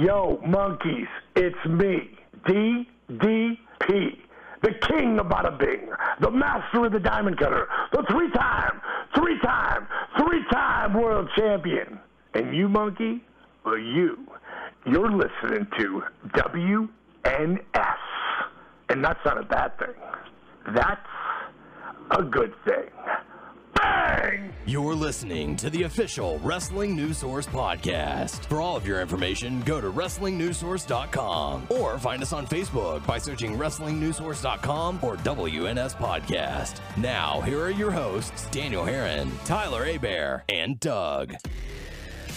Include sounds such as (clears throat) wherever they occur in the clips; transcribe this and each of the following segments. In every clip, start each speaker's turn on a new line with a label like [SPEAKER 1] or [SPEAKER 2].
[SPEAKER 1] Yo, monkeys, it's me, DDP, the king of bada bing, the master of the diamond cutter, the three-time, three-time, three-time world champion. And you, monkey, well, you, you're listening to WNS. And that's not a bad thing. That's a good thing. Bang!
[SPEAKER 2] You're listening to the official Wrestling News Source podcast. For all of your information, go to WrestlingNewsSource.com or find us on Facebook by searching WrestlingNewsSource.com or WNS Podcast. Now, here are your hosts, Daniel Herron, Tyler Abear, and Doug.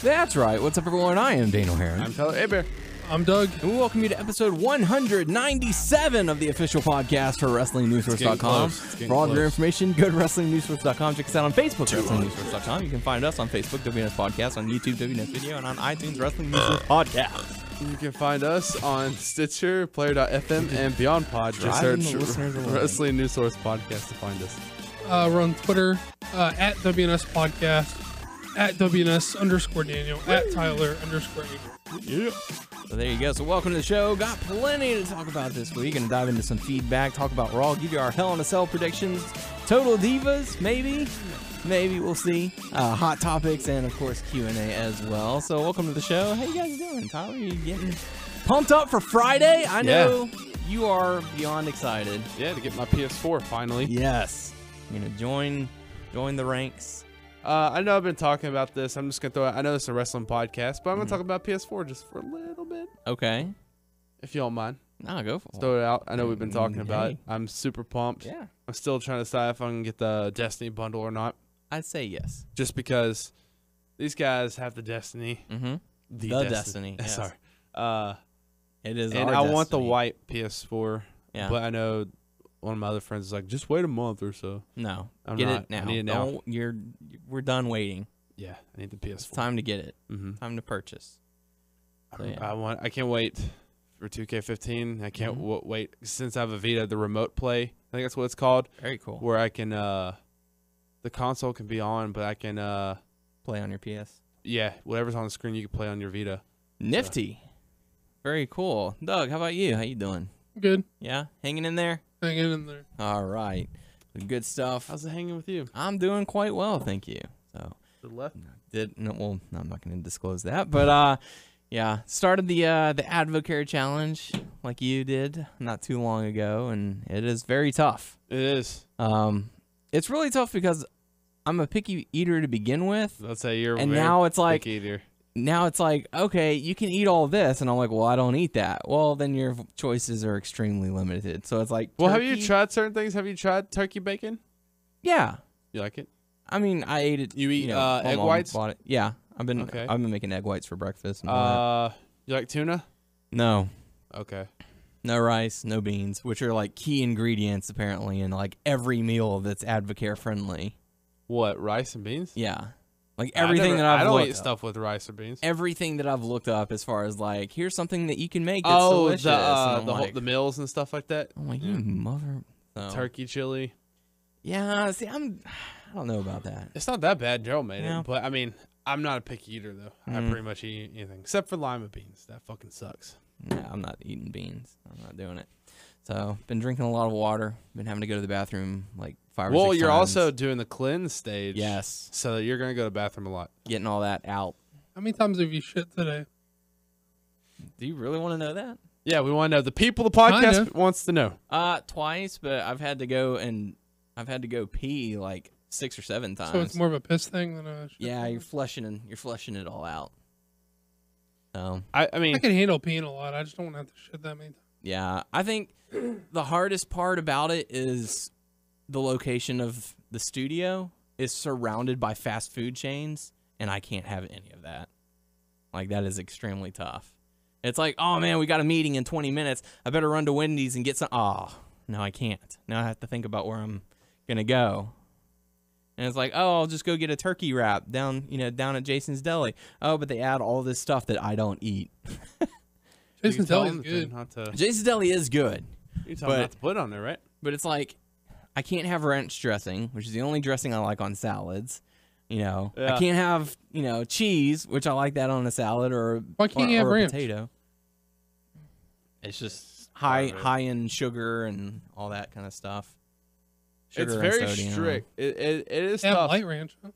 [SPEAKER 3] That's right. What's up, everyone? I am Daniel Herron.
[SPEAKER 4] I'm Tyler Abear.
[SPEAKER 5] I'm Doug.
[SPEAKER 3] And we welcome you to episode 197 of the official podcast for WrestlingNewsSource.com.
[SPEAKER 4] close. It's getting
[SPEAKER 3] For all of your information, go to WrestlingNewsSource.com. Check us out on Facebook, WrestlingNewsSource.com. You can find us on Facebook, WNS Podcast, on YouTube, WNS Video, and on iTunes, Wrestling News Source Podcast.
[SPEAKER 4] You can find us on Stitcher, Player.fm, and Beyond Pod. Just search
[SPEAKER 3] the listeners away.
[SPEAKER 4] Wrestling News Source Podcast to find us.
[SPEAKER 5] Uh, we're on Twitter uh, at WNS Podcast, at WNS underscore Daniel, at Tyler underscore Ager.
[SPEAKER 3] So there you go. So welcome to the show. Got plenty to talk about this week. Gonna dive into some feedback, talk about Raw, give you our Hell in a Cell predictions, Total Divas, maybe, maybe we'll see. Uh, hot topics and of course Q and A as well. So welcome to the show. How you guys doing, Tyler? Are you getting pumped up for Friday? I know you are beyond excited.
[SPEAKER 4] Yeah, to get my PS4 finally.
[SPEAKER 3] Yes, I'm gonna join join the ranks.
[SPEAKER 4] Uh, I know I've been talking about this. I'm just gonna throw. it. I know this is a wrestling podcast, but I'm
[SPEAKER 3] Mm-hmm.
[SPEAKER 4] gonna talk about PS4 just for a little bit,
[SPEAKER 3] Okay,
[SPEAKER 4] if you don't mind.
[SPEAKER 3] nah, go for it.
[SPEAKER 4] Throw it out. I know we've been talking about it. I'm super pumped.
[SPEAKER 3] Yeah,
[SPEAKER 4] I'm still trying to decide if I can get the Destiny bundle or not,
[SPEAKER 3] I'd say yes.
[SPEAKER 4] just because these guys have the Destiny.
[SPEAKER 3] Mm-hmm.
[SPEAKER 4] The,
[SPEAKER 3] The Destiny, (laughs) yes.
[SPEAKER 4] Sorry. Uh,
[SPEAKER 3] It is.
[SPEAKER 4] and I want the white PS4.
[SPEAKER 3] Yeah.
[SPEAKER 4] But I know one of my other friends is like, just wait a month or so.
[SPEAKER 3] No,
[SPEAKER 4] I'm
[SPEAKER 3] get
[SPEAKER 4] not.
[SPEAKER 3] it now.
[SPEAKER 4] I need it now.
[SPEAKER 3] Don't, you're we're done waiting.
[SPEAKER 4] Yeah, I need the PS4.
[SPEAKER 3] time to get it.
[SPEAKER 4] hmm
[SPEAKER 3] Time to purchase. So, yeah.
[SPEAKER 4] I want. I can't wait for 2K15. I can't
[SPEAKER 3] Mhm.
[SPEAKER 4] w- wait since I have a Vita, the remote play. I think that's what it's called,
[SPEAKER 3] Very cool.
[SPEAKER 4] where I can. uh The console can be on, but I can. uh
[SPEAKER 3] Play on your PS.
[SPEAKER 4] Yeah, whatever's on the screen, you can play on your Vita.
[SPEAKER 3] Nifty. Very cool. Doug, how about you? How you doing?
[SPEAKER 5] Good.
[SPEAKER 3] Yeah, hanging in there.
[SPEAKER 5] Hanging in there.
[SPEAKER 3] All right. Good stuff.
[SPEAKER 4] How's it hanging with you?
[SPEAKER 3] I'm doing quite well, thank you. So
[SPEAKER 4] The left.
[SPEAKER 3] did no well I'm not going to disclose that, but uh yeah, started the uh the Advocare challenge like you did not too long ago and it is very tough.
[SPEAKER 4] It is.
[SPEAKER 3] Um it's really tough because I'm a picky eater to begin with.
[SPEAKER 4] Let's say you're.
[SPEAKER 3] And now it's like-
[SPEAKER 4] picky eater.
[SPEAKER 3] Now it's like, okay, you can eat all this and I'm like, "Well, I don't eat that." Well, then your choices are extremely limited. So it's like
[SPEAKER 4] Well, have you tried certain things? Have you tried turkey bacon?
[SPEAKER 3] Yeah.
[SPEAKER 4] You like it?
[SPEAKER 3] I mean, I ate it.
[SPEAKER 4] You eat,
[SPEAKER 3] know,
[SPEAKER 4] uh, egg whites?
[SPEAKER 3] Yeah, I've been
[SPEAKER 4] Okay.
[SPEAKER 3] I've been making egg whites for breakfast. And all that.
[SPEAKER 4] Uh, you like tuna?
[SPEAKER 3] no,
[SPEAKER 4] Okay.
[SPEAKER 3] no rice, no beans, which are like key ingredients apparently in like every meal that's Advocare friendly.
[SPEAKER 4] What rice and beans?
[SPEAKER 3] Yeah, like
[SPEAKER 4] I
[SPEAKER 3] everything
[SPEAKER 4] never-
[SPEAKER 3] that I've
[SPEAKER 4] I don't
[SPEAKER 3] looked
[SPEAKER 4] eat
[SPEAKER 3] up,
[SPEAKER 4] stuff with rice or beans.
[SPEAKER 3] everything that I've looked up as far as like here's something that you can make that's
[SPEAKER 4] oh,
[SPEAKER 3] delicious.
[SPEAKER 4] the uh, the, whole, the mills and stuff like that.
[SPEAKER 3] I'm like,
[SPEAKER 4] Yeah.
[SPEAKER 3] you mother. So,
[SPEAKER 4] Turkey chili.
[SPEAKER 3] Yeah, see, I'm. I don't know about that.
[SPEAKER 4] It's not that bad. Gerald made
[SPEAKER 3] Yeah.
[SPEAKER 4] it, but I mean, I'm not a picky eater though. I
[SPEAKER 3] Mm.
[SPEAKER 4] pretty much eat anything except for lima beans. That fucking sucks.
[SPEAKER 3] Yeah, I'm not eating beans. I'm not doing it. So, been drinking a lot of water. Been having to go to the bathroom like five
[SPEAKER 4] Well,
[SPEAKER 3] six
[SPEAKER 4] you're
[SPEAKER 3] times.
[SPEAKER 4] also doing the cleanse stage.
[SPEAKER 3] yes,
[SPEAKER 4] So you're gonna go to the bathroom a lot.
[SPEAKER 3] getting all that out.
[SPEAKER 5] How many times have you shit today?
[SPEAKER 3] Do you really want to know that?
[SPEAKER 4] Yeah, we want to know. The people the podcast
[SPEAKER 5] Kinda.
[SPEAKER 4] wants to know.
[SPEAKER 3] Uh, twice, but I've had to go and I've had to go pee like six or seven times.
[SPEAKER 5] So it's more of a piss thing than a shit
[SPEAKER 3] yeah,
[SPEAKER 5] thing?
[SPEAKER 3] you're flushing and you're flushing it all out. So
[SPEAKER 4] I, I mean,
[SPEAKER 5] I can handle peeing a lot. I just don't want to have to shit that many times.
[SPEAKER 3] yeah, I think the hardest part about it is the location of the studio is surrounded by fast food chains, and I can't have any of that. Like that is extremely tough. It's like, oh man, we got a meeting in 20 minutes. I better run to Wendy's and get some. Oh, no, I can't. Now I have to think about where I'm gonna go. And it's like, oh, I'll just go get a turkey wrap down, you know, down at Jason's Deli. Oh, but they add all this stuff that I don't eat. (laughs)
[SPEAKER 5] Jason's Deli is good.
[SPEAKER 4] Not to,
[SPEAKER 3] Jason's Deli is good,
[SPEAKER 4] You're them
[SPEAKER 3] but-
[SPEAKER 4] not to put it on there, right?
[SPEAKER 3] but it's like I can't have ranch dressing, which is the only dressing I like on salads. You know,
[SPEAKER 4] Yeah.
[SPEAKER 3] I can't have you know cheese, which I like that on a salad or
[SPEAKER 5] Why can't
[SPEAKER 3] or,
[SPEAKER 5] you have
[SPEAKER 3] or a
[SPEAKER 5] ranch?
[SPEAKER 3] potato.
[SPEAKER 4] It's just
[SPEAKER 3] High
[SPEAKER 4] part
[SPEAKER 3] high in sugar and all that kind of stuff. Sugar
[SPEAKER 4] It's very
[SPEAKER 3] sodium.
[SPEAKER 4] strict. It, it, it is
[SPEAKER 5] They have
[SPEAKER 4] tough.
[SPEAKER 5] light ranch. huh?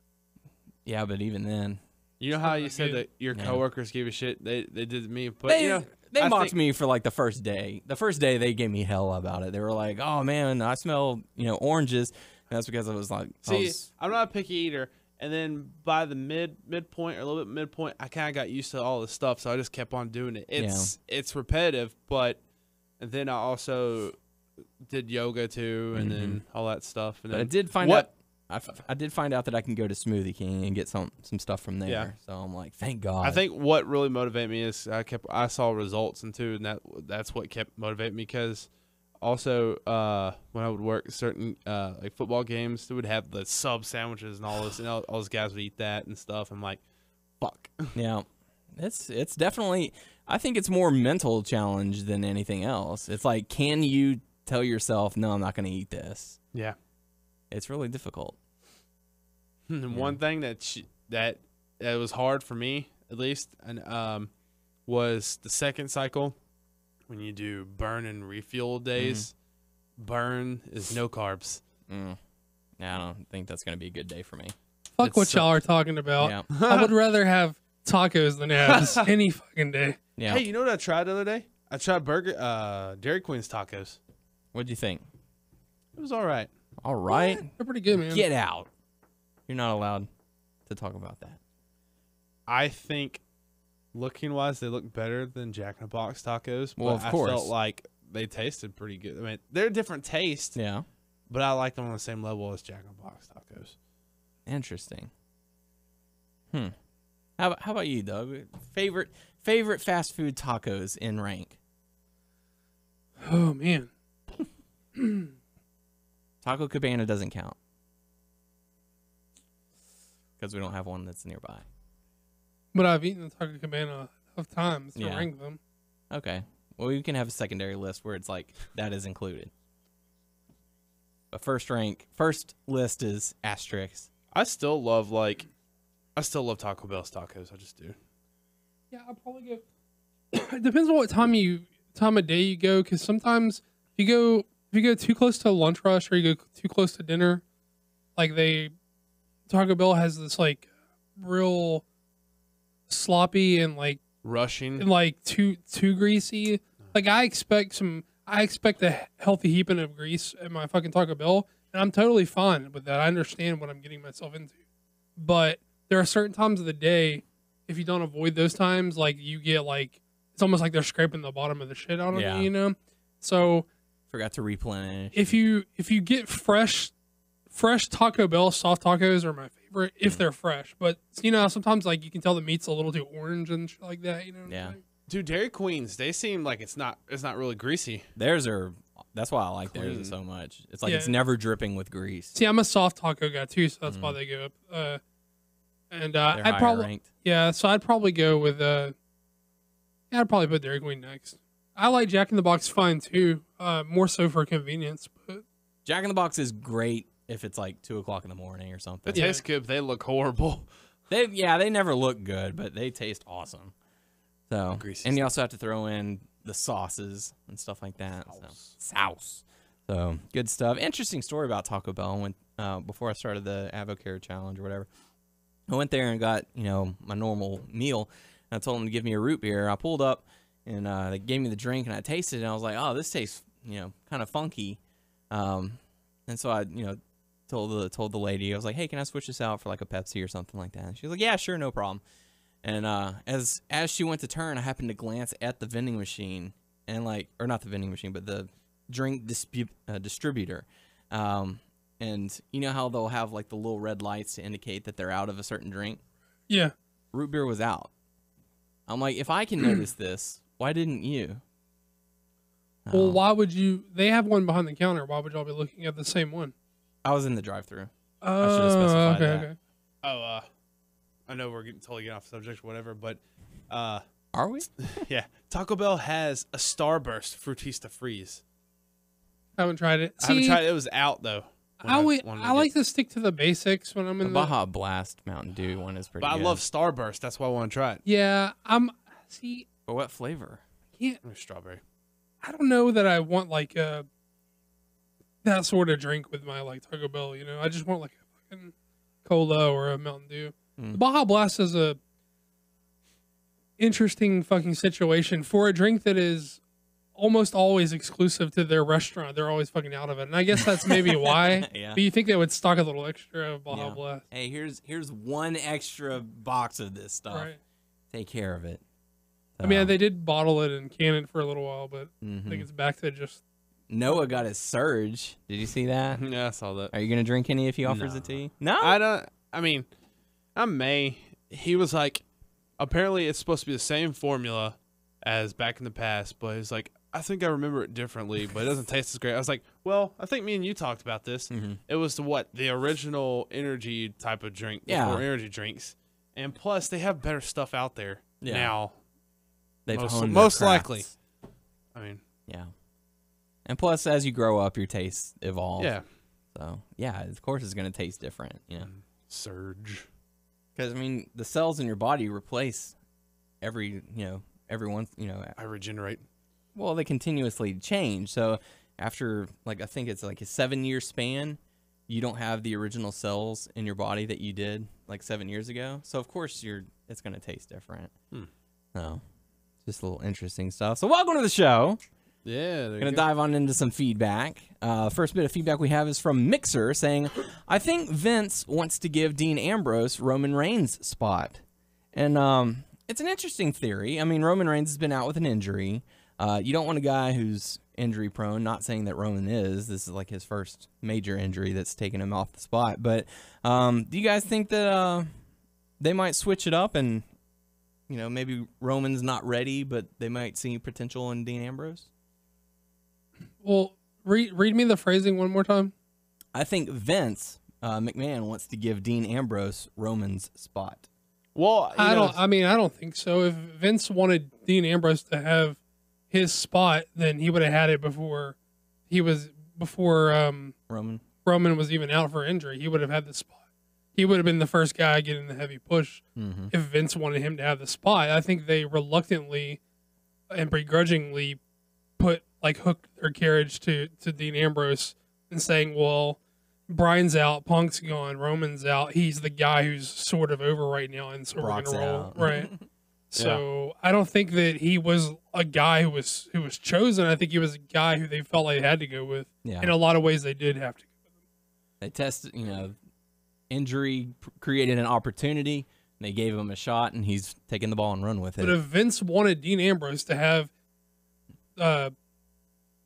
[SPEAKER 3] Yeah, but even then,
[SPEAKER 4] You know how you said that your
[SPEAKER 3] Yeah.
[SPEAKER 4] coworkers gave a shit. They they did me, but
[SPEAKER 3] they
[SPEAKER 4] you know
[SPEAKER 3] they
[SPEAKER 4] I
[SPEAKER 3] mocked
[SPEAKER 4] think-
[SPEAKER 3] me for like the first day. The first day they gave me hell about it. They were like, "Oh man, I smell you know oranges." And that's because I was like,
[SPEAKER 4] See,
[SPEAKER 3] was-
[SPEAKER 4] I'm not a picky eater, and then by the mid midpoint or a little bit midpoint, I kind of got used to all this stuff, so I just kept on doing it. It's it's repetitive, but and then I also did yoga too, and then mm-hmm. all that stuff. And
[SPEAKER 3] but I did find
[SPEAKER 4] what-
[SPEAKER 3] out. I, f- I did find out that I can go to Smoothie King and get some some stuff from there.
[SPEAKER 4] Yeah.
[SPEAKER 3] So I'm like, thank God.
[SPEAKER 4] I think what really motivated me is I kept I saw results and too, and that that's what kept motivating me because also uh, when I would work certain uh, like football games, they would have the sub sandwiches and all this, and all, all those guys would eat that and stuff. I'm like, fuck. (laughs)
[SPEAKER 3] Yeah, it's it's definitely. I think it's more mental challenge than anything else. It's like, can you tell yourself, no, I'm not going to eat this?
[SPEAKER 4] Yeah.
[SPEAKER 3] It's really difficult. (laughs)
[SPEAKER 4] And one thing that sh- that that was hard for me at least, and um, was the second cycle when you do burn and refuel days. Burn is no carbs.
[SPEAKER 3] Mm. Yeah, I don't think that's going to be a good day for me.
[SPEAKER 5] Fuck
[SPEAKER 4] It's
[SPEAKER 5] what
[SPEAKER 4] so-
[SPEAKER 5] y'all are talking about.
[SPEAKER 3] Yeah, (laughs)
[SPEAKER 5] I would rather have tacos than abs (laughs) any fucking day.
[SPEAKER 3] yeah.
[SPEAKER 4] Hey, you know what I tried the other day? I tried burger uh Dairy Queen's tacos.
[SPEAKER 3] What'd you think?
[SPEAKER 4] It was all right.
[SPEAKER 3] All right,
[SPEAKER 5] They're pretty good, man.
[SPEAKER 3] get out. You're not allowed to talk about that.
[SPEAKER 4] I think looking wise, they look better than Jack in the Box tacos.
[SPEAKER 3] Well,
[SPEAKER 4] but
[SPEAKER 3] of
[SPEAKER 4] I felt like they tasted pretty good. I mean, they're a different taste,
[SPEAKER 3] Yeah,
[SPEAKER 4] but I like them on the same level as Jack in the Box tacos.
[SPEAKER 3] interesting. Hmm. How about, how about you, Doug? Favorite favorite fast food tacos in rank?
[SPEAKER 5] Oh man. (laughs)
[SPEAKER 3] Taco Cabana doesn't count because we don't have one that's nearby.
[SPEAKER 5] But I've eaten the Taco Cabana enough times to
[SPEAKER 3] Yeah.
[SPEAKER 5] rank them.
[SPEAKER 3] Okay. Well, you can have a secondary list where it's like that is included. But first rank, first list is asterisk.
[SPEAKER 4] I still love like, I still love Taco Bell's tacos. I just do.
[SPEAKER 5] Yeah, I'll probably go. (coughs) it depends on what time you time of day you go, because sometimes if you go if you go too close to lunch rush or you go too close to dinner, like they Taco Bell has this like real sloppy and like
[SPEAKER 4] Rushing.
[SPEAKER 5] and like too too greasy. Like I expect some I expect a healthy heaping of grease at my fucking Taco Bell, and I'm totally fine with that. I understand what I'm getting myself into. But there are certain times of the day, if you don't avoid those times, like you get like it's almost like they're scraping the bottom of the shit out of
[SPEAKER 3] Yeah.
[SPEAKER 5] you, you know? So
[SPEAKER 3] Forgot to replenish.
[SPEAKER 5] if you if you get fresh fresh Taco Bell soft tacos are my favorite
[SPEAKER 3] Mm.
[SPEAKER 5] if they're fresh. But you know, sometimes like you can tell the meat's a little too orange and shit like that, you know? what I'm
[SPEAKER 3] Yeah.
[SPEAKER 4] Dude, Dairy Queens, they seem like it's not it's not really greasy.
[SPEAKER 3] theirs are. That's why I like
[SPEAKER 4] Clean.
[SPEAKER 3] theirs so much. It's like
[SPEAKER 5] Yeah.
[SPEAKER 3] it's never dripping with grease.
[SPEAKER 5] See, I'm a soft taco guy too, so that's why they go up. Uh, and uh,
[SPEAKER 3] Mm.
[SPEAKER 5] I'd probably
[SPEAKER 3] ranked.
[SPEAKER 5] yeah, so I'd probably go with uh, yeah, I'd probably put Dairy Queen next. I like Jack in the Box fine too, uh, more so for convenience. But
[SPEAKER 3] Jack in the Box is great if it's like two o'clock in the morning or something.
[SPEAKER 4] They taste good, they look horrible. (laughs)
[SPEAKER 3] They yeah, they never look good, but they taste awesome. So
[SPEAKER 4] Greasy
[SPEAKER 3] and you also have to throw in the sauces and stuff like that. So sauce. So good stuff. Interesting story about Taco Bell. When uh, before I started the Advocare challenge or whatever, I went there and got you know my normal meal. And I told them to give me a root beer. I pulled up and uh, they gave me the drink and I tasted it. and I was like, oh, this tastes you know kind of funky. Um, and so I you know told the told the lady I was like, hey, can I switch this out for like a Pepsi or something like that? And she was like, yeah, sure, no problem. And uh, as as she went to turn, I happened to glance at the vending machine and like, or not the vending machine, but the drink dispu- uh, distributor. Um, and you know how they'll have like the little red lights to indicate that they're out of a certain drink.
[SPEAKER 5] yeah,
[SPEAKER 3] Root beer was out. I'm like, if I can notice (clears throat) this, why didn't you?
[SPEAKER 5] well,
[SPEAKER 3] Um,
[SPEAKER 5] why would you? They have one behind the counter. Why would y'all be looking at the same one?
[SPEAKER 3] I was in the drive-through.
[SPEAKER 5] Oh,
[SPEAKER 3] should've specified
[SPEAKER 5] okay,
[SPEAKER 3] that.
[SPEAKER 5] okay.
[SPEAKER 4] Oh, uh, I know we're getting totally getting off subject, or whatever, but uh,
[SPEAKER 3] Are we? (laughs)
[SPEAKER 4] yeah, Taco Bell has a Starburst Frutista Freeze.
[SPEAKER 5] I Haven't tried it.
[SPEAKER 4] I haven't tried it. It was out though. when
[SPEAKER 5] I would.
[SPEAKER 4] wanted
[SPEAKER 5] I like to stick to the basics when I'm in the.
[SPEAKER 3] Baja Blast Mountain Dew one is pretty
[SPEAKER 4] But I love Starburst. That's why I want to try it.
[SPEAKER 5] Yeah, I'm. See,
[SPEAKER 3] But what flavor?
[SPEAKER 5] can't.
[SPEAKER 4] Or Strawberry.
[SPEAKER 5] I don't know that I want like a that sort of drink with my like Taco Bell. You know, I just want like a fucking cola or a Mountain Dew.
[SPEAKER 3] Mm.
[SPEAKER 5] The Baja Blast is a interesting fucking situation for a drink that is almost always exclusive to their restaurant. They're always fucking out of it, and I guess that's maybe (laughs) why.
[SPEAKER 3] Yeah.
[SPEAKER 5] But you think they would stock a little extra of Baja
[SPEAKER 3] Yeah.
[SPEAKER 5] Blast,
[SPEAKER 3] Hey, here's here's one extra box of this stuff.
[SPEAKER 5] right?
[SPEAKER 3] Take care of it.
[SPEAKER 5] I mean,
[SPEAKER 3] Um,
[SPEAKER 5] they did bottle it and can it for a little while, but I
[SPEAKER 3] mhm.
[SPEAKER 5] think it's back to just
[SPEAKER 3] Noah got his surge. Did you see that? (laughs)
[SPEAKER 4] Yeah, I saw that.
[SPEAKER 3] Are you gonna drink any if he offers
[SPEAKER 4] No.
[SPEAKER 3] it to you? No.
[SPEAKER 4] I don't. I mean, I may. He was like, apparently it's supposed to be the same formula as back in the past, but he's like, I think I remember it differently, but it doesn't (laughs) taste as great. I was like, well, I think me and you talked about this.
[SPEAKER 3] Mhm.
[SPEAKER 4] It was the what the original energy type of drink before
[SPEAKER 3] Yeah.
[SPEAKER 4] energy drinks, and plus they have better stuff out there
[SPEAKER 3] Yeah.
[SPEAKER 4] now.
[SPEAKER 3] They've
[SPEAKER 4] most-
[SPEAKER 3] honed
[SPEAKER 4] most likely. I mean,
[SPEAKER 3] Yeah. And plus, as you grow up, your tastes evolve.
[SPEAKER 4] yeah,
[SPEAKER 3] So yeah, of course, it's gonna taste different. You know,
[SPEAKER 4] surge.
[SPEAKER 3] because I mean, the cells in your body replace every you know every once you know
[SPEAKER 4] I regenerate.
[SPEAKER 3] well they continuously change so after like i think it's like a seven year span you don't have the original cells in your body that you did like seven years ago so of course you're it's going to taste different
[SPEAKER 4] Hmm.
[SPEAKER 3] so just a little interesting stuff so welcome to the show
[SPEAKER 4] Yeah,
[SPEAKER 3] gonna
[SPEAKER 4] go.
[SPEAKER 3] dive on into some feedback uh, first bit of feedback we have is from mixer saying i think vince wants to give dean ambrose roman reigns spot and um, it's an interesting theory. I mean, Roman Reigns has been out with an injury. Uh, you don't want a guy who's injury prone. Not saying that Roman is. This is like his first major injury that's taken him off the spot. But um, do you guys think that uh, they might switch it up and, you know, maybe Roman's not ready, but they might see potential in Dean Ambrose?
[SPEAKER 5] well. Read read me the phrasing one more time.
[SPEAKER 3] I think Vince uh, McMahon wants to give Dean Ambrose Roman's spot.
[SPEAKER 4] Well,
[SPEAKER 5] I
[SPEAKER 4] know,
[SPEAKER 5] don't. I mean, I don't think so. If Vince wanted Dean Ambrose to have his spot, then he would have had it before he was before um,
[SPEAKER 3] Roman.
[SPEAKER 5] Roman was even out for injury. He would have had the spot. He would have been the first guy getting the heavy push
[SPEAKER 3] Mm-hmm.
[SPEAKER 5] if Vince wanted him to have the spot. I think they reluctantly and begrudgingly put like hooked their carriage to to Dean Ambrose and saying, "Well, Bryan's out, Punk's gone, Roman's out. He's the guy who's sort of over right now, and so
[SPEAKER 3] Brock's
[SPEAKER 5] we're gonna roll
[SPEAKER 3] out. (laughs)
[SPEAKER 5] right." (laughs) So I don't think that he was a guy who was who was chosen. I think he was a guy who they felt like they had to go with.
[SPEAKER 3] Yeah.
[SPEAKER 5] In a lot of ways, they did have to. Go with him.
[SPEAKER 3] They tested, you know, injury created an opportunity. And they gave him a shot, and he's taking the ball and run with it.
[SPEAKER 5] But if Vince wanted Dean Ambrose to have, uh,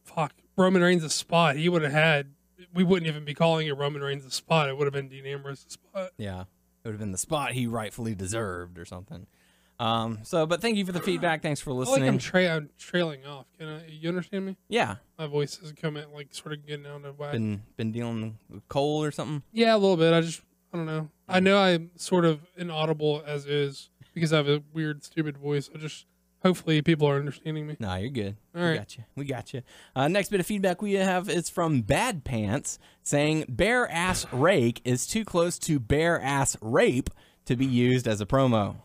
[SPEAKER 5] fuck Roman Reigns' a spot, he would have had. We wouldn't even be calling it Roman Reigns' a spot. It would have been Dean Ambrose Ambrose's spot.
[SPEAKER 3] yeah, it would have been the spot he rightfully deserved, or something. Um. So, but thank you for the feedback. Thanks for
[SPEAKER 5] I feel like
[SPEAKER 3] listening.
[SPEAKER 5] I'm, tra- I'm trailing off. Can I? You understand me?
[SPEAKER 3] yeah,
[SPEAKER 5] My voice is coming like sort of getting out of whack.
[SPEAKER 3] been been dealing with cold or something.
[SPEAKER 5] yeah, a little bit. I just I don't know. I know I'm sort of inaudible as is because I have a weird, stupid voice. I just hopefully people are understanding me.
[SPEAKER 3] No, you're good.
[SPEAKER 5] All
[SPEAKER 3] we
[SPEAKER 5] right.
[SPEAKER 3] got you. We got you. Uh, next bit of feedback we have is from Bad Pants saying bare ass rake is too close to bare ass rape to be used as a promo.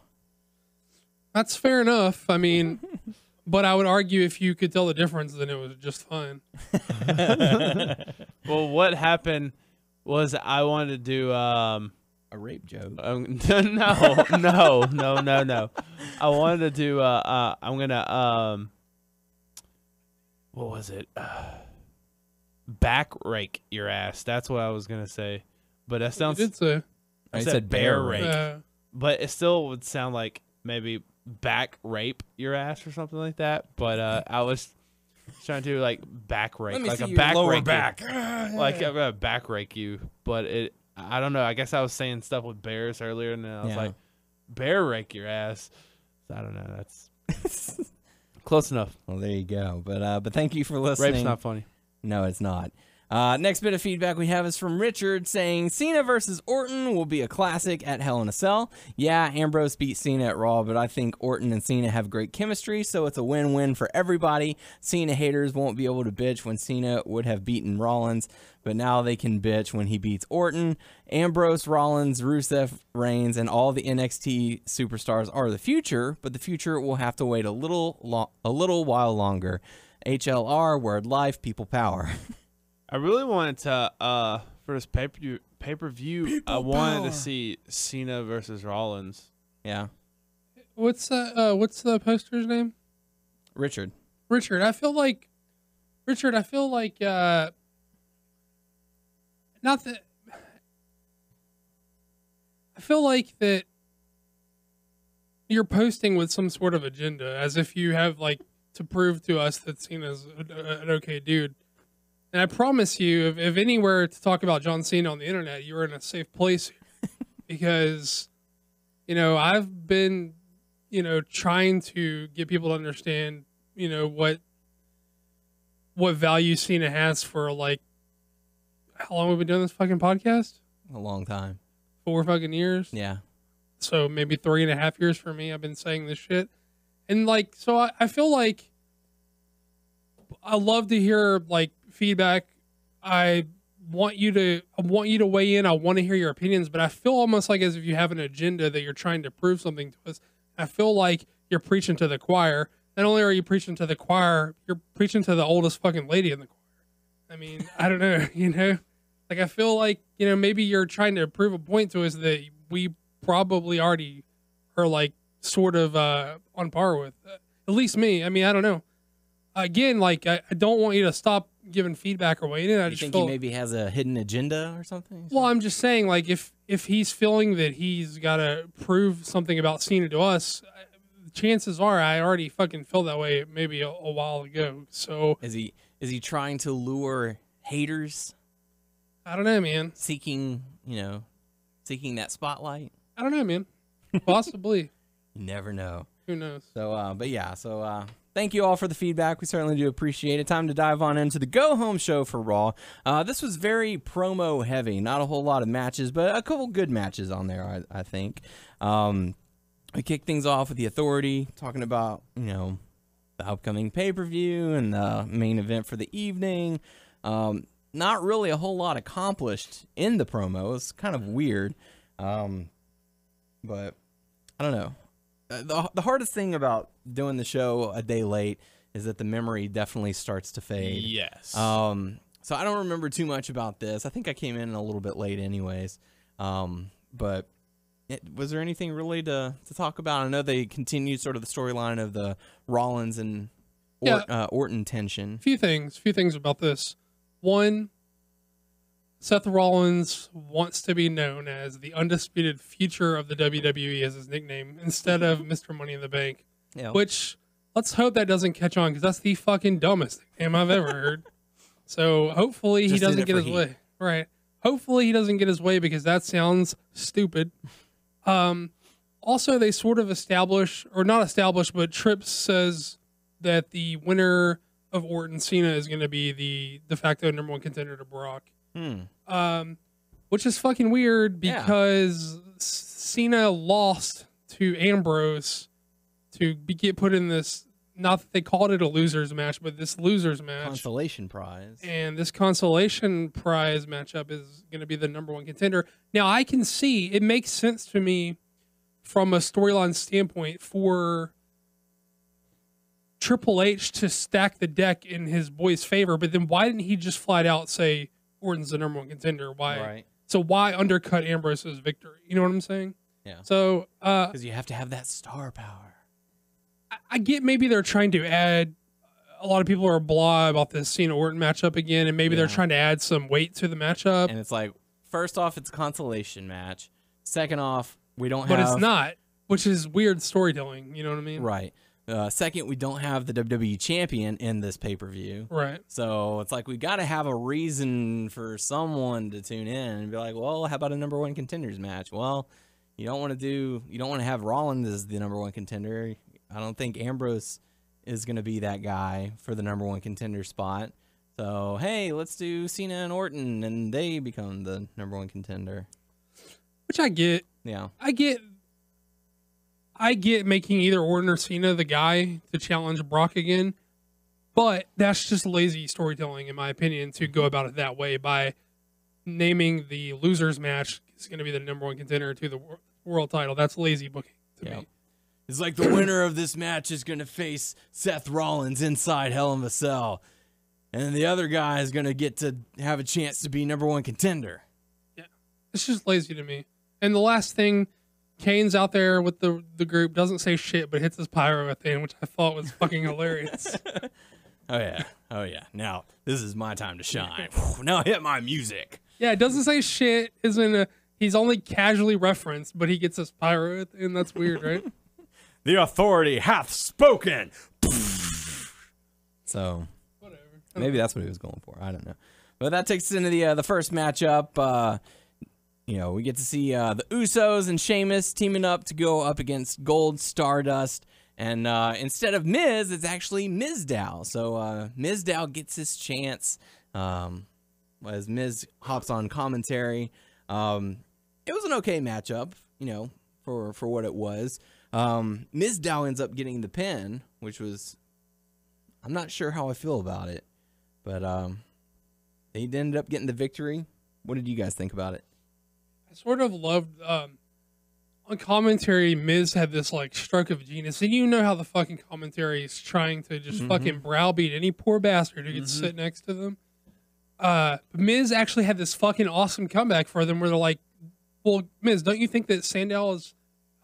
[SPEAKER 5] That's fair enough. I mean, (laughs) but I would argue if you could tell the difference, then it was just fine. (laughs)
[SPEAKER 4] well, what happened was I wanted to do um,
[SPEAKER 3] A rape joke.
[SPEAKER 4] um (laughs) no no no no no I wanted to do uh, uh I'm gonna um what was it (sighs) uh, back rake your ass that's what I was gonna say but that
[SPEAKER 5] You
[SPEAKER 4] sounds
[SPEAKER 5] did say.
[SPEAKER 3] I
[SPEAKER 4] said
[SPEAKER 3] said
[SPEAKER 4] bear
[SPEAKER 3] bear
[SPEAKER 4] rake.
[SPEAKER 3] rake.
[SPEAKER 5] Uh,
[SPEAKER 4] but it still would sound like maybe back rape your ass or something like that but uh I was trying to do like back rake
[SPEAKER 3] Let me
[SPEAKER 4] like
[SPEAKER 3] see
[SPEAKER 4] a
[SPEAKER 3] your
[SPEAKER 4] back
[SPEAKER 3] lower
[SPEAKER 4] rake you.
[SPEAKER 3] back.
[SPEAKER 4] like I'm (sighs) gonna back rake you, but it I don't know. I guess I was saying stuff with bears earlier, and then I was
[SPEAKER 3] Yeah.
[SPEAKER 4] like, bear rake your ass. So I don't know. That's (laughs) close enough.
[SPEAKER 3] Well, there you go. But uh, but thank you for listening.
[SPEAKER 4] Rape's not funny.
[SPEAKER 3] No, it's not. Uh, next bit of feedback we have is from Richard saying Cena versus Orton will be a classic at Hell in a Cell. Yeah, Ambrose beat Cena at Raw, but I think Orton and Cena have great chemistry, so it's a win win for everybody. Cena haters won't be able to bitch when Cena would have beaten Rollins, but now they can bitch when he beats Orton. Ambrose, Rollins, Rusev, Reigns, and all the NXT superstars are the future, but the future will have to wait a little lo- a little while longer. HLR, word life, people power. (laughs)
[SPEAKER 4] I really wanted to uh for this pay per pay per view. I wanted
[SPEAKER 3] power.
[SPEAKER 4] to see Cena versus Rollins.
[SPEAKER 3] yeah.
[SPEAKER 5] What's uh, uh what's the poster's name?
[SPEAKER 3] Richard.
[SPEAKER 5] Richard. I feel like Richard. I feel like uh not that I feel like that you're posting with some sort of agenda, as if you have like to prove to us that Cena's a- a- an okay dude. And I promise you, if, if anywhere to talk about John Cena on the internet, you're in a safe place (laughs) because, you know, I've been, you know, trying to get people to understand, you know, what what value Cena has for like how long we've we been doing this fucking podcast?
[SPEAKER 3] A long time.
[SPEAKER 5] Four fucking years.
[SPEAKER 3] Yeah.
[SPEAKER 5] so maybe three and a half years for me. I've been saying this shit, and like, so I, I feel like I love to hear like feedback. I want you to I want you to weigh in. I want to hear your opinions, but I feel almost like as if you have an agenda that you're trying to prove something to us. I feel like you're preaching to the choir. Not only are you preaching to the choir, you're preaching to the oldest fucking lady in the choir. I mean, I don't know, (laughs) you know? Like I feel like, you know, maybe you're trying to prove a point to us that we probably already are like sort of uh on par with. Uh, at least me. I mean, I don't know. Again, like I, I don't want you to stop giving feedback or weighing in. I
[SPEAKER 3] You
[SPEAKER 5] just
[SPEAKER 3] think
[SPEAKER 5] feel
[SPEAKER 3] he maybe has a hidden agenda or something?
[SPEAKER 5] well, I'm just saying, like, if if he's feeling that he's got to prove something about Cena to us, chances are I already fucking felt that way maybe a, a while ago. So
[SPEAKER 3] Is he is he trying to lure haters
[SPEAKER 5] I don't know, man.
[SPEAKER 3] seeking, you know, seeking that spotlight?
[SPEAKER 5] I don't know, man. Possibly. (laughs)
[SPEAKER 3] You never know.
[SPEAKER 5] Who knows?
[SPEAKER 3] So, uh, but yeah, so uh, thank you all for the feedback. We certainly do appreciate it. Time to dive on into the go home show for Raw. Uh, this was very promo heavy, not a whole lot of matches, but a couple good matches on there, I, I think. Um, we kicked things off with the Authority, talking about you know the upcoming pay per view and the main event for the evening. Um, not really a whole lot accomplished in the promo. It's kind of weird, um, but I don't know. Uh, the the hardest thing about doing the show a day late is that the memory definitely starts to fade.
[SPEAKER 4] Yes.
[SPEAKER 3] Um, so I don't remember too much about this. I think I came in a little bit late, anyways. Um, but it, was there anything really to to talk about? I know they continued sort of the storyline of the Rollins and or, uh, Orton tension.
[SPEAKER 5] A few things. a Few things about this. One, Seth Rollins wants to be known as the undisputed future of the WWE as his nickname instead of Mr. Money in the Bank.
[SPEAKER 3] Yeah.
[SPEAKER 5] Which let's hope that doesn't catch on because that's the fucking dumbest name I've ever heard. (laughs) So hopefully he
[SPEAKER 3] Just in
[SPEAKER 5] doesn't
[SPEAKER 3] it
[SPEAKER 5] get
[SPEAKER 3] for
[SPEAKER 5] his
[SPEAKER 3] heat.
[SPEAKER 5] way. Right. Hopefully he doesn't get his way because that sounds stupid. Um, also, they sort of establish, or not establish, but Trips says that the winner of Orton Cena is going to be the de facto number one contender to Brock.
[SPEAKER 3] Hmm.
[SPEAKER 5] Um, which is fucking weird
[SPEAKER 3] Yeah.
[SPEAKER 5] because S- Cena lost to Ambrose to be, get put in this. Not that they called it a losers match, but this losers match.
[SPEAKER 3] Consolation prize.
[SPEAKER 5] And this consolation prize matchup is going to be the number one contender. Now, I can see it makes sense to me from a storyline standpoint for Triple H to stack the deck in his boy's favor, but then why didn't he just flat out say Orton's the number one contender? Why?
[SPEAKER 3] Right.
[SPEAKER 5] So why undercut Ambrose's victory? You know what I'm saying?
[SPEAKER 3] Yeah.
[SPEAKER 5] So uh,
[SPEAKER 3] Because you have to have that star power.
[SPEAKER 5] I- get maybe they're trying to add. A lot of people are blah about this Cena Orton matchup again, and maybe they're trying to add some weight to the matchup.
[SPEAKER 3] And it's like, first off, it's a consolation match. Second off, we don't
[SPEAKER 5] but
[SPEAKER 3] have.
[SPEAKER 5] But it's not, which is weird storytelling. You know what I mean?
[SPEAKER 3] Right. Uh, second, we don't have the WWE champion in this pay per view.
[SPEAKER 5] Right.
[SPEAKER 3] So it's like we got to have a reason for someone to tune in and be like, well, how about a number one contenders match? Well, you don't want to do, you don't want to have Rollins as the number one contender. I don't think Ambrose is going to be that guy for the number one contender spot. So hey, let's do Cena and Orton, and they become the number one contender.
[SPEAKER 5] Which I get.
[SPEAKER 3] Yeah,
[SPEAKER 5] I get. I get making either Orton or Cena the guy to challenge Brock again, but that's just lazy storytelling, in my opinion, to go about it that way by naming the losers match is going to be the number one contender to the world title. That's lazy booking to
[SPEAKER 3] Yep.
[SPEAKER 5] me.
[SPEAKER 3] It's like the winner of this match is gonna face Seth Rollins inside Hell in a Cell, and the other guy is gonna get to have a chance to be number one contender. Yeah.
[SPEAKER 5] It's just lazy to me. And the last thing, Kane's out there with the the group, doesn't say shit, but hits his pyro at the end, which I thought was fucking hilarious. (laughs)
[SPEAKER 3] Oh yeah, oh yeah. Now this is my time to shine. now hit my music.
[SPEAKER 5] Yeah, it doesn't say shit. Isn't a he's only casually referenced, but he gets his pyro and. That's weird, right? (laughs)
[SPEAKER 3] The authority hath spoken. so
[SPEAKER 5] Whatever.
[SPEAKER 3] maybe that's what he was going for. I don't know. But that takes us into the uh, the first matchup. Uh, you know, we get to see uh, the Usos and Sheamus teaming up to go up against Gold Stardust. And uh, instead of Miz, it's actually Mizdow. So uh, Mizdow gets his chance um, as Miz hops on commentary. Um, it was an okay matchup, you know, for for what it was. Um, Dow ends up getting the pin, which was I'm not sure how I feel about it, but um, he ended up getting the victory. What did you guys think about it?
[SPEAKER 5] I sort of loved um on commentary, Miz had this like stroke of genius, and you know how the fucking commentary is trying to just fucking browbeat any poor bastard who could sit next to them. Uh, Miz actually had this fucking awesome comeback for them, where they're like, "Well, Miz, don't you think that Sandow is,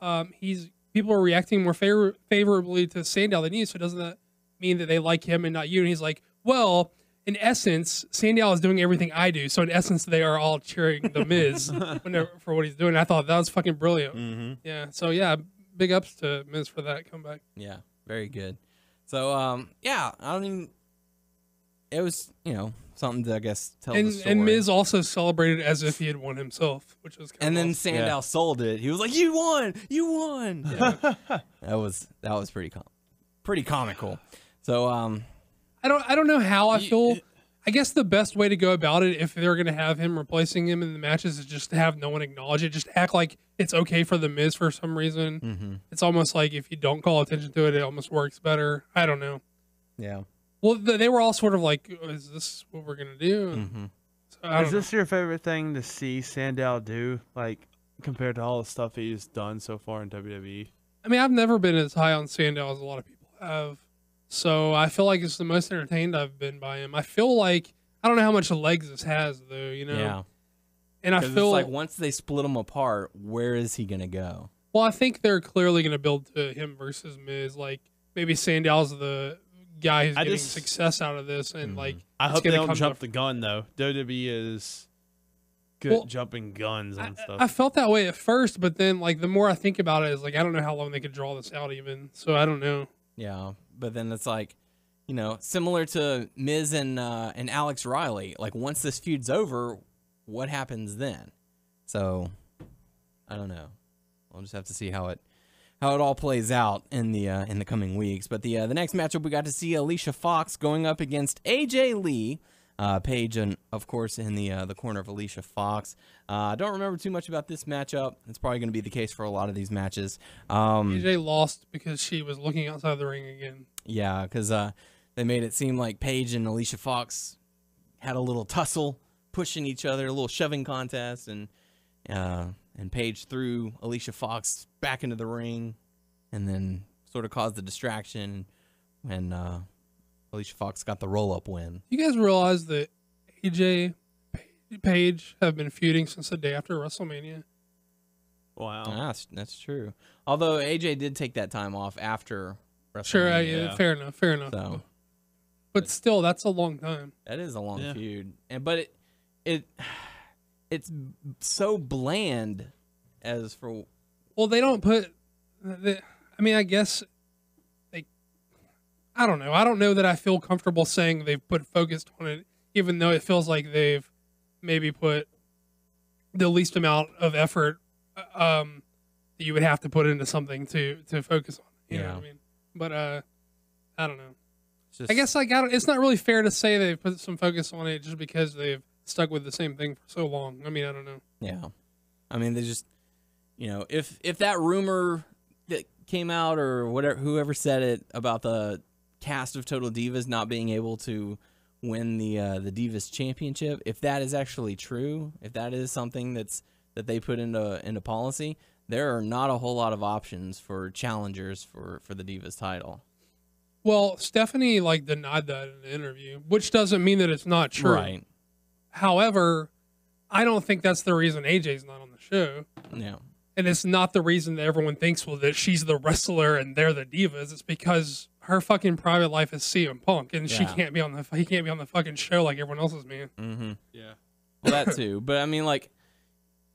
[SPEAKER 5] um, he's people are reacting more favor- favorably to Sandow than you? So doesn't that mean that they like him and not you?" And he's like, "Well." In essence, Sandow is doing everything I do, so in essence, they are all cheering the Miz (laughs) whenever, for what he's doing. I thought that was fucking brilliant.
[SPEAKER 3] Mm-hmm.
[SPEAKER 5] Yeah. So yeah, big ups to Miz for that comeback.
[SPEAKER 3] Yeah, very good. So um, yeah, I don't even. It was you know something to I guess tell
[SPEAKER 5] And
[SPEAKER 3] the story.
[SPEAKER 5] and Miz also celebrated as if he had won himself, which was kind
[SPEAKER 3] and
[SPEAKER 5] of
[SPEAKER 3] then
[SPEAKER 5] awesome.
[SPEAKER 3] Sandow
[SPEAKER 4] Yeah.
[SPEAKER 3] sold it. He was like, "You won, you won."
[SPEAKER 5] Yeah.
[SPEAKER 3] that was that was pretty com- pretty comical. So um,
[SPEAKER 5] I don't I don't know how I
[SPEAKER 3] You-
[SPEAKER 5] feel. I guess the best way to go about it, if they're gonna have him replacing him in the matches, is just to have no one acknowledge it. Just act like it's okay for the Miz for some reason.
[SPEAKER 3] mhm.
[SPEAKER 5] It's almost like if you don't call attention to it, it almost works better. I don't know.
[SPEAKER 3] yeah,
[SPEAKER 5] Well, they were all sort of like, "Is this what we're gonna do?" And
[SPEAKER 3] hmm
[SPEAKER 5] so, I don't
[SPEAKER 4] Is
[SPEAKER 5] know.
[SPEAKER 4] this your favorite thing to see Sandow do, like compared to all the stuff he's done so far in? WWE?
[SPEAKER 5] I mean, I've never been as high on Sandow as a lot of people have. So I feel like it's the most entertained I've been by him. I feel like I don't know how much legs this has though, you know.
[SPEAKER 3] yeah.
[SPEAKER 5] And I feel
[SPEAKER 3] it's like once they split him apart, where is he gonna go?
[SPEAKER 5] well, I think they're clearly going to build to him versus Miz. Like maybe Sandow's the guy who's
[SPEAKER 4] I
[SPEAKER 5] getting
[SPEAKER 4] just-
[SPEAKER 5] success out of this, and
[SPEAKER 3] Mhm.
[SPEAKER 5] like
[SPEAKER 4] I hope they don't jump the gun though. WWE is good
[SPEAKER 5] Well,
[SPEAKER 4] jumping guns
[SPEAKER 5] I,
[SPEAKER 4] stuff.
[SPEAKER 5] I felt that way at first, but then like the more I think about it, is like I don't know how long they could draw this out even. So I don't know.
[SPEAKER 3] Yeah, but then it's like, you know, similar to Miz and uh, and Alex Riley. Like once this feud's over, what happens then? So, I don't know. We'll just have to see how it how it all plays out in the uh, in the coming weeks. But the uh, the next matchup we got to see Alicia Fox going up against AJ Lee. Uh, Paige and of course in the uh, the corner of Alicia Fox. Uh, I don't remember too much about this matchup. It's probably going to be the case for a lot of these matches. Um,
[SPEAKER 5] AJ lost because she was looking outside the ring again.
[SPEAKER 3] Yeah, because uh, they made it seem like Paige and Alicia Fox had a little tussle, pushing each other, a little shoving contest, and uh, and Paige threw Alicia Fox back into the ring, and then sort of caused the distraction, when uh, Alicia Fox got the roll up win.
[SPEAKER 5] You guys realize that AJ Paige have been feuding since the day after WrestleMania?
[SPEAKER 4] wow.
[SPEAKER 3] Ah, that's that's true. Although AJ did take that time off after WrestleMania,
[SPEAKER 5] Sure, I,
[SPEAKER 4] yeah.
[SPEAKER 5] fair enough, fair enough.
[SPEAKER 3] so
[SPEAKER 5] but still, that's a long time.
[SPEAKER 3] That is a long
[SPEAKER 4] Yeah.
[SPEAKER 3] feud, and but it it it's so bland as for
[SPEAKER 5] Well, they don't put. I mean, I guess they. I don't know. I don't know that I feel comfortable saying they've put focused on it, even though it feels like they've maybe put the least amount of effort uh, um, that you would have to put into something to to focus on. You know what I
[SPEAKER 3] Yeah.
[SPEAKER 5] mean? But uh, I don't know.
[SPEAKER 3] Just,
[SPEAKER 5] I guess like I don't, it's not really fair to say they've put some focus on it just because they've stuck with the same thing for so long. I mean, I don't know.
[SPEAKER 3] Yeah. I mean, they just, you know, if if that rumor that came out or whatever, whoever said it about the cast of Total Divas not being able to win the uh, the Divas Championship, if that is actually true, if that is something that's that they put into into policy, there are not a whole lot of options for challengers for for the Divas title.
[SPEAKER 5] Well, Stephanie like denied that in the interview, which doesn't mean that it's not true.
[SPEAKER 3] Right.
[SPEAKER 5] However, I don't think that's the reason AJ's not on the show.
[SPEAKER 3] Yeah.
[SPEAKER 5] And it's not the reason that everyone thinks well that she's the wrestler and they're the divas. It's because her fucking private life is CM Punk and she can't be on the he can't be on the fucking show like everyone else is man.
[SPEAKER 3] Mm-hmm.
[SPEAKER 4] Yeah.
[SPEAKER 3] Well, that too. But I mean, like,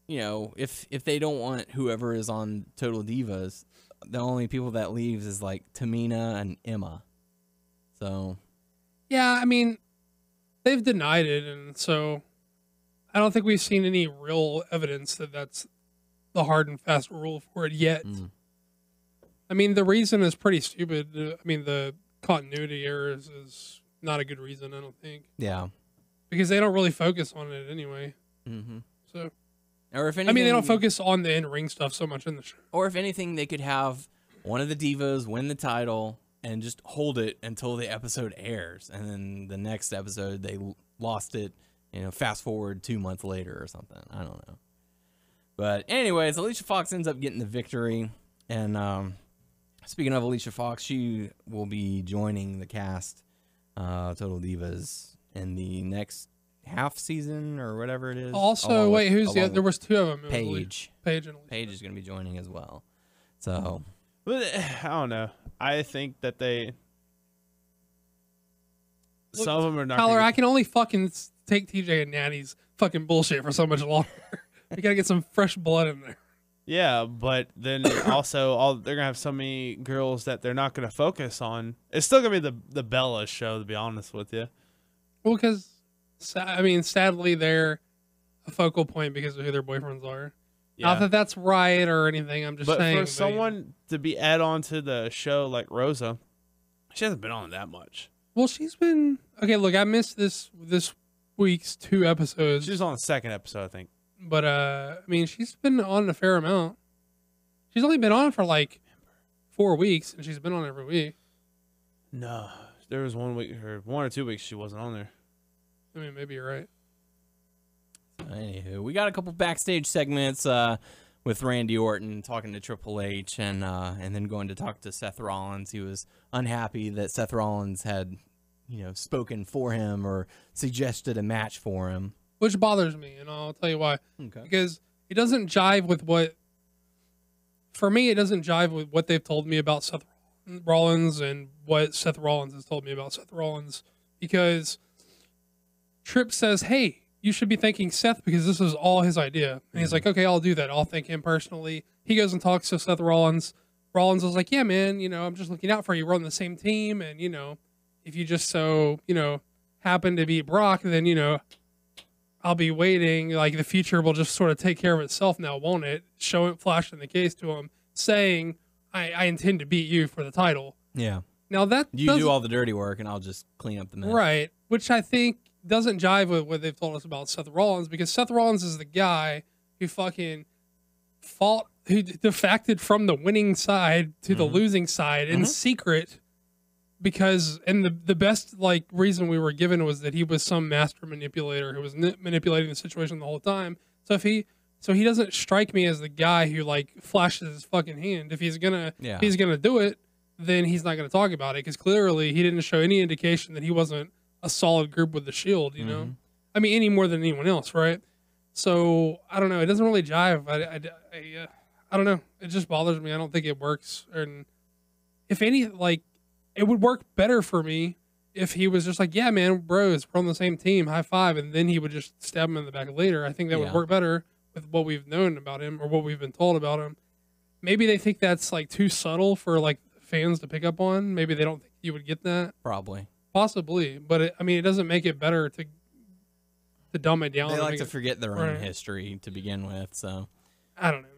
[SPEAKER 3] you know, if if they don't want whoever is on Total Divas, the only people that leaves is like Tamina and Emma. So
[SPEAKER 5] Yeah, I mean, they've denied it, and so I don't think we've seen any real evidence that that's the hard and fast rule for it yet.
[SPEAKER 3] Mm.
[SPEAKER 5] I mean, the reason is pretty stupid. Uh, I mean, the continuity errors is not a good reason, I don't think,
[SPEAKER 3] yeah.
[SPEAKER 5] because they don't really focus on it anyway.
[SPEAKER 3] Mm-hmm.
[SPEAKER 5] So,
[SPEAKER 3] Or if anything,
[SPEAKER 5] I mean, they don't focus on the in ring stuff so much in the show.
[SPEAKER 3] Or if anything, they could have one of the divas win the title and just hold it until the episode airs, and then the next episode they lost it. You know, fast forward two months later or something. I don't know. But anyways, Alicia Fox ends up getting the victory, and um, speaking of Alicia Fox, she will be joining the cast, uh, Total Divas, in the next half season or whatever it is.
[SPEAKER 5] Also,
[SPEAKER 3] along with-
[SPEAKER 5] wait, who's the other? There was two of them. Paige was Ali-
[SPEAKER 3] Paige.
[SPEAKER 5] Paige and Alicia.
[SPEAKER 3] Paige is going to be joining as well. So
[SPEAKER 4] But (sighs) I don't know. I think that they.
[SPEAKER 5] Look,
[SPEAKER 4] some of them are not.
[SPEAKER 5] Tyler,
[SPEAKER 4] gonna
[SPEAKER 5] I can only fucking take TJ and Natty's fucking bullshit for so much longer. (laughs) we gotta get some fresh blood in there.
[SPEAKER 4] Yeah, but then (coughs) also all they're gonna have so many girls that they're not gonna focus on. It's still gonna be the the Bella show, to be honest with you.
[SPEAKER 5] Well, because I mean, sadly, they're a focal point because of who their boyfriends are. Not that that's right or anything. I'm just
[SPEAKER 4] but
[SPEAKER 5] saying.
[SPEAKER 4] for
[SPEAKER 5] know.
[SPEAKER 4] someone to be add on to the show like Rosa, she hasn't been on that much.
[SPEAKER 5] well, she's been okay. Look, I missed this this week's two episodes,
[SPEAKER 4] She was on the second episode, I think.
[SPEAKER 5] but uh, I mean, she's been on a fair amount. She's only been on for like four weeks, and she's been on every week.
[SPEAKER 4] No, there was one week or one or two weeks she wasn't on there.
[SPEAKER 5] I mean, maybe you're right.
[SPEAKER 3] Anywho, we got a couple backstage segments uh, with Randy Orton talking to Triple H, and uh, and then going to talk to Seth Rollins. He was unhappy that Seth Rollins had, you know, spoken for him or suggested a match for him.
[SPEAKER 5] which bothers me, and I'll tell you why.
[SPEAKER 3] Okay.
[SPEAKER 5] Because it doesn't jive with what, for me, it doesn't jive with what they've told me about Seth Rollins and what Seth Rollins has told me about Seth Rollins. Because Tripp says, "Hey, you should be thanking Seth because this is all his idea," and he's like, "Okay, I'll do that. I'll thank him personally." He goes and talks to Seth Rollins. Rollins was like, "Yeah, man, you know, I'm just looking out for you. We're on the same team, and you know, if you just so you know happen to beat Brock, then you know." I'll be waiting. Like the future will just sort of take care of itself now, won't it? Show it, flash in the case to him, saying, I, "I intend to beat you for the title."
[SPEAKER 3] Yeah.
[SPEAKER 5] Now that
[SPEAKER 3] You do all the dirty work, and I'll just clean up the mess.
[SPEAKER 5] right, which I think doesn't jive with what they've told us about Seth Rollins because Seth Rollins is the guy who fucking fought, who defected from the winning side to the mm-hmm. losing side in mm-hmm. secret. Because and the the best like reason we were given was that he was some master manipulator who was ni- manipulating the situation the whole time. So if he so he doesn't strike me as the guy who like flashes his fucking hand. If he's gonna
[SPEAKER 3] Yeah.
[SPEAKER 5] if he's gonna do it, then he's not gonna talk about it because clearly he didn't show any indication that he wasn't a solid group with the Shield. You know, I mean any more than anyone else, right? So I don't know. It doesn't really jive. I I, I, uh, I don't know. It just bothers me. I don't think it works. And if any, like, it would work better for me if he was just like, "Yeah, man, bros, we're on the same team, high five, and then he would just stab him in the back later. I think that
[SPEAKER 3] Yeah.
[SPEAKER 5] would work better with what we've known about him or what we've been told about him. Maybe they think that's like too subtle for like fans to pick up on. Maybe they don't think you would get that.
[SPEAKER 3] Probably.
[SPEAKER 5] Possibly, but it, I mean, it doesn't make it better to to dumb it down.
[SPEAKER 3] They like to
[SPEAKER 5] it-
[SPEAKER 3] forget their own
[SPEAKER 5] Right.
[SPEAKER 3] history to begin with, so
[SPEAKER 5] I don't know. Man.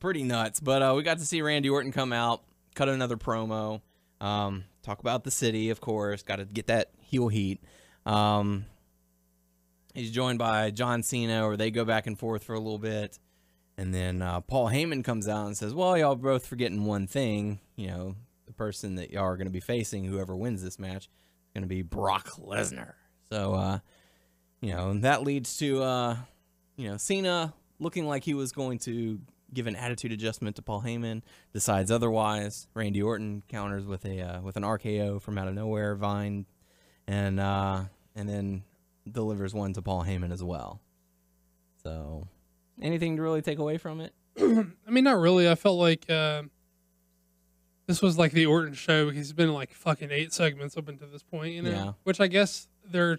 [SPEAKER 3] pretty nuts. But uh, we got to see Randy Orton come out, cut another promo, um, talk about the city, of course. Got to get that heel heat. Um, he's joined by John Cena, or they go back and forth for a little bit. And then uh, Paul Heyman comes out and says, Well, y'all both forgetting one thing. You know, the person that y'all are going to be facing, whoever wins this match, is going to be Brock Lesnar. So, uh, you know, that leads to, uh, you know, Cena looking like he was going to give an attitude adjustment to Paul Heyman, decides otherwise. Randy Orton counters with a uh, with an RKO from out of nowhere, Vine, and uh, and then delivers one to Paul Heyman as well. So, anything to really take away from it? (clears throat)
[SPEAKER 5] I mean, not really. I felt like uh, this was like the Orton show because he's been in like fucking eight segments up until this point, you know.
[SPEAKER 3] Yeah.
[SPEAKER 5] Which I guess they're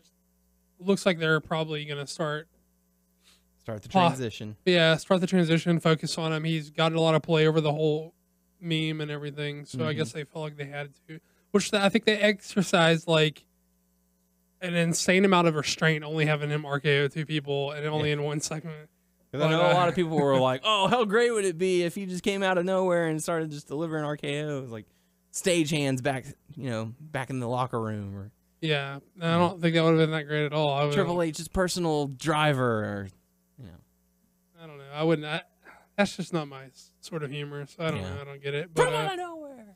[SPEAKER 5] looks like they're probably gonna start.
[SPEAKER 3] Start the transition.
[SPEAKER 5] Yeah, start the transition, focus on him. He's gotten a lot of play over the whole meme and everything, so I guess mm-hmm. they felt like they had to. Which I think they exercised like an insane amount of restraint, only having him RKO two people and only in one segment.
[SPEAKER 3] 'Cause I know a (laughs) lot of people were like, "Oh, how great would it be if he just came out of nowhere and started just delivering RKOs, like stagehands back, you know, back in the locker room, or
[SPEAKER 5] Yeah, I don't think that would have been that great at all. I
[SPEAKER 3] Triple H's personal driver, or you know,
[SPEAKER 5] I don't know. I wouldn't. I, that's just not my sort of humor, so I don't
[SPEAKER 3] Yeah.
[SPEAKER 5] know. I don't get it. But
[SPEAKER 3] from
[SPEAKER 5] uh,
[SPEAKER 3] out of nowhere.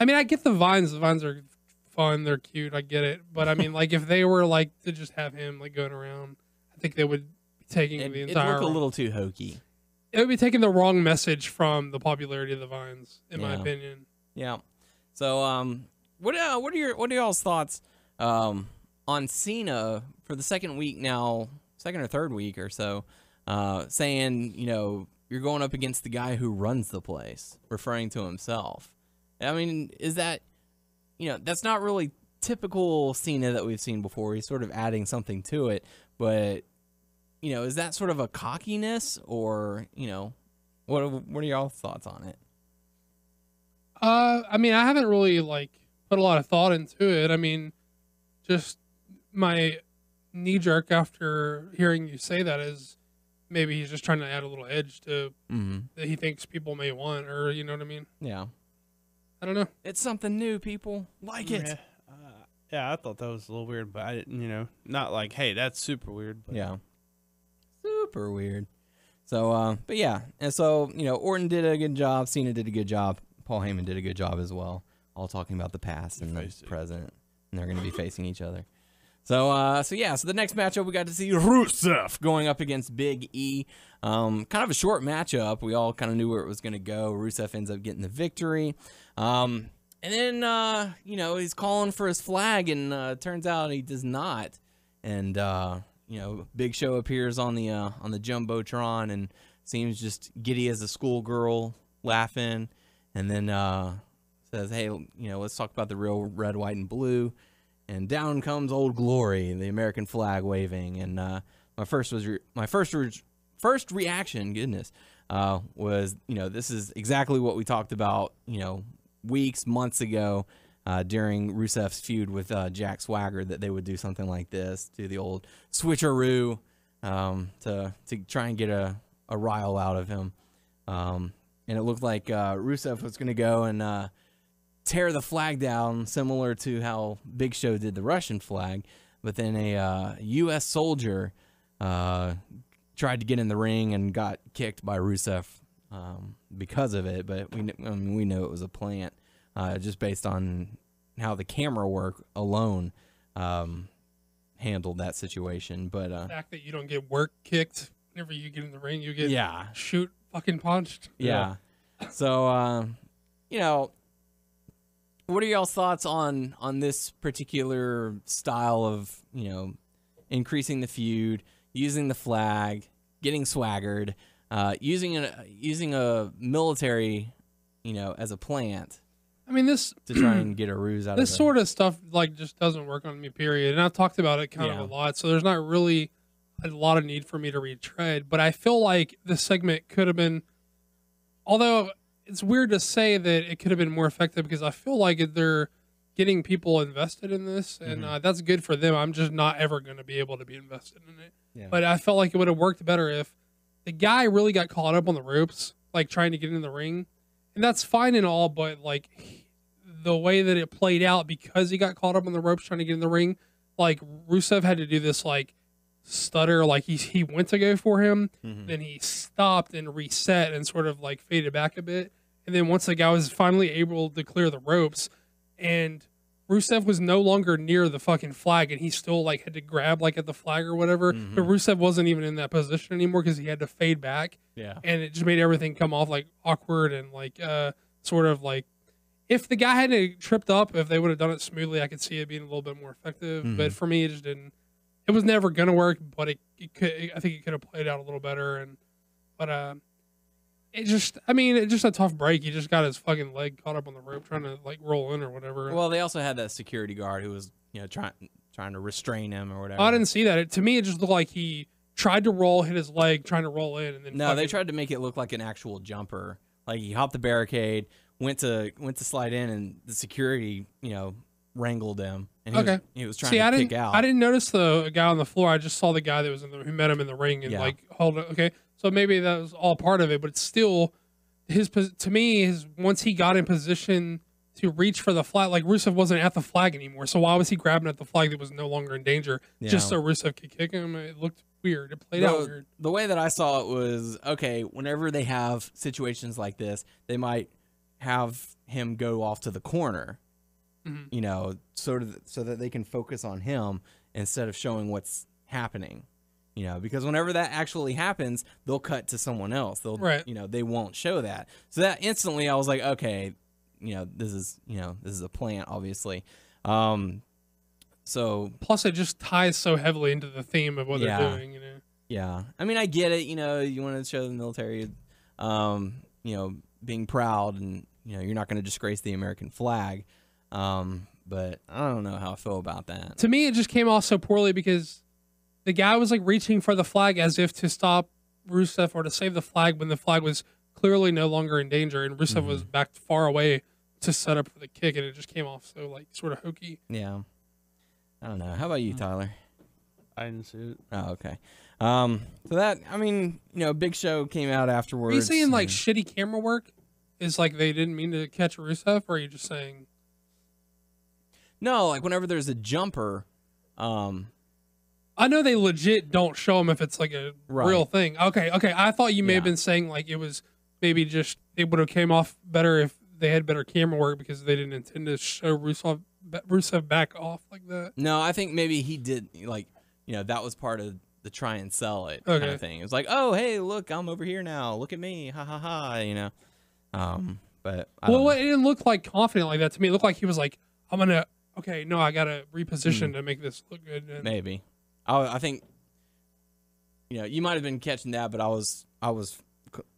[SPEAKER 5] I mean, I get the vines. The vines are fun. They're cute. I get it. But I mean, like if they were like to just have him like going around, I think they would taking
[SPEAKER 3] It,
[SPEAKER 5] the entire.
[SPEAKER 3] it looked a little too hokey.
[SPEAKER 5] it would be taking the wrong message from the popularity of the vines, in my opinion.
[SPEAKER 3] Yeah. So, um, what uh, what are your what are y'all's thoughts um on Cena for the second week now, second or third week or so, uh, saying you know you're going up against the guy who runs the place, referring to himself. I mean, is that you know that's not really typical Cena that we've seen before. He's sort of adding something to it, but you know, is that sort of a cockiness or you know, what are- what are y'all's thoughts on it?
[SPEAKER 5] Uh, I mean, I haven't really like put a lot of thought into it. I mean, just my knee jerk after hearing you say that is maybe he's just trying to add a little edge to
[SPEAKER 3] Mm-hmm.
[SPEAKER 5] that he thinks people may want, or you know what I mean.
[SPEAKER 3] Yeah.
[SPEAKER 5] I don't know.
[SPEAKER 3] It's something new, people. Like it.
[SPEAKER 4] Yeah. Uh, yeah, I thought that was a little weird, but I didn't, you know, not like, hey, that's super weird. But
[SPEAKER 3] Yeah. Super weird. So, uh, but yeah. And so, you know, Orton did a good job. Cena did a good job. Paul Heyman did a good job as well. All talking about the past and the present. And they're going to be facing each other. So, uh, so yeah. So the next matchup, we got to see Rusev going up against Big E. Um, kind of a short matchup. We all kind of knew where it was going to go. Rusev ends up getting the victory. Um, and then, uh, you know, he's calling for his flag, and uh, turns out he does not. And uh, you know, Big Show appears on the uh, on the jumbotron and seems just giddy as a schoolgirl, laughing, and then uh, says, "Hey, you know, let's talk about the real red, white, and blue." And down comes Old Glory, the American flag waving. And uh, my first was re- my first re- first reaction, goodness, uh, was you know this is exactly what we talked about, you know, weeks, months ago. Uh, during Rusev's feud with uh, Jack Swagger, that they would do something like this, do the old switcheroo um, to to try and get a, a rile out of him. Um, and it looked like uh, Rusev was going to go and uh, tear the flag down, similar to how Big Show did the Russian flag. But then a uh, U.S. soldier uh, tried to get in the ring and got kicked by Rusev um, because of it. But we, I mean, we know it was a plant, uh, just based on how the camera work alone um, handled that situation. But uh,
[SPEAKER 5] The fact that you don't get work kicked whenever you get in the ring, you get
[SPEAKER 3] yeah,
[SPEAKER 5] shoot fucking punched.
[SPEAKER 3] Yeah. So, um, you know, what are y'all's thoughts on on this particular style of you know increasing the feud, using the flag, getting swaggered, uh, using a using a military, you know, as a plant
[SPEAKER 5] I mean, this
[SPEAKER 3] to try and get a ruse out
[SPEAKER 5] this
[SPEAKER 3] of this
[SPEAKER 5] sort of stuff like just doesn't work on me. Period. And I've talked about it kind
[SPEAKER 3] Yeah.
[SPEAKER 5] of a lot, so there's not really a lot of need for me to retread. But I feel like this segment could have been, although it's weird to say that it could have been more effective because I feel like they're getting people invested in this, and
[SPEAKER 3] Mm-hmm.
[SPEAKER 5] uh, that's good for them. I'm just not ever going to be able to be invested in it.
[SPEAKER 3] Yeah.
[SPEAKER 5] But I felt like it would have worked better if the guy really got caught up on the ropes, like trying to get in the ring, and that's fine and all, but like the way that it played out because he got caught up on the ropes trying to get in the ring, like Rusev had to do this like stutter, like he he went to go for him, then he stopped and reset and sort of like faded back a bit, and then once the guy was finally able to clear the ropes, and Rusev was no longer near the fucking flag, and he still like had to grab like at the flag or whatever, but Rusev wasn't even in that position anymore because he had to fade back.
[SPEAKER 3] Yeah.
[SPEAKER 5] and it just made everything come off like awkward and like uh sort of like if the guy hadn't tripped up if they would have done it smoothly i could see it being a little bit more effective. But for me it just didn't it was never gonna work but it, it could i think it could have played out a little better. And but uh it just i mean it's just a tough break. He just got his fucking leg caught up on the rope trying to like roll in or whatever.
[SPEAKER 3] Well, they also had that security guard who was, you know, trying trying to restrain him or whatever.
[SPEAKER 5] i didn't see that. It, to me it just looked like he tried to roll hit his leg trying to roll in and then
[SPEAKER 3] No, they tried to make it look like an actual jumper. Like he hopped the barricade, went to went to slide in, and the security, you know, wrangled him, and he was,
[SPEAKER 5] Okay.
[SPEAKER 3] he was trying
[SPEAKER 5] See,
[SPEAKER 3] to
[SPEAKER 5] I
[SPEAKER 3] kick
[SPEAKER 5] didn't.
[SPEAKER 3] out.
[SPEAKER 5] I didn't notice the guy on the floor. I just saw the guy that was in the who met him in the ring and
[SPEAKER 3] Yeah.
[SPEAKER 5] like hold it. Okay, so maybe that was all part of it, but it's still his. To me, his once he got in position to reach for the flag, like Rusev wasn't at the flag anymore. So why was he grabbing at the flag that was no longer in danger? Just so Rusev could kick him. It looked weird. It played out weird.
[SPEAKER 3] the way that I saw it was okay. Whenever they have situations like this, they might have him go off to the corner,
[SPEAKER 5] Mhm.
[SPEAKER 3] you know, sort of so that they can focus on him instead of showing what's happening. You know, because whenever that actually happens, they'll cut to someone else. They'll,
[SPEAKER 5] Right.
[SPEAKER 3] you know, they won't show that. So that instantly, I was like, okay, you know, this is, you know, this is a plant, obviously. Um, so
[SPEAKER 5] Plus, it just ties so heavily into the theme of what
[SPEAKER 3] Yeah.
[SPEAKER 5] they're doing. You know.
[SPEAKER 3] Yeah, I mean, I get it. You know, you want to show the military, um, you know, being proud, and you know, you're not going to disgrace the American flag. Um, but I don't know how I feel about that.
[SPEAKER 5] to me it just came off so poorly because the guy was like reaching for the flag as if to stop Rusev or to save the flag when the flag was clearly no longer in danger and Rusev was
[SPEAKER 3] Mm-hmm.
[SPEAKER 5] back far away to set up for the kick and it just came off so like sort of hokey.
[SPEAKER 3] Yeah, I don't know. How about you, Tyler?
[SPEAKER 4] I didn't see it.
[SPEAKER 3] Oh, okay. Um, so that I mean, you know, Big Show came out afterwards.
[SPEAKER 5] Are you saying like shitty camera work is like they didn't mean to catch Rusev or are you just saying
[SPEAKER 3] no, like whenever there's a jumper, um,
[SPEAKER 5] I know they legit don't show him if it's like a
[SPEAKER 3] Right.
[SPEAKER 5] real thing. Okay, okay. I thought you may have been saying like it was maybe just it would have came off better if they had better camera work because they didn't intend to show Rusev Rusev back off like that.
[SPEAKER 3] No, I think maybe he did like you know that was part of the try and sell it kind
[SPEAKER 5] Okay.
[SPEAKER 3] of thing. It was like, oh hey, look, I'm over here now. Look at me, ha ha ha. You know, um, but I
[SPEAKER 5] Well,
[SPEAKER 3] know.
[SPEAKER 5] it didn't look like confident like that to me. It looked like he was like, "I'm gonna okay, no, I gotta reposition to make this look good." And
[SPEAKER 3] maybe I, I think you know you might have been catching that, but I was I was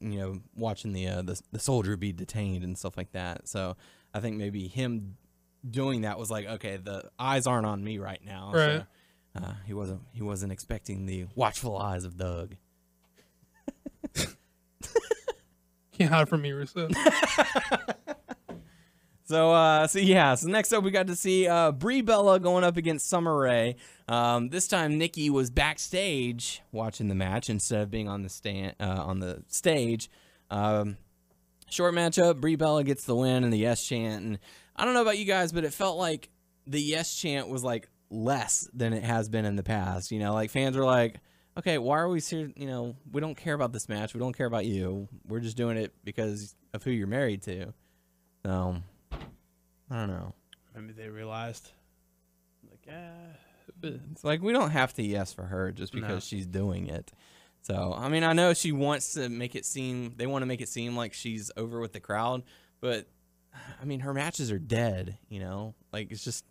[SPEAKER 3] you know watching the uh, the the soldier be detained and stuff like that. So I think maybe him doing that was like, okay, the eyes aren't on me right now.
[SPEAKER 5] Right.
[SPEAKER 3] So, uh, he wasn't he wasn't expecting the watchful eyes of Doug. (laughs)
[SPEAKER 5] can't hide from me, Rusev. (laughs)
[SPEAKER 3] So, uh, so yeah. So next up, we got to see uh, Brie Bella going up against Summer Rae. Um, this time, Nikki was backstage watching the match instead of being on the stand uh, on the stage. Um, short matchup. Brie Bella gets the win and the yes chant. And I don't know about you guys, but it felt like the yes chant was like less than it has been in the past. You know, like fans were like, "Okay, why are we here? You know, we don't care about this match. We don't care about you. We're just doing it because of who you're married to." So. I don't know.
[SPEAKER 4] Maybe they realized, like, yeah,
[SPEAKER 3] It's like we don't have to yes for her just because
[SPEAKER 4] No.
[SPEAKER 3] she's doing it. So I mean, I know she wants to make it seem they want to make it seem like she's over with the crowd, but I mean, her matches are dead. You know, like it's just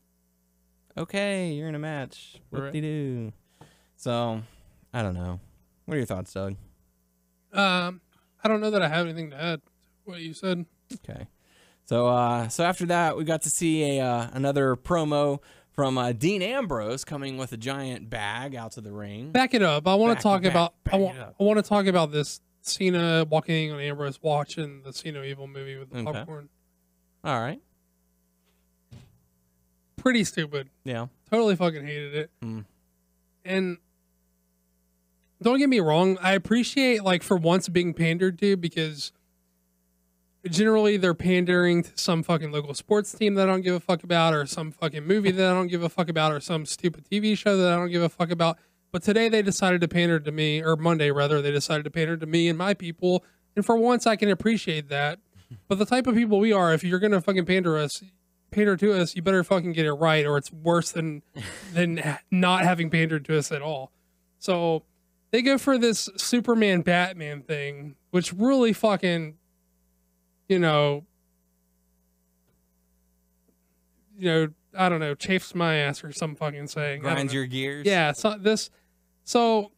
[SPEAKER 3] okay. You're in a match. What
[SPEAKER 4] do
[SPEAKER 3] do do? So I don't know. What are your thoughts, Doug?
[SPEAKER 5] um, I don't know that I have anything to add to what you said.
[SPEAKER 3] Okay. So uh so after that we got to see a uh, another promo from uh, Dean Ambrose coming with a giant bag out to the ring.
[SPEAKER 5] Back it up. I want to talk
[SPEAKER 3] back-
[SPEAKER 5] about. I want. I want to talk about this Cena walking on Ambrose watching the Cena Evil movie with the
[SPEAKER 3] Okay.
[SPEAKER 5] popcorn.
[SPEAKER 3] All right.
[SPEAKER 5] Pretty stupid.
[SPEAKER 3] Yeah.
[SPEAKER 5] Totally fucking hated it.
[SPEAKER 3] Mm.
[SPEAKER 5] And don't get me wrong, I appreciate like for once being pandered to because generally they're pandering to some fucking local sports team that I don't give a fuck about, or some fucking movie that I don't give a fuck about, or some stupid TV show that I don't give a fuck about. But today they decided to pander to me, or Monday rather, they decided to pander to me and my people. And for once, I can appreciate that. (laughs) But the type of people we are, if you're gonna fucking pander us, pander to us, you better fucking get it right, or it's worse than (laughs) than not having pandered to us at all. So they go for this Superman Batman thing, which really fucking, you know, you know, I don't know, chafes my ass or some fucking saying.
[SPEAKER 3] Grinds your gears.
[SPEAKER 5] Yeah, so this so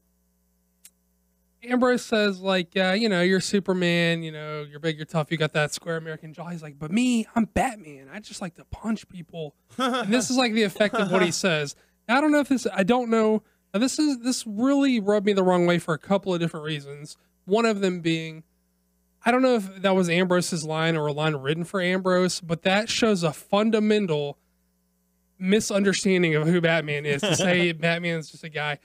[SPEAKER 5] Ambrose says like, uh, you know, you're Superman, you know, you're big, you're tough, you got that square American jaw. He's like, but me, I'm Batman. I just like to punch people. (laughs) and this is like the effect of what he says. I don't know if this I don't know. Now, this is this really rubbed me the wrong way for a couple of different reasons. One of them being I don't know if that was Ambrose's line or a line written for Ambrose, but that shows a fundamental misunderstanding of who Batman is. To say (laughs) Batman is just a guy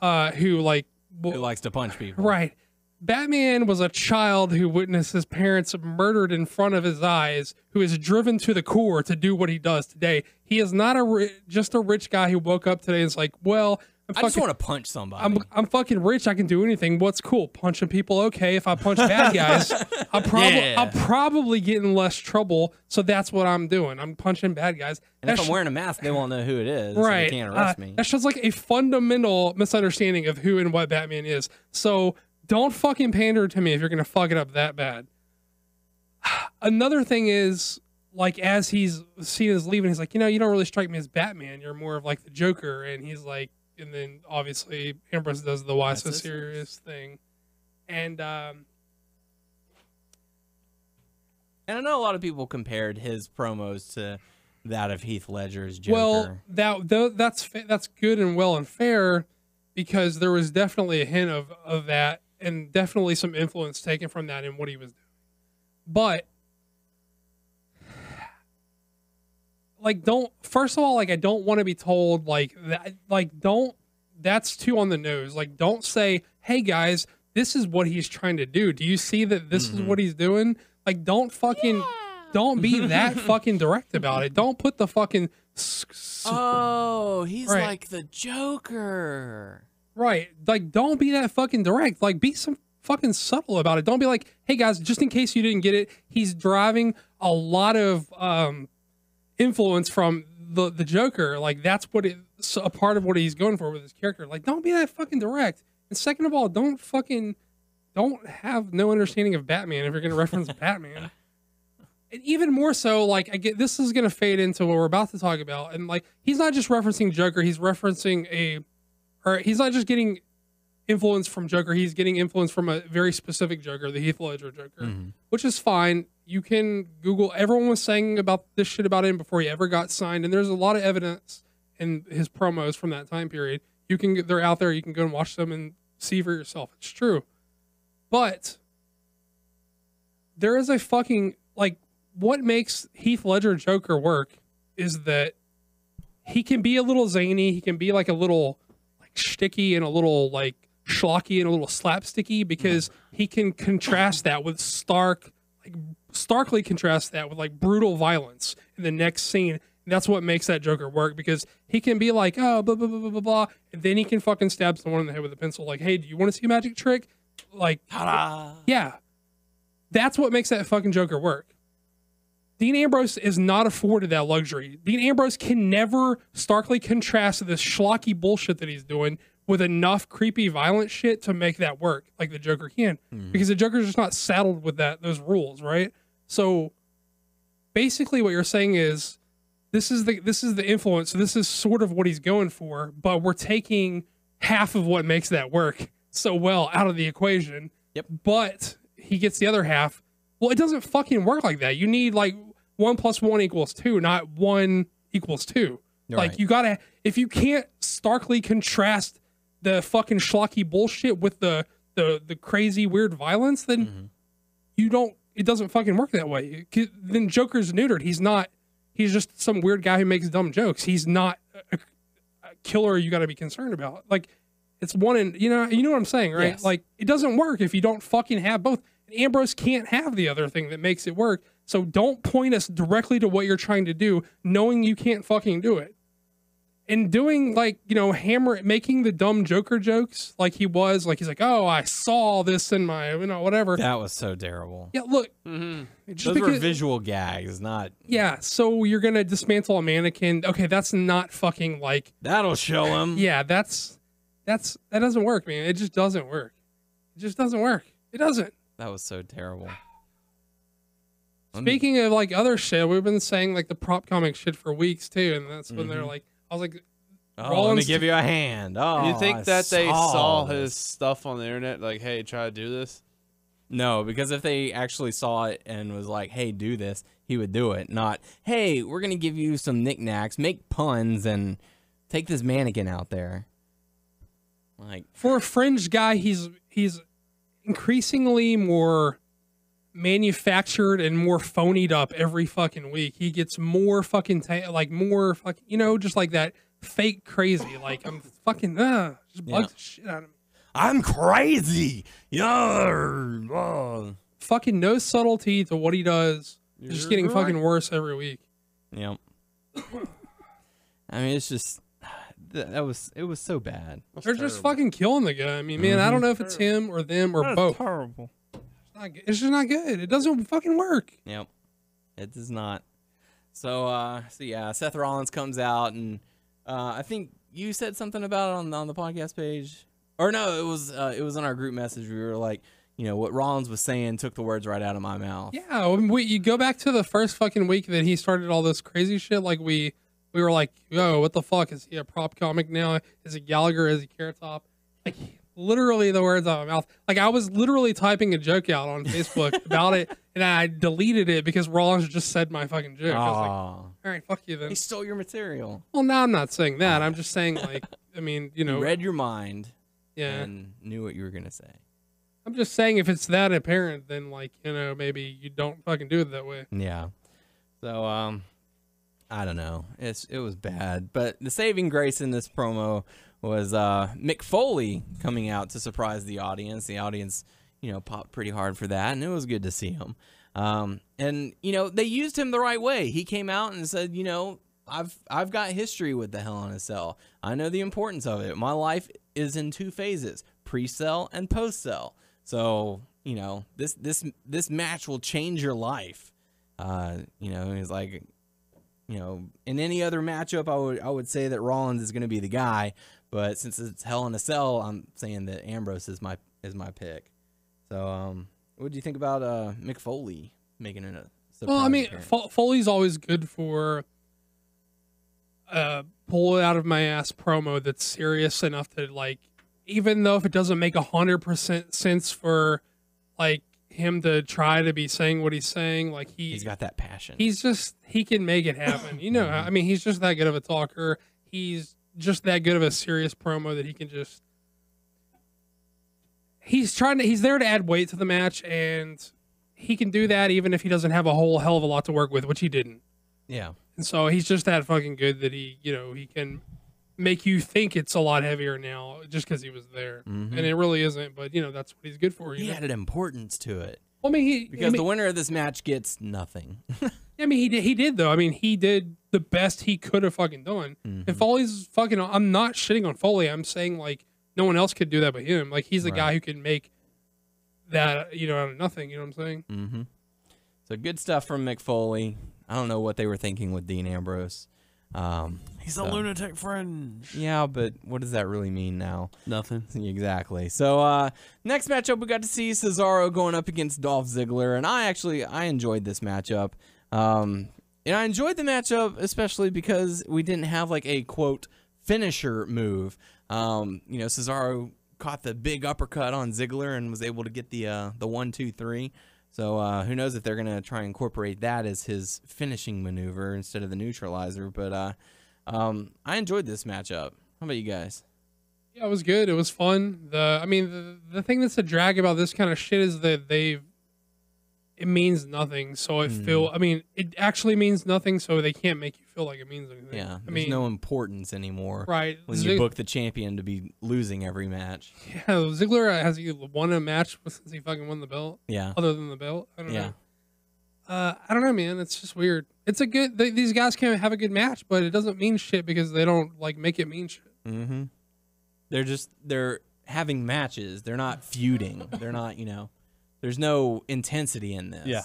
[SPEAKER 5] uh, who like
[SPEAKER 3] Who likes to punch people.
[SPEAKER 5] right. Batman was a child who witnessed his parents murdered in front of his eyes, who is driven to the core to do what he does today. He is not a ri- just a rich guy who woke up today and is like, well, I'm
[SPEAKER 3] I just want to punch somebody.
[SPEAKER 5] I'm I'm fucking rich. I can do anything. What's cool? Punching people. Okay. If I punch bad (laughs) guys, I'll probably
[SPEAKER 3] Yeah.
[SPEAKER 5] I'll probably get in less trouble. So that's what I'm doing. I'm punching bad guys.
[SPEAKER 3] and if
[SPEAKER 5] That
[SPEAKER 3] I'm wearing a mask, they won't know who it is. so
[SPEAKER 5] right.
[SPEAKER 3] they can't
[SPEAKER 5] uh,
[SPEAKER 3] arrest me.
[SPEAKER 5] That's just like a fundamental misunderstanding of who and what Batman is. So don't fucking pander to me if you're gonna fuck it up that bad. (sighs) Another thing is like as he's seen as leaving, he's like, you know, you don't really strike me as Batman. You're more of like the Joker, and he's like, and then obviously Ambrose does the why so serious thing, and um,
[SPEAKER 3] And I know a lot of people compared his promos to that of Heath Ledger's Joker.
[SPEAKER 5] Well, that tho- that's that's good and well and fair because there was definitely a hint of of that and definitely some influence taken from that in what he was doing. But like don't first of all like I don't want to be told like that like don't that's too on the nose. Like don't say, "Hey guys, this is what he's trying to do. Do you see that this is what he's doing?" Like don't fucking don't be (laughs) that fucking direct about it. Don't put the fucking s- s-
[SPEAKER 3] oh, he's
[SPEAKER 5] Right.
[SPEAKER 3] like the Joker.
[SPEAKER 5] right. Like don't be that fucking direct. Like be some fucking subtle about it. Don't be like, "Hey guys, just in case you didn't get it, he's driving a lot of um influence from the the Joker. Like that's what it a part of what he's going for with his character. Like don't be that fucking direct. And second of all, don't fucking don't have no understanding of Batman if you're going to reference (laughs) Batman. And even more so, like I get this is going to fade into what we're about to talk about, and like he's not just referencing Joker, he's referencing a, or he's not just getting influence from Joker, he's getting influence from a very specific Joker, the Heath Ledger Joker, mm-hmm. which is fine. You can Google. Everyone was saying about this shit about him before he ever got signed, and there's a lot of evidence in his promos from that time period. You can get they're out there. You can go and watch them and see for yourself. It's true, but there is a fucking like what makes Heath Ledger Joker work is that he can be a little zany. He can be like a little like sticky and a little like schlocky and a little slapsticky because he can contrast that with stark like starkly contrast that with like brutal violence in the next scene. And that's what makes that Joker work because he can be like, oh, blah, blah, blah, blah, blah, blah. And then he can fucking stab someone in the head with a pencil. Like, hey, do you want to see a magic trick? Like, Ta-da. yeah. That's what makes that fucking Joker work. Dean Ambrose is not afforded that luxury. Dean Ambrose can never starkly contrast this schlocky bullshit that he's doing with enough creepy, violent shit to make that work like the Joker can. Hmm. Because the Joker's just not saddled with that those rules, right? So basically what you're saying is this is the this is the influence. This is sort of what he's going for, but we're taking half of what makes that work so well out of the equation.
[SPEAKER 3] Yep.
[SPEAKER 5] But he gets the other half. Well, it doesn't fucking work like that. You need like one plus one equals two, not one equals two. Like
[SPEAKER 3] Right.
[SPEAKER 5] you gotta if you can't starkly contrast the fucking schlocky bullshit with the the the crazy weird violence, then mm-hmm. you don't. It doesn't fucking work that way. Then Joker's neutered. He's not. He's just some weird guy who makes dumb jokes. He's not a, a killer you got to be concerned about. Like it's one and you know you know what I'm saying, right?
[SPEAKER 3] Yes.
[SPEAKER 5] Like it doesn't work if you don't fucking have both. And Ambrose can't have the other thing that makes it work. So don't point us directly to what you're trying to do, knowing you can't fucking do it. And doing like, you know, hammer making the dumb Joker jokes like he was, like he's like, oh, I saw this in my, you know, whatever.
[SPEAKER 3] That was so terrible.
[SPEAKER 5] Yeah, look,
[SPEAKER 4] Mm-hmm.
[SPEAKER 5] just
[SPEAKER 3] Those were
[SPEAKER 5] because-
[SPEAKER 3] visual gags, not.
[SPEAKER 5] yeah, so you're gonna dismantle a mannequin. Okay, that's not fucking like
[SPEAKER 3] That'll show him.
[SPEAKER 5] yeah, that's that's that doesn't work, man. It just doesn't work. It just doesn't work. It doesn't.
[SPEAKER 3] That was so terrible.
[SPEAKER 5] Speaking of like other shit, we've been saying like the prop comic shit for weeks too, and that's when they're
[SPEAKER 3] Mhm.
[SPEAKER 5] like, I was like,
[SPEAKER 3] Oh, let me give you a hand. Oh,
[SPEAKER 4] you think
[SPEAKER 3] I
[SPEAKER 4] that they saw
[SPEAKER 3] this.
[SPEAKER 4] his stuff on the internet? Like, hey, try to do this.
[SPEAKER 3] No, because if they actually saw it and was like, "Hey, do this," he would do it. Not, "Hey, we're gonna give you some knickknacks, make puns, and take this mannequin out there." Like,
[SPEAKER 5] for a fringe guy, he's he's increasingly more manufactured and more phonied up every fucking week. He gets more fucking ta- like more fucking you know just like that fake crazy. Like I'm fucking uh just bugs
[SPEAKER 3] Yeah.
[SPEAKER 5] the shit out of me.
[SPEAKER 3] I'm crazy. Yeah. oh.
[SPEAKER 5] Fucking no subtlety to what he does. Just
[SPEAKER 4] You're
[SPEAKER 5] getting
[SPEAKER 4] right.
[SPEAKER 5] fucking worse every week.
[SPEAKER 3] Yep. (coughs) I mean, it's just (sighs) that, that was it was so bad.
[SPEAKER 4] That's
[SPEAKER 5] They're just fucking killing the guy. I mean, man, I don't know if it's him or them or both.
[SPEAKER 3] Terrible.
[SPEAKER 5] It's, not, good. it's just not good. It doesn't fucking work.
[SPEAKER 3] Yep. It does not. So uh so yeah, Seth Rollins comes out and uh I think you said something about it on on the podcast page. Or no, it was uh it was on our group message. We were like, you know, what Rollins was saying took the words right out of my mouth.
[SPEAKER 5] Yeah, when we, you go back to the first fucking week that he started all this crazy shit. Like we, we were like, "Yo, what the fuck is he a prop comic now? Is he Gallagher? Is he Carrot Top?" Like literally the words out of my mouth. Like I was literally typing a joke out on Facebook (laughs) about it, and I deleted it because Rollins just said my fucking joke. I was like,
[SPEAKER 3] Aw.
[SPEAKER 5] "All right, fuck you then."
[SPEAKER 3] he stole your material.
[SPEAKER 5] Well, now I'm not saying that. I'm just saying like, I mean, you (laughs) know,
[SPEAKER 3] He read your mind
[SPEAKER 5] yeah.
[SPEAKER 3] and knew what you were gonna say.
[SPEAKER 5] I'm just saying if it's that apparent, then like, you know, maybe you don't fucking do it that way.
[SPEAKER 3] Yeah. So um I don't know. It's it was bad. But the saving grace in this promo was uh Mick Foley coming out to surprise the audience. The audience, you know, popped pretty hard for that and it was good to see him. Um and you know, they used him the right way. He came out and said, you know, I've I've got history with the Hell in a Cell. I know the importance of it. My life is in two phases, pre-cell and post-cell. So, you know, this this this match will change your life. Uh, you know, he's like, you know, in any other matchup, I would I would say that Rollins is going to be the guy, but since it's Hell in a Cell, I'm saying that Ambrose is my is my pick. So, um, what do you think about uh Mick Foley making it a
[SPEAKER 5] Well, I mean,
[SPEAKER 3] appearance?
[SPEAKER 5] Foley's always good for uh, pull it out of my ass promo that's serious enough to like, even though if it doesn't make a hundred percent sense for like him to try to be saying what he's saying, like he
[SPEAKER 3] he's got that passion.
[SPEAKER 5] he's just he can make it happen. You know, (laughs) I mean, he's just that good of a talker. He's just that good of a serious promo that he can just. He's trying to. He's there to add weight to the match, and he can do that even if he doesn't have a whole hell of a lot to work with, which he didn't.
[SPEAKER 3] yeah,
[SPEAKER 5] And so he's just that fucking good that he, you know, he can make you think it's a lot heavier now just because he was there,
[SPEAKER 3] Mhm.
[SPEAKER 5] and it really isn't. But you know, that's what he's good for.
[SPEAKER 3] He
[SPEAKER 5] know?
[SPEAKER 3] added importance to it
[SPEAKER 5] Well, I mean, he
[SPEAKER 3] because
[SPEAKER 5] I mean,
[SPEAKER 3] the winner of this match gets nothing. (laughs)
[SPEAKER 5] I mean, he did. He did though. I mean, he did the best he could have fucking done. And Foley's fucking. I'm not shitting on Foley. I'm saying like no one else could do that but him. Like he's the guy who can make that you know out of nothing. You know what I'm saying?
[SPEAKER 3] Mm-hmm. So good stuff from Mick Foley. I don't know what they were thinking with Dean Ambrose. Um,
[SPEAKER 4] He's
[SPEAKER 3] so-
[SPEAKER 4] a lunatic friend.
[SPEAKER 3] Yeah, but what does that really mean now?
[SPEAKER 4] Nothing. (laughs)
[SPEAKER 3] Exactly. So uh next matchup we got to see Cesaro going up against Dolph Ziggler and I actually I enjoyed this matchup. Um and I enjoyed the matchup especially because we didn't have like a quote finisher move. Um you know Cesaro caught the big uppercut on Ziggler and was able to get the uh the one two three. So uh, who knows if they're gonna try and incorporate that as his finishing maneuver instead of the neutralizer? But uh, um, I enjoyed this matchup. How about you guys?
[SPEAKER 5] Yeah, it was good. It was fun. The I mean, the the thing that's a drag about this kind of shit is that they've it means nothing. So I
[SPEAKER 3] Hmm.
[SPEAKER 5] feel. I mean, it actually means nothing. So they can't make you feel like it means anything.
[SPEAKER 3] Yeah,
[SPEAKER 5] I
[SPEAKER 3] there's
[SPEAKER 5] mean,
[SPEAKER 3] no importance anymore.
[SPEAKER 5] right.
[SPEAKER 3] When
[SPEAKER 5] Zig-
[SPEAKER 3] you book the champion to be losing every match. (laughs)
[SPEAKER 5] yeah, Ziggler has he won a match since he fucking won the belt.
[SPEAKER 3] Yeah.
[SPEAKER 5] Other than the belt, I don't
[SPEAKER 3] Yeah.
[SPEAKER 5] know. Uh, I don't know, man. It's just weird. It's a good. They, these guys can have a good match, but it doesn't mean shit because they don't like make it mean shit.
[SPEAKER 3] Mm-hmm. They're just they're having matches. They're not feuding. they're not, you know, there's no intensity in this.
[SPEAKER 4] Yeah.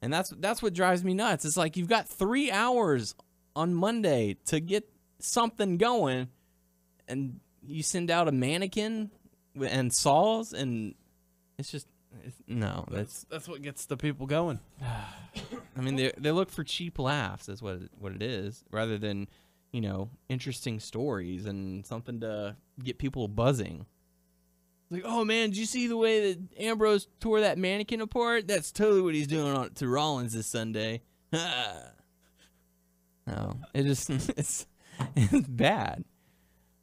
[SPEAKER 3] And that's that's what drives me nuts. It's like you've got three hours on Monday to get something going, and you send out a mannequin and saws, and it's just it's, no. That's
[SPEAKER 4] That's what gets the people going. (sighs)
[SPEAKER 3] I mean they they look for cheap laughs. Is what it, what it is, rather than you know interesting stories and something to get people buzzing. Like, oh man, did you see the way that Ambrose tore that mannequin apart? That's totally what he's doing on, to Rollins this Sunday. (laughs) no, it just (laughs) it's it's bad.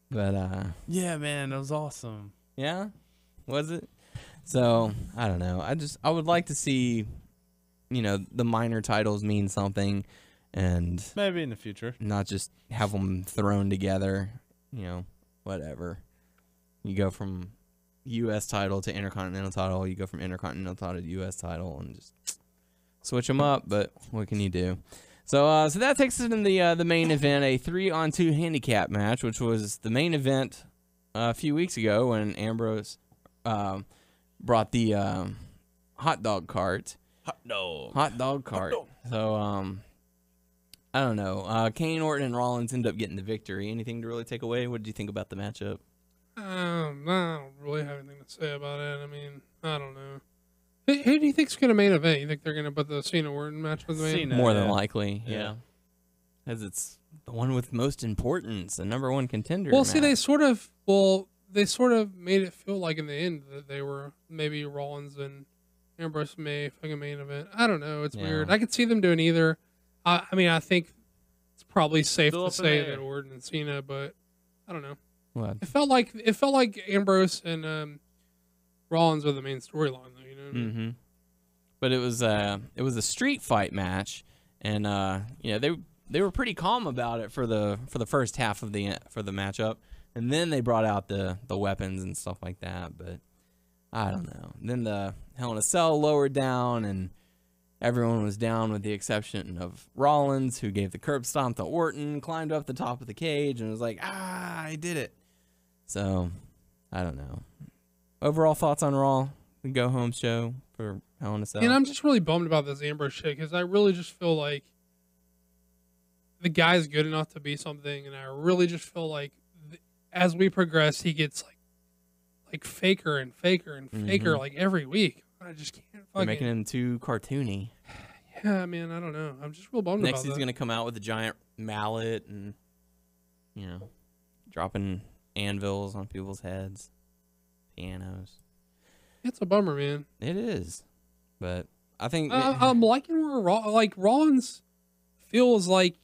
[SPEAKER 3] But uh,
[SPEAKER 4] Yeah, man, it was awesome.
[SPEAKER 3] yeah, was it? So I don't know. I just I would like to see, you know, the minor titles mean something, and
[SPEAKER 4] Maybe in the future.
[SPEAKER 3] not just have them thrown together. You know, whatever. You go from U.S. title to Intercontinental title. You go from Intercontinental title to U.S. title, and just switch them up. But what can you do? So, uh, so that takes us in the uh, the main event, a three on two handicap match, which was the main event uh, a few weeks ago when Ambrose um, brought the um, hot dog cart
[SPEAKER 4] Hot dog.
[SPEAKER 3] hot dog cart. So um, I don't know. Uh, Kane, Orton, and Rollins end up getting the victory. Anything to really take away? What did you think about the matchup?
[SPEAKER 5] Um, I don't really have anything to say about it. I mean, I don't know. Who, who do you think's gonna main event? You think they're gonna put the Cena Orton match with the main?
[SPEAKER 4] Cena.
[SPEAKER 3] More than
[SPEAKER 4] yeah.
[SPEAKER 3] likely, yeah,
[SPEAKER 4] Yeah.
[SPEAKER 3] because it's the one with most importance, the number one contender.
[SPEAKER 5] Well, see, they sort of well, they sort of made it feel like in the end that they were maybe Rollins and Ambrose may fucking main event. I don't know. It's
[SPEAKER 3] Yeah.
[SPEAKER 5] weird. I could see them doing either. I, I mean, I think it's probably safe
[SPEAKER 4] Still
[SPEAKER 5] to
[SPEAKER 4] up in the
[SPEAKER 5] say
[SPEAKER 4] air.
[SPEAKER 5] that Orton and Cena, but I don't know.
[SPEAKER 3] What?
[SPEAKER 5] It felt like it felt like Ambrose and um, Rollins are the main storyline, though. You know. What I mean?
[SPEAKER 3] Mm-hmm. But it was uh it was a street fight match, and uh you know they they were pretty calm about it for the for the first half of the for the matchup, and then they brought out the the weapons and stuff like that. But I don't know. Then the Hell in a Cell lowered down, and everyone was down with the exception of Rollins, who gave the curb stomp to Orton, climbed up the top of the cage, and was like, "Ah, I did it." So I don't know. Overall thoughts on Raw, the go home show for Hell in a Cell.
[SPEAKER 5] And I'm just really bummed about this Ambrose shit because I really just feel like the guy's good enough to be something, and I really just feel like as we progress, he gets like like faker and faker and faker
[SPEAKER 3] Mhm.
[SPEAKER 5] like every week. I just can't
[SPEAKER 3] They're
[SPEAKER 5] fucking.
[SPEAKER 3] making him too cartoony.
[SPEAKER 5] yeah, man, I don't know. I'm just real bummed
[SPEAKER 3] Next, he's
[SPEAKER 5] that.
[SPEAKER 3] gonna come out with a giant mallet and, you know, dropping anvils on people's heads, pianos.
[SPEAKER 5] It's a bummer, man.
[SPEAKER 3] It is, but I think
[SPEAKER 5] Uh, I'm liking where Raw, like Rollins feels like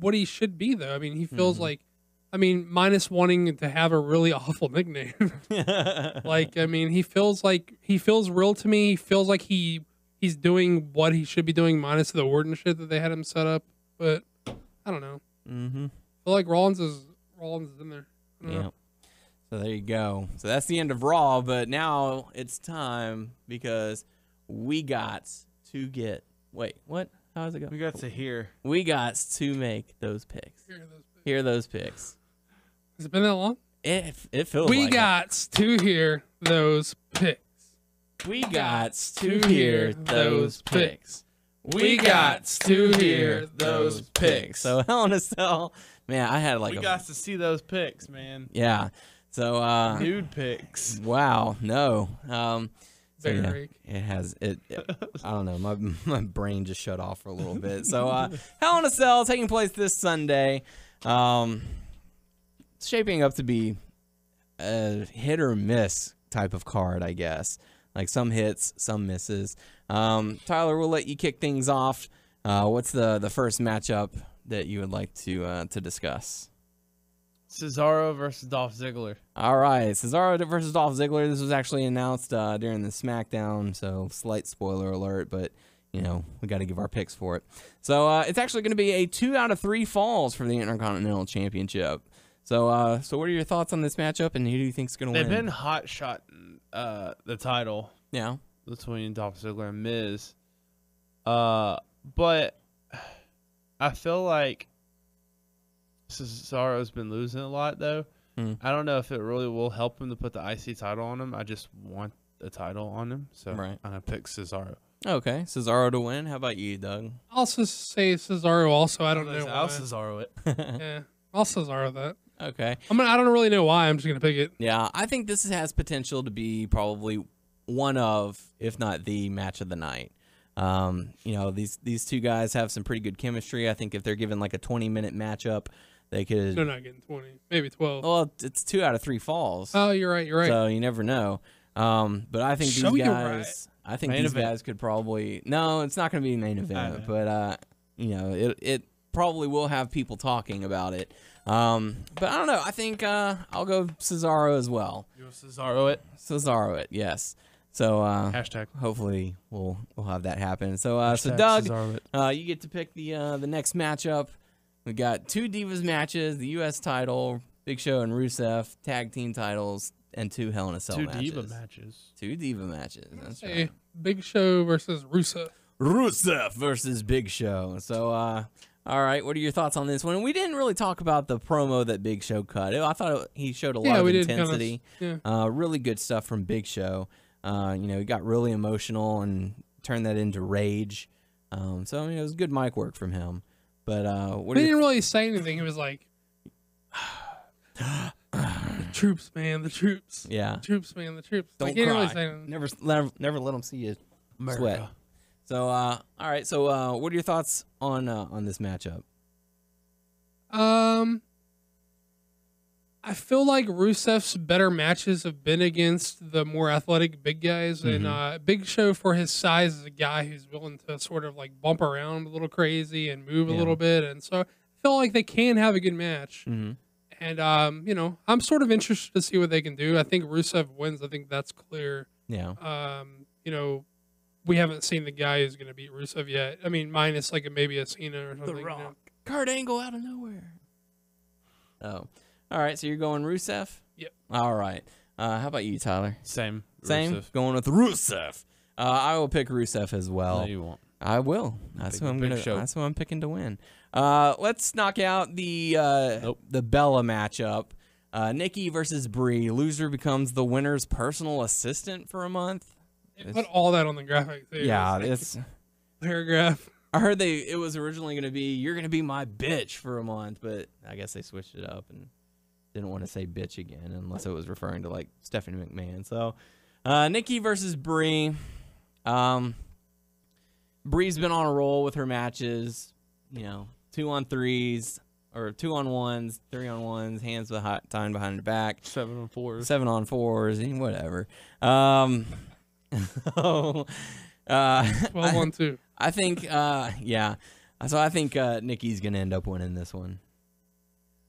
[SPEAKER 5] what he should be, though. I mean, he feels
[SPEAKER 3] Mhm.
[SPEAKER 5] like, I mean, minus wanting to have a really (laughs) awful nickname. (laughs) like i mean he feels like he feels real to me he feels like he he's doing what he should be doing minus the Orton shit that they had him set up but i don't know
[SPEAKER 3] mm-hmm.
[SPEAKER 5] I feel like rollins is rollins is in there I know.
[SPEAKER 3] Yeah. So there you go. So that's the end of Raw, but now it's time because we got to get. Wait, what? How is it going?
[SPEAKER 4] We got to hear.
[SPEAKER 3] We got to make those picks.
[SPEAKER 5] Here, those-
[SPEAKER 3] Hear those picks.
[SPEAKER 5] Has it been that long
[SPEAKER 3] It it feels.
[SPEAKER 5] we
[SPEAKER 3] like it.
[SPEAKER 5] got to hear those picks
[SPEAKER 3] We got to hear those picks.
[SPEAKER 5] We got to hear those picks.
[SPEAKER 3] So Hell in a Cell, man, I had like
[SPEAKER 4] we
[SPEAKER 3] a
[SPEAKER 4] got to see those pics, man.
[SPEAKER 3] yeah. So uh,
[SPEAKER 4] Nude pics.
[SPEAKER 3] wow, no. Um, so yeah, it has it, it- (laughs) I don't know. My my brain just shut off for a little bit. So uh, Hell in a Cell taking place this Sunday. Um, it's shaping up to be a hit or miss type of card, I guess. Like some hits, some misses. Um, Tyler, we'll let you kick things off. Uh, what's the the first matchup that you would like to uh, to discuss?
[SPEAKER 4] Cesaro versus Dolph Ziggler.
[SPEAKER 3] All right, Cesaro versus Dolph Ziggler. This was actually announced uh, during the SmackDown, so slight spoiler alert, but you know we got to give our picks for it. So uh, it's actually going to be a two out of three falls for the Intercontinental Championship. So, uh, so what are your thoughts on this matchup, and who do you think's going to win?
[SPEAKER 4] They've been hot shot uh, the title
[SPEAKER 3] yeah,
[SPEAKER 4] between Dolph Ziggler and Miz. Uh, but (sighs) I feel like Cesaro's been losing a lot though.
[SPEAKER 3] Hmm.
[SPEAKER 4] I don't know if it really will help him to put the IC title on him. I just want the title on him, so
[SPEAKER 3] Right.
[SPEAKER 4] I'm gonna pick Cesaro.
[SPEAKER 3] okay, Cesaro to win. How about you, Doug?
[SPEAKER 5] I'll just say Cesaro. Also, I don't know
[SPEAKER 4] I'll
[SPEAKER 5] why.
[SPEAKER 4] Cesaro it. (laughs)
[SPEAKER 5] Yeah, I'll Cesaro that.
[SPEAKER 3] Okay,
[SPEAKER 5] I'm gonna. I don't really know why. I'm just gonna pick it.
[SPEAKER 3] yeah, I think this has potential to be probably one of, if not the match of the night. Um, you know, these these two guys have some pretty good chemistry. I think if they're given like a 20 minute matchup, they could.
[SPEAKER 5] They're not getting 20, maybe 12.
[SPEAKER 3] Well, it's two out of three falls,
[SPEAKER 5] Oh, you're right. You're right.
[SPEAKER 3] so you never know. Um, but I think
[SPEAKER 5] Show
[SPEAKER 3] these
[SPEAKER 5] you
[SPEAKER 3] guys, I think
[SPEAKER 4] Main
[SPEAKER 3] these
[SPEAKER 4] event.
[SPEAKER 3] guys could probably. No, it's not going to be main event, but uh, you know, it it probably will have people talking about it. Um, but I don't know. I think uh, I'll go Cesaro as well.
[SPEAKER 4] You Cesaro it.
[SPEAKER 3] Cesaro it, yes. So uh,
[SPEAKER 4] Hashtag.
[SPEAKER 3] hopefully we'll we'll have that happen. So uh, so Doug, uh, you get to pick the uh, the next matchup. We got two Divas matches: the U.S. title, Big Show and Rusev, tag team titles, and two Hell in a Cell
[SPEAKER 4] Two
[SPEAKER 3] matches.
[SPEAKER 4] diva matches.
[SPEAKER 3] Two Diva matches. That's
[SPEAKER 5] Hey,
[SPEAKER 3] right.
[SPEAKER 5] Big Show versus Rusev.
[SPEAKER 3] Rusev versus Big Show. So, uh, all right, what are your thoughts on this one? We didn't really talk about the promo that Big Show cut. I thought he showed a lot
[SPEAKER 5] Yeah,
[SPEAKER 3] of
[SPEAKER 5] we did kinda s-
[SPEAKER 3] intensity.
[SPEAKER 5] yeah.
[SPEAKER 3] Uh, really good stuff from Big Show. Uh, you know, he got really emotional and turned that into rage. Um, so I mean, it was good mic work from him. But uh, what
[SPEAKER 5] He didn't
[SPEAKER 3] your,
[SPEAKER 5] really say anything. He was like, "The (sighs) troops, man, the troops,
[SPEAKER 3] yeah?
[SPEAKER 5] the troops, man, the troops."
[SPEAKER 3] Don't
[SPEAKER 5] like,
[SPEAKER 3] cry.
[SPEAKER 5] really say
[SPEAKER 3] never, never, never let them see you sweat. So, uh, all right. So, uh, what are your thoughts on uh, on this matchup?
[SPEAKER 5] Um, I feel like Rusev's better matches have been against the more athletic big guys, and
[SPEAKER 3] Mm-hmm.
[SPEAKER 5] uh, Big Show for his size is a guy who's willing to sort of like bump around a little crazy and move a little bit, and so I feel like they can have a good match.
[SPEAKER 3] Mm-hmm.
[SPEAKER 5] And um, you know, I'm sort of interested to see what they can do. I think Rusev wins. I think that's clear.
[SPEAKER 3] Yeah.
[SPEAKER 5] Um, you know, we haven't seen the guy who's going to beat Rusev yet. I mean, minus like a, maybe a Cena or something. you know.
[SPEAKER 3] Kurt Angle out of nowhere. Oh, all right. So you're going Rusev.
[SPEAKER 5] Yep.
[SPEAKER 3] All right. Uh, how about you, Tyler?
[SPEAKER 4] Same.
[SPEAKER 3] Same.
[SPEAKER 4] Rusev.
[SPEAKER 3] Going with Rusev. Uh, I will pick Rusev as well.
[SPEAKER 4] No, you won't.
[SPEAKER 3] I will. That's
[SPEAKER 4] Big-
[SPEAKER 3] who I'm gonna.
[SPEAKER 4] show.
[SPEAKER 3] That's who I'm picking to win. Uh, let's knock out the uh,
[SPEAKER 4] Nope.
[SPEAKER 3] the Bella matchup. Uh, Nikki versus Brie. Loser becomes the winner's personal assistant for a month.
[SPEAKER 5] They put all that on the graphic. Too.
[SPEAKER 3] Yeah,
[SPEAKER 5] It's like
[SPEAKER 3] it's. (laughs)
[SPEAKER 5] paragraph.
[SPEAKER 3] I heard they it was originally gonna be you're gonna be my bitch for a month, but I guess they switched it up and didn't want to say bitch again unless it was referring to like Stephanie McMahon. So uh Nikki versus Brie. Um Brie's been on a roll with her matches, you know, two on threes or two on ones, three on ones, hands behind tied behind her back
[SPEAKER 4] Seven on fours,
[SPEAKER 3] seven on fours, and whatever. Um, (laughs) uh,
[SPEAKER 5] Twelve on (laughs) two.
[SPEAKER 3] I think, uh, yeah. So I think uh, Nikki's gonna end up winning this one.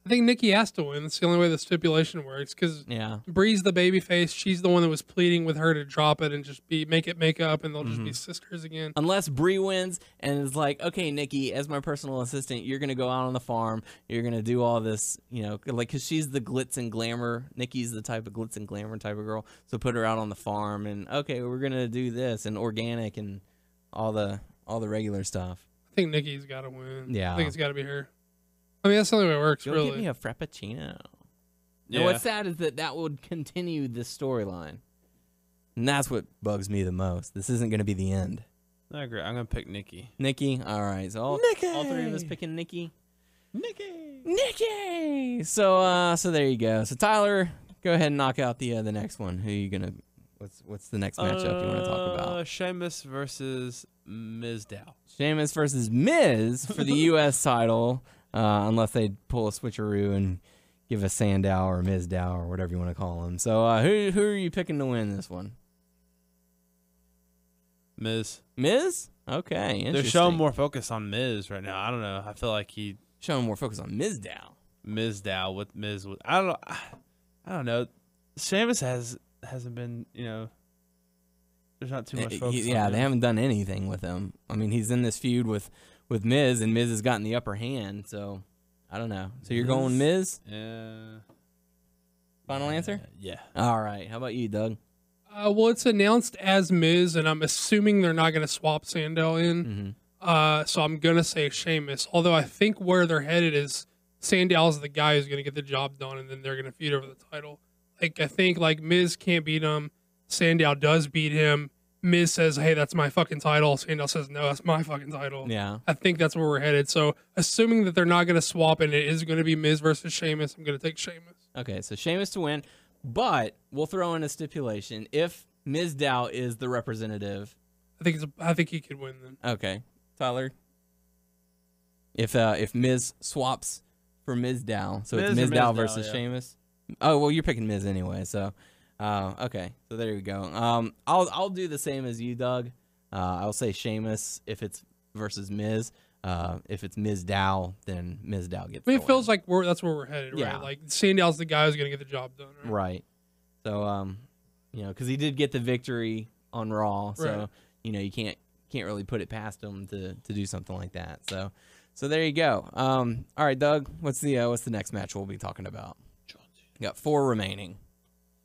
[SPEAKER 5] I think Nikki has to win. That's the only way the stipulation works. Because
[SPEAKER 3] Yeah,
[SPEAKER 5] Brie's the baby face. She's the one that was pleading with her to drop it and just be make it make up, and they'll just
[SPEAKER 3] Mm-hmm.
[SPEAKER 5] be sisters again.
[SPEAKER 3] unless Brie wins and is like, okay, Nikki, as my personal assistant, you're gonna go out on the farm. You're gonna do all this, you know, like because she's the glitz and glamour. Nikki's the type of glitz and glamour type of girl. So put her out on the farm and okay, we're gonna do this and organic and all the all the regular stuff.
[SPEAKER 5] I think Nikki's got to win.
[SPEAKER 3] Yeah.
[SPEAKER 5] I think it's got to be her. I mean, that's the only way it works,
[SPEAKER 3] Go
[SPEAKER 5] really.
[SPEAKER 3] get me a frappuccino.
[SPEAKER 4] Yeah.
[SPEAKER 3] And what's sad is that that would continue this storyline. And that's what bugs me the most. This isn't going to be the end.
[SPEAKER 4] I agree. I'm gonna pick Nikki.
[SPEAKER 3] Nikki, all right. So all, all three of us picking Nikki.
[SPEAKER 4] Nikki.
[SPEAKER 3] Nikki. So uh so there you go. So Tyler, go ahead and knock out the uh, the next one. Who are you going to what's what's the next matchup you want to talk
[SPEAKER 4] Uh,
[SPEAKER 3] about?
[SPEAKER 4] Sheamus versus Mizdow.
[SPEAKER 3] Sheamus versus Miz for the US title. Uh, unless they pull a switcheroo and give us Sandow or Mizdow or whatever you want to call him. So uh, who who are you picking to win this one?
[SPEAKER 4] Miz.
[SPEAKER 3] Miz? Okay, interesting.
[SPEAKER 4] They're showing more focus on Miz right now. I don't know. I feel like he.
[SPEAKER 3] showing more focus on Mizdow.
[SPEAKER 4] Miz Dow with Miz with I don't know I don't know. Sheamus has hasn't been you know. There's not too much
[SPEAKER 3] Uh,
[SPEAKER 4] focus.
[SPEAKER 3] he- yeah, they haven't done anything with him. I mean, he's in this feud with with Miz, and Miz has gotten the upper hand. So I don't know. So you're going Miz?
[SPEAKER 4] Yeah.
[SPEAKER 3] Final answer?
[SPEAKER 4] Yeah.
[SPEAKER 3] All right. How about you, Doug?
[SPEAKER 5] Uh, well, it's announced as Miz, and I'm assuming they're not going to swap Sandow in.
[SPEAKER 3] Mm-hmm.
[SPEAKER 5] Uh, so I'm going to say Sheamus. Although I think where they're headed is Sandow's the guy who's going to get the job done, and then they're going to feud over the title. Like I think like Miz can't beat him. Sandow does beat him. Miz says, "Hey, that's my fucking title." Sandow says, "No, that's my fucking title."
[SPEAKER 3] Yeah.
[SPEAKER 5] I think that's where we're headed. So assuming that they're not going to swap and it is going to be Miz versus Sheamus, I'm going to take Sheamus.
[SPEAKER 3] Okay, so Sheamus to win, but we'll throw in a stipulation if Miz Dow is the representative.
[SPEAKER 5] I think it's, I think he could win then.
[SPEAKER 3] Okay, Tyler. If uh if Miz swaps for Miz Dow, so
[SPEAKER 4] Miz
[SPEAKER 3] it's
[SPEAKER 4] or
[SPEAKER 3] Miz
[SPEAKER 4] Miz
[SPEAKER 3] Dow
[SPEAKER 4] Dow,
[SPEAKER 3] versus
[SPEAKER 4] yeah.
[SPEAKER 3] Sheamus. Oh well, you're picking Miz anyway, so uh, okay, so there you go. Um, I'll I'll do the same as you, Doug. Uh, I'll say Sheamus if it's versus Miz. Uh, if it's Mizdow, then Mizdow gets.
[SPEAKER 5] I mean,
[SPEAKER 3] the
[SPEAKER 5] it feels
[SPEAKER 3] win.
[SPEAKER 5] like we're that's where we're headed,
[SPEAKER 3] Yeah.
[SPEAKER 5] right? Like Sandow's the guy who's going to get the job done. Right?
[SPEAKER 3] Right. So um, you know, because he did get the victory on Raw, so
[SPEAKER 5] Right.
[SPEAKER 3] you know you can't can't really put it past him to to do something like that. So so there you go. Um, all right, Doug, what's the uh, what's the next match we'll be talking about? Got four remaining.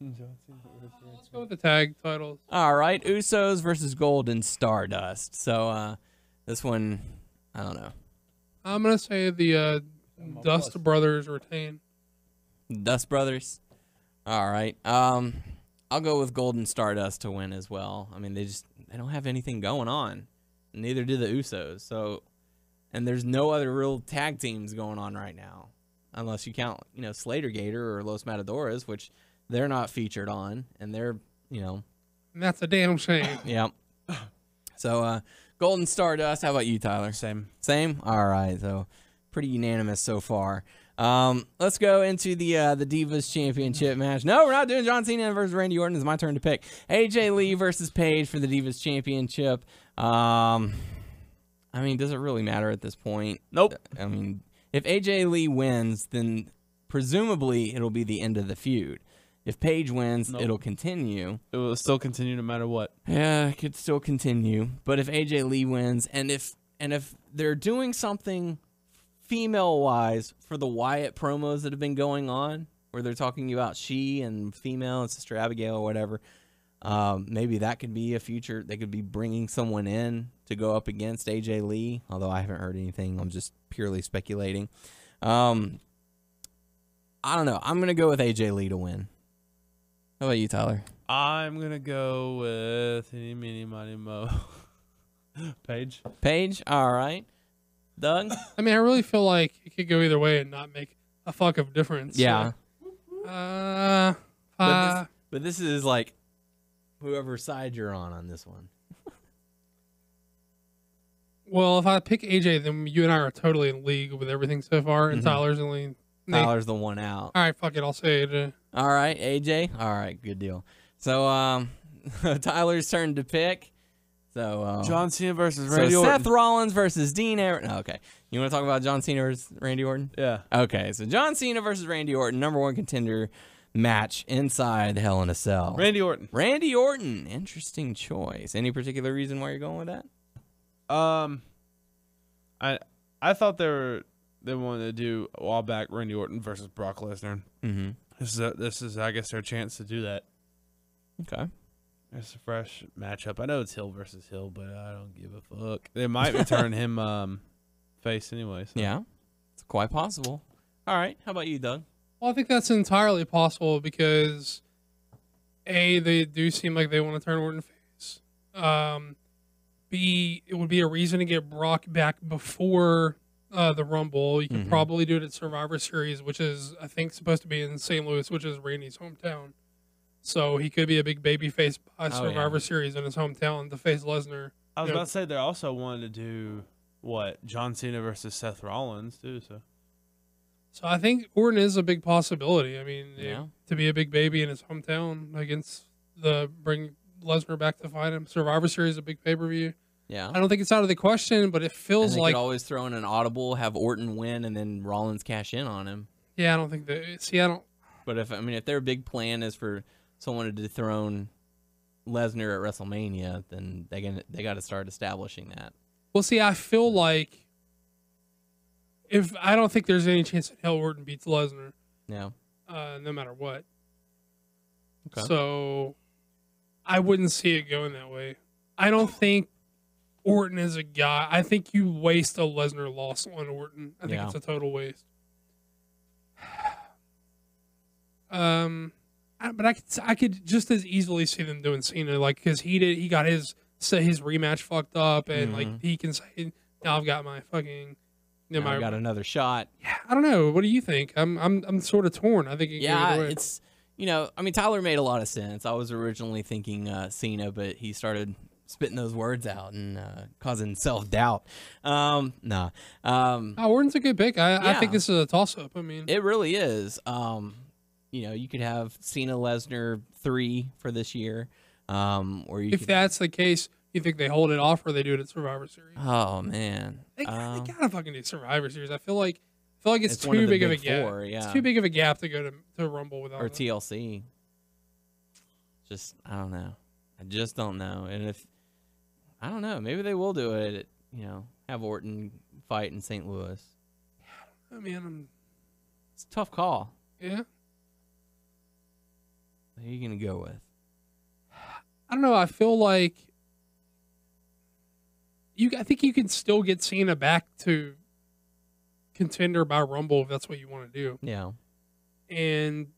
[SPEAKER 5] Let's go with the tag titles.
[SPEAKER 3] All right, Usos versus Golden Stardust. So uh, this one, I don't know.
[SPEAKER 5] I'm going to say the uh, Dust Brothers retain.
[SPEAKER 3] Dust Brothers. All right. Um, I'll go with Golden Stardust to win as well. I mean, they just they don't have anything going on. Neither do the Usos. So, and there's no other real tag teams going on right now, unless you count you know Slater Gator or Los Matadores, which they're not featured on, and they're you know
[SPEAKER 5] And that's a damn shame. (laughs)
[SPEAKER 3] yeah. So, uh, Golden Stardust. How about you, Tyler?
[SPEAKER 4] Same.
[SPEAKER 3] Same. All right. So pretty unanimous so far. Um, let's go into the uh, the Divas Championship match. No, we're not doing John Cena versus Randy Orton. It's my turn to pick AJ Lee versus Paige for the Divas Championship. Um, I mean, does it really matter at this point?
[SPEAKER 4] Nope.
[SPEAKER 3] I mean, if AJ Lee wins, then presumably it'll be the end of the feud. If Paige wins,
[SPEAKER 4] Nope.
[SPEAKER 3] it'll continue.
[SPEAKER 4] It will still continue no matter what.
[SPEAKER 3] Yeah, it could still continue. But if AJ Lee wins, and if and if they're doing something female wise for the Wyatt promos that have been going on, where they're talking about she and female and Sister Abigail or whatever, um, maybe that could be a future. They could be bringing someone in to go up against AJ Lee. Although I haven't heard anything, I'm just purely speculating. Um, I don't know. I'm gonna go with AJ Lee to win. How about you, Tyler?
[SPEAKER 4] I'm gonna go with any meeny money mo. (laughs) Page.
[SPEAKER 3] Paige. All right. Doug.
[SPEAKER 5] I mean, I really feel like it could go either way and not make a fuck of difference.
[SPEAKER 3] Yeah.
[SPEAKER 5] So, uh,
[SPEAKER 3] But
[SPEAKER 5] uh,
[SPEAKER 3] this, but this is like whoever side you're on on this one.
[SPEAKER 5] well, if I pick AJ, then you and I are totally in league with everything so far, and
[SPEAKER 3] Mhm.
[SPEAKER 5] Tyler's only. Nah.
[SPEAKER 3] Tyler's the one out.
[SPEAKER 5] All right, fuck it. I'll say AJ.
[SPEAKER 3] All right, AJ. All right, good deal. So um, (laughs) Tyler's turn to pick. So uh,
[SPEAKER 4] John Cena versus
[SPEAKER 3] so
[SPEAKER 4] Randy
[SPEAKER 3] Seth Rollins versus Dean. Ar- no, okay, you want to talk about John Cena versus Randy Orton?
[SPEAKER 4] yeah.
[SPEAKER 3] Okay, so John Cena versus Randy Orton, number one contender match inside Hell in a Cell.
[SPEAKER 4] Randy Orton.
[SPEAKER 3] Randy Orton, interesting choice. Any particular reason why you're going with that?
[SPEAKER 4] Um, I I thought they were they wanted to do a while back Randy Orton versus Brock Lesnar.
[SPEAKER 3] Mm-hmm.
[SPEAKER 4] This is a, this is I guess their chance to do that.
[SPEAKER 3] Okay.
[SPEAKER 4] It's a fresh matchup. I know it's Heel versus Heel, but I don't give a fuck. They might be turning (laughs) him um face anyway. So.
[SPEAKER 3] Yeah, it's quite possible. All right, how about you, Doug?
[SPEAKER 5] Well, I think that's entirely possible because a they do seem like they want to turn Orton face. Um, B it would be a reason to get Brock back before uh, the Rumble. You could
[SPEAKER 3] Mhm.
[SPEAKER 5] probably do it at Survivor Series, which is I think supposed to be in St. Louis, which is Randy's hometown. So he could be a big baby face by
[SPEAKER 3] Oh, yeah.
[SPEAKER 5] Survivor Series in his hometown to face Lesnar.
[SPEAKER 4] I was
[SPEAKER 5] Yeah.
[SPEAKER 4] about to say they also wanted to do what John Cena versus Seth Rollins too. So
[SPEAKER 5] So I think Orton is a big possibility. I mean,
[SPEAKER 3] Yeah.
[SPEAKER 5] to be a big baby in his hometown against the bring Lesnar back to fight him. Survivor Series a big pay per view.
[SPEAKER 3] Yeah.
[SPEAKER 5] I don't think it's out of the question, but it feels
[SPEAKER 3] they
[SPEAKER 5] like
[SPEAKER 3] could always throw in an audible, have Orton win, and then Rollins cash in on him.
[SPEAKER 5] Yeah, I don't think that. See, I don't.
[SPEAKER 3] But if I mean, if their big plan is for someone to dethrone Lesnar at WrestleMania, then they gonna they got to start establishing that.
[SPEAKER 5] Well, see, I feel like if I don't think there's any chance that Hell Orton beats Lesnar,
[SPEAKER 3] Yeah.
[SPEAKER 5] uh, no matter what.
[SPEAKER 3] Okay.
[SPEAKER 5] So I wouldn't see it going that way. I don't think Orton is a guy. I think you waste a Lesnar loss on Orton. I think
[SPEAKER 3] Yeah.
[SPEAKER 5] it's a total waste. (sighs) Um, I, but I could I could just as easily see them doing Cena like because he did he got his say his rematch fucked up and like
[SPEAKER 3] Mhm.
[SPEAKER 5] he can say now I've got my fucking. You know,
[SPEAKER 3] Now I
[SPEAKER 5] my,
[SPEAKER 3] got another shot.
[SPEAKER 5] Yeah, I don't know. What do you think? I'm I'm I'm sort of torn. I think it
[SPEAKER 3] Yeah, it's you know, I mean, Tyler made a lot of sense. I was originally thinking uh, Cena, but he started spitting those words out and uh, causing self doubt. Um, nah, um,
[SPEAKER 5] Oh, Orton's a good pick. I, I think this is a toss up. I mean,
[SPEAKER 3] it really is. Um, you know, you could have Cena Lesnar three for this year, um, or you
[SPEAKER 5] if
[SPEAKER 3] could.
[SPEAKER 5] that's the case, you think they hold it off or they do it at Survivor Series?
[SPEAKER 3] oh man,
[SPEAKER 5] They,
[SPEAKER 3] Um,
[SPEAKER 5] they gotta fucking do Survivor Series. I feel like I feel like it's,
[SPEAKER 3] It's
[SPEAKER 5] too
[SPEAKER 3] of
[SPEAKER 5] big of a gap.
[SPEAKER 3] four,
[SPEAKER 5] It's too big of a gap to go to to Rumble without.
[SPEAKER 3] or
[SPEAKER 5] them.
[SPEAKER 3] TLC. Just I don't know. I just don't know. And if I don't know, maybe they will do it. You know, have Orton fight in St. Louis.
[SPEAKER 5] I mean, I'm,
[SPEAKER 3] It's a tough call.
[SPEAKER 5] yeah.
[SPEAKER 3] Who are you gonna go with?
[SPEAKER 5] I don't know. I feel like you. I think you can still get Cena back to contender by Rumble if that's what you want to do.
[SPEAKER 3] Yeah,
[SPEAKER 5] And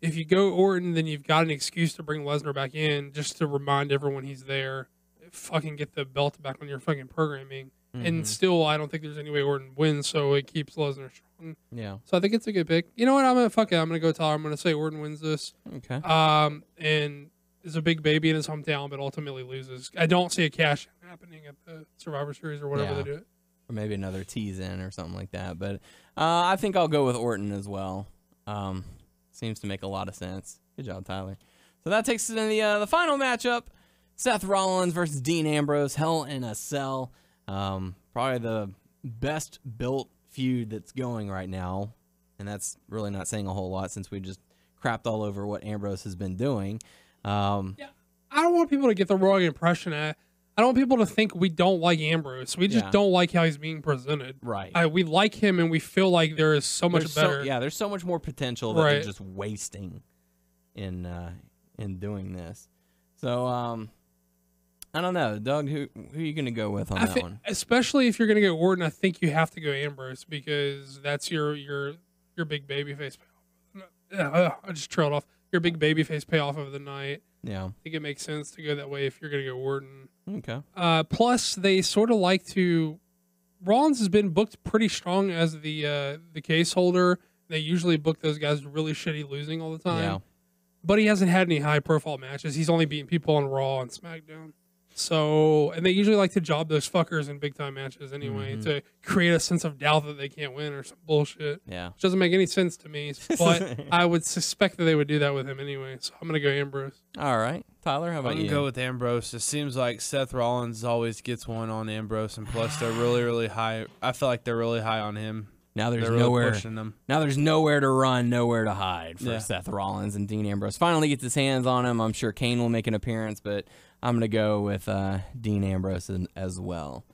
[SPEAKER 5] if you go Orton, then you've got an excuse to bring Lesnar back in just to remind everyone he's there. Fucking get the belt back on your fucking programming.
[SPEAKER 3] Mhm.
[SPEAKER 5] And still, I don't think there's any way Orton wins, so it keeps Lesnar strong.
[SPEAKER 3] yeah.
[SPEAKER 5] So I think it's a good pick. You know what? I'm gonna fuck it. I'm gonna go Tyler. I'm gonna say Orton wins this.
[SPEAKER 3] Okay.
[SPEAKER 5] Um, and is a big baby in his hometown, but ultimately loses. I don't see a cash happening at the Survivor Series or whatever
[SPEAKER 3] Yeah.
[SPEAKER 5] they do it.
[SPEAKER 3] Or maybe another tease in or something like that. But uh, I think I'll go with Orton as well. Um, seems to make a lot of sense. Good job, Tyler. So that takes us to the uh, the final matchup: Seth Rollins versus Dean Ambrose. Hell in a Cell. Um, probably the best built feud that's going right now, and that's really not saying a whole lot since we just crapped all over what Ambrose has been doing. Um,
[SPEAKER 5] I don't want people to get the wrong impression. I, I don't want people to think we don't like Ambrose. We just
[SPEAKER 3] Yeah.
[SPEAKER 5] don't like how he's being presented.
[SPEAKER 3] right.
[SPEAKER 5] I, we like him, and we feel like there is so much
[SPEAKER 3] There's so-
[SPEAKER 5] better.
[SPEAKER 3] yeah, there's so much more potential that they're just wasting in uh, in doing this. So um, I don't know, Doug. Who who are you gonna go with on
[SPEAKER 5] I
[SPEAKER 3] that
[SPEAKER 5] thi-
[SPEAKER 3] one?
[SPEAKER 5] especially if you're gonna get Orton, I think you have to go Ambrose because that's your your your big baby face payoff. I just trailed off your big baby face payoff of the night.
[SPEAKER 3] Yeah.
[SPEAKER 5] I think it makes sense to go that way if you're gonna go Orton.
[SPEAKER 3] Okay.
[SPEAKER 5] Uh, plus, they sort of like to. Rollins has been booked pretty strong as the uh, the case holder. They usually book those guys really shitty losing all the time.
[SPEAKER 3] Yeah.
[SPEAKER 5] But he hasn't had any high profile matches. He's only beaten people on Raw and SmackDown. So, and they usually like to job those fuckers in big time matches anyway
[SPEAKER 3] Mhm.
[SPEAKER 5] to create a sense of doubt that they can't win or some bullshit.
[SPEAKER 3] Yeah.
[SPEAKER 5] Which doesn't make any sense to me. (laughs) But I would suspect that they would do that with him anyway. So I'm gonna go Ambrose.
[SPEAKER 3] All right, Tyler. How
[SPEAKER 4] I'm
[SPEAKER 3] about
[SPEAKER 4] gonna
[SPEAKER 3] you?
[SPEAKER 4] go with Ambrose. It seems like Seth Rollins always gets one on Ambrose, and plus they're really, (sighs) really high. I feel like they're really high on him.
[SPEAKER 3] now there's
[SPEAKER 4] they're really
[SPEAKER 3] nowhere.
[SPEAKER 4] pushing.
[SPEAKER 3] Now there's nowhere to run, nowhere to hide for
[SPEAKER 4] Yeah.
[SPEAKER 3] Seth Rollins and Dean Ambrose. Finally gets his hands on him. I'm sure Kane will make an appearance, but I'm gonna go with uh, Dean Ambrose as well.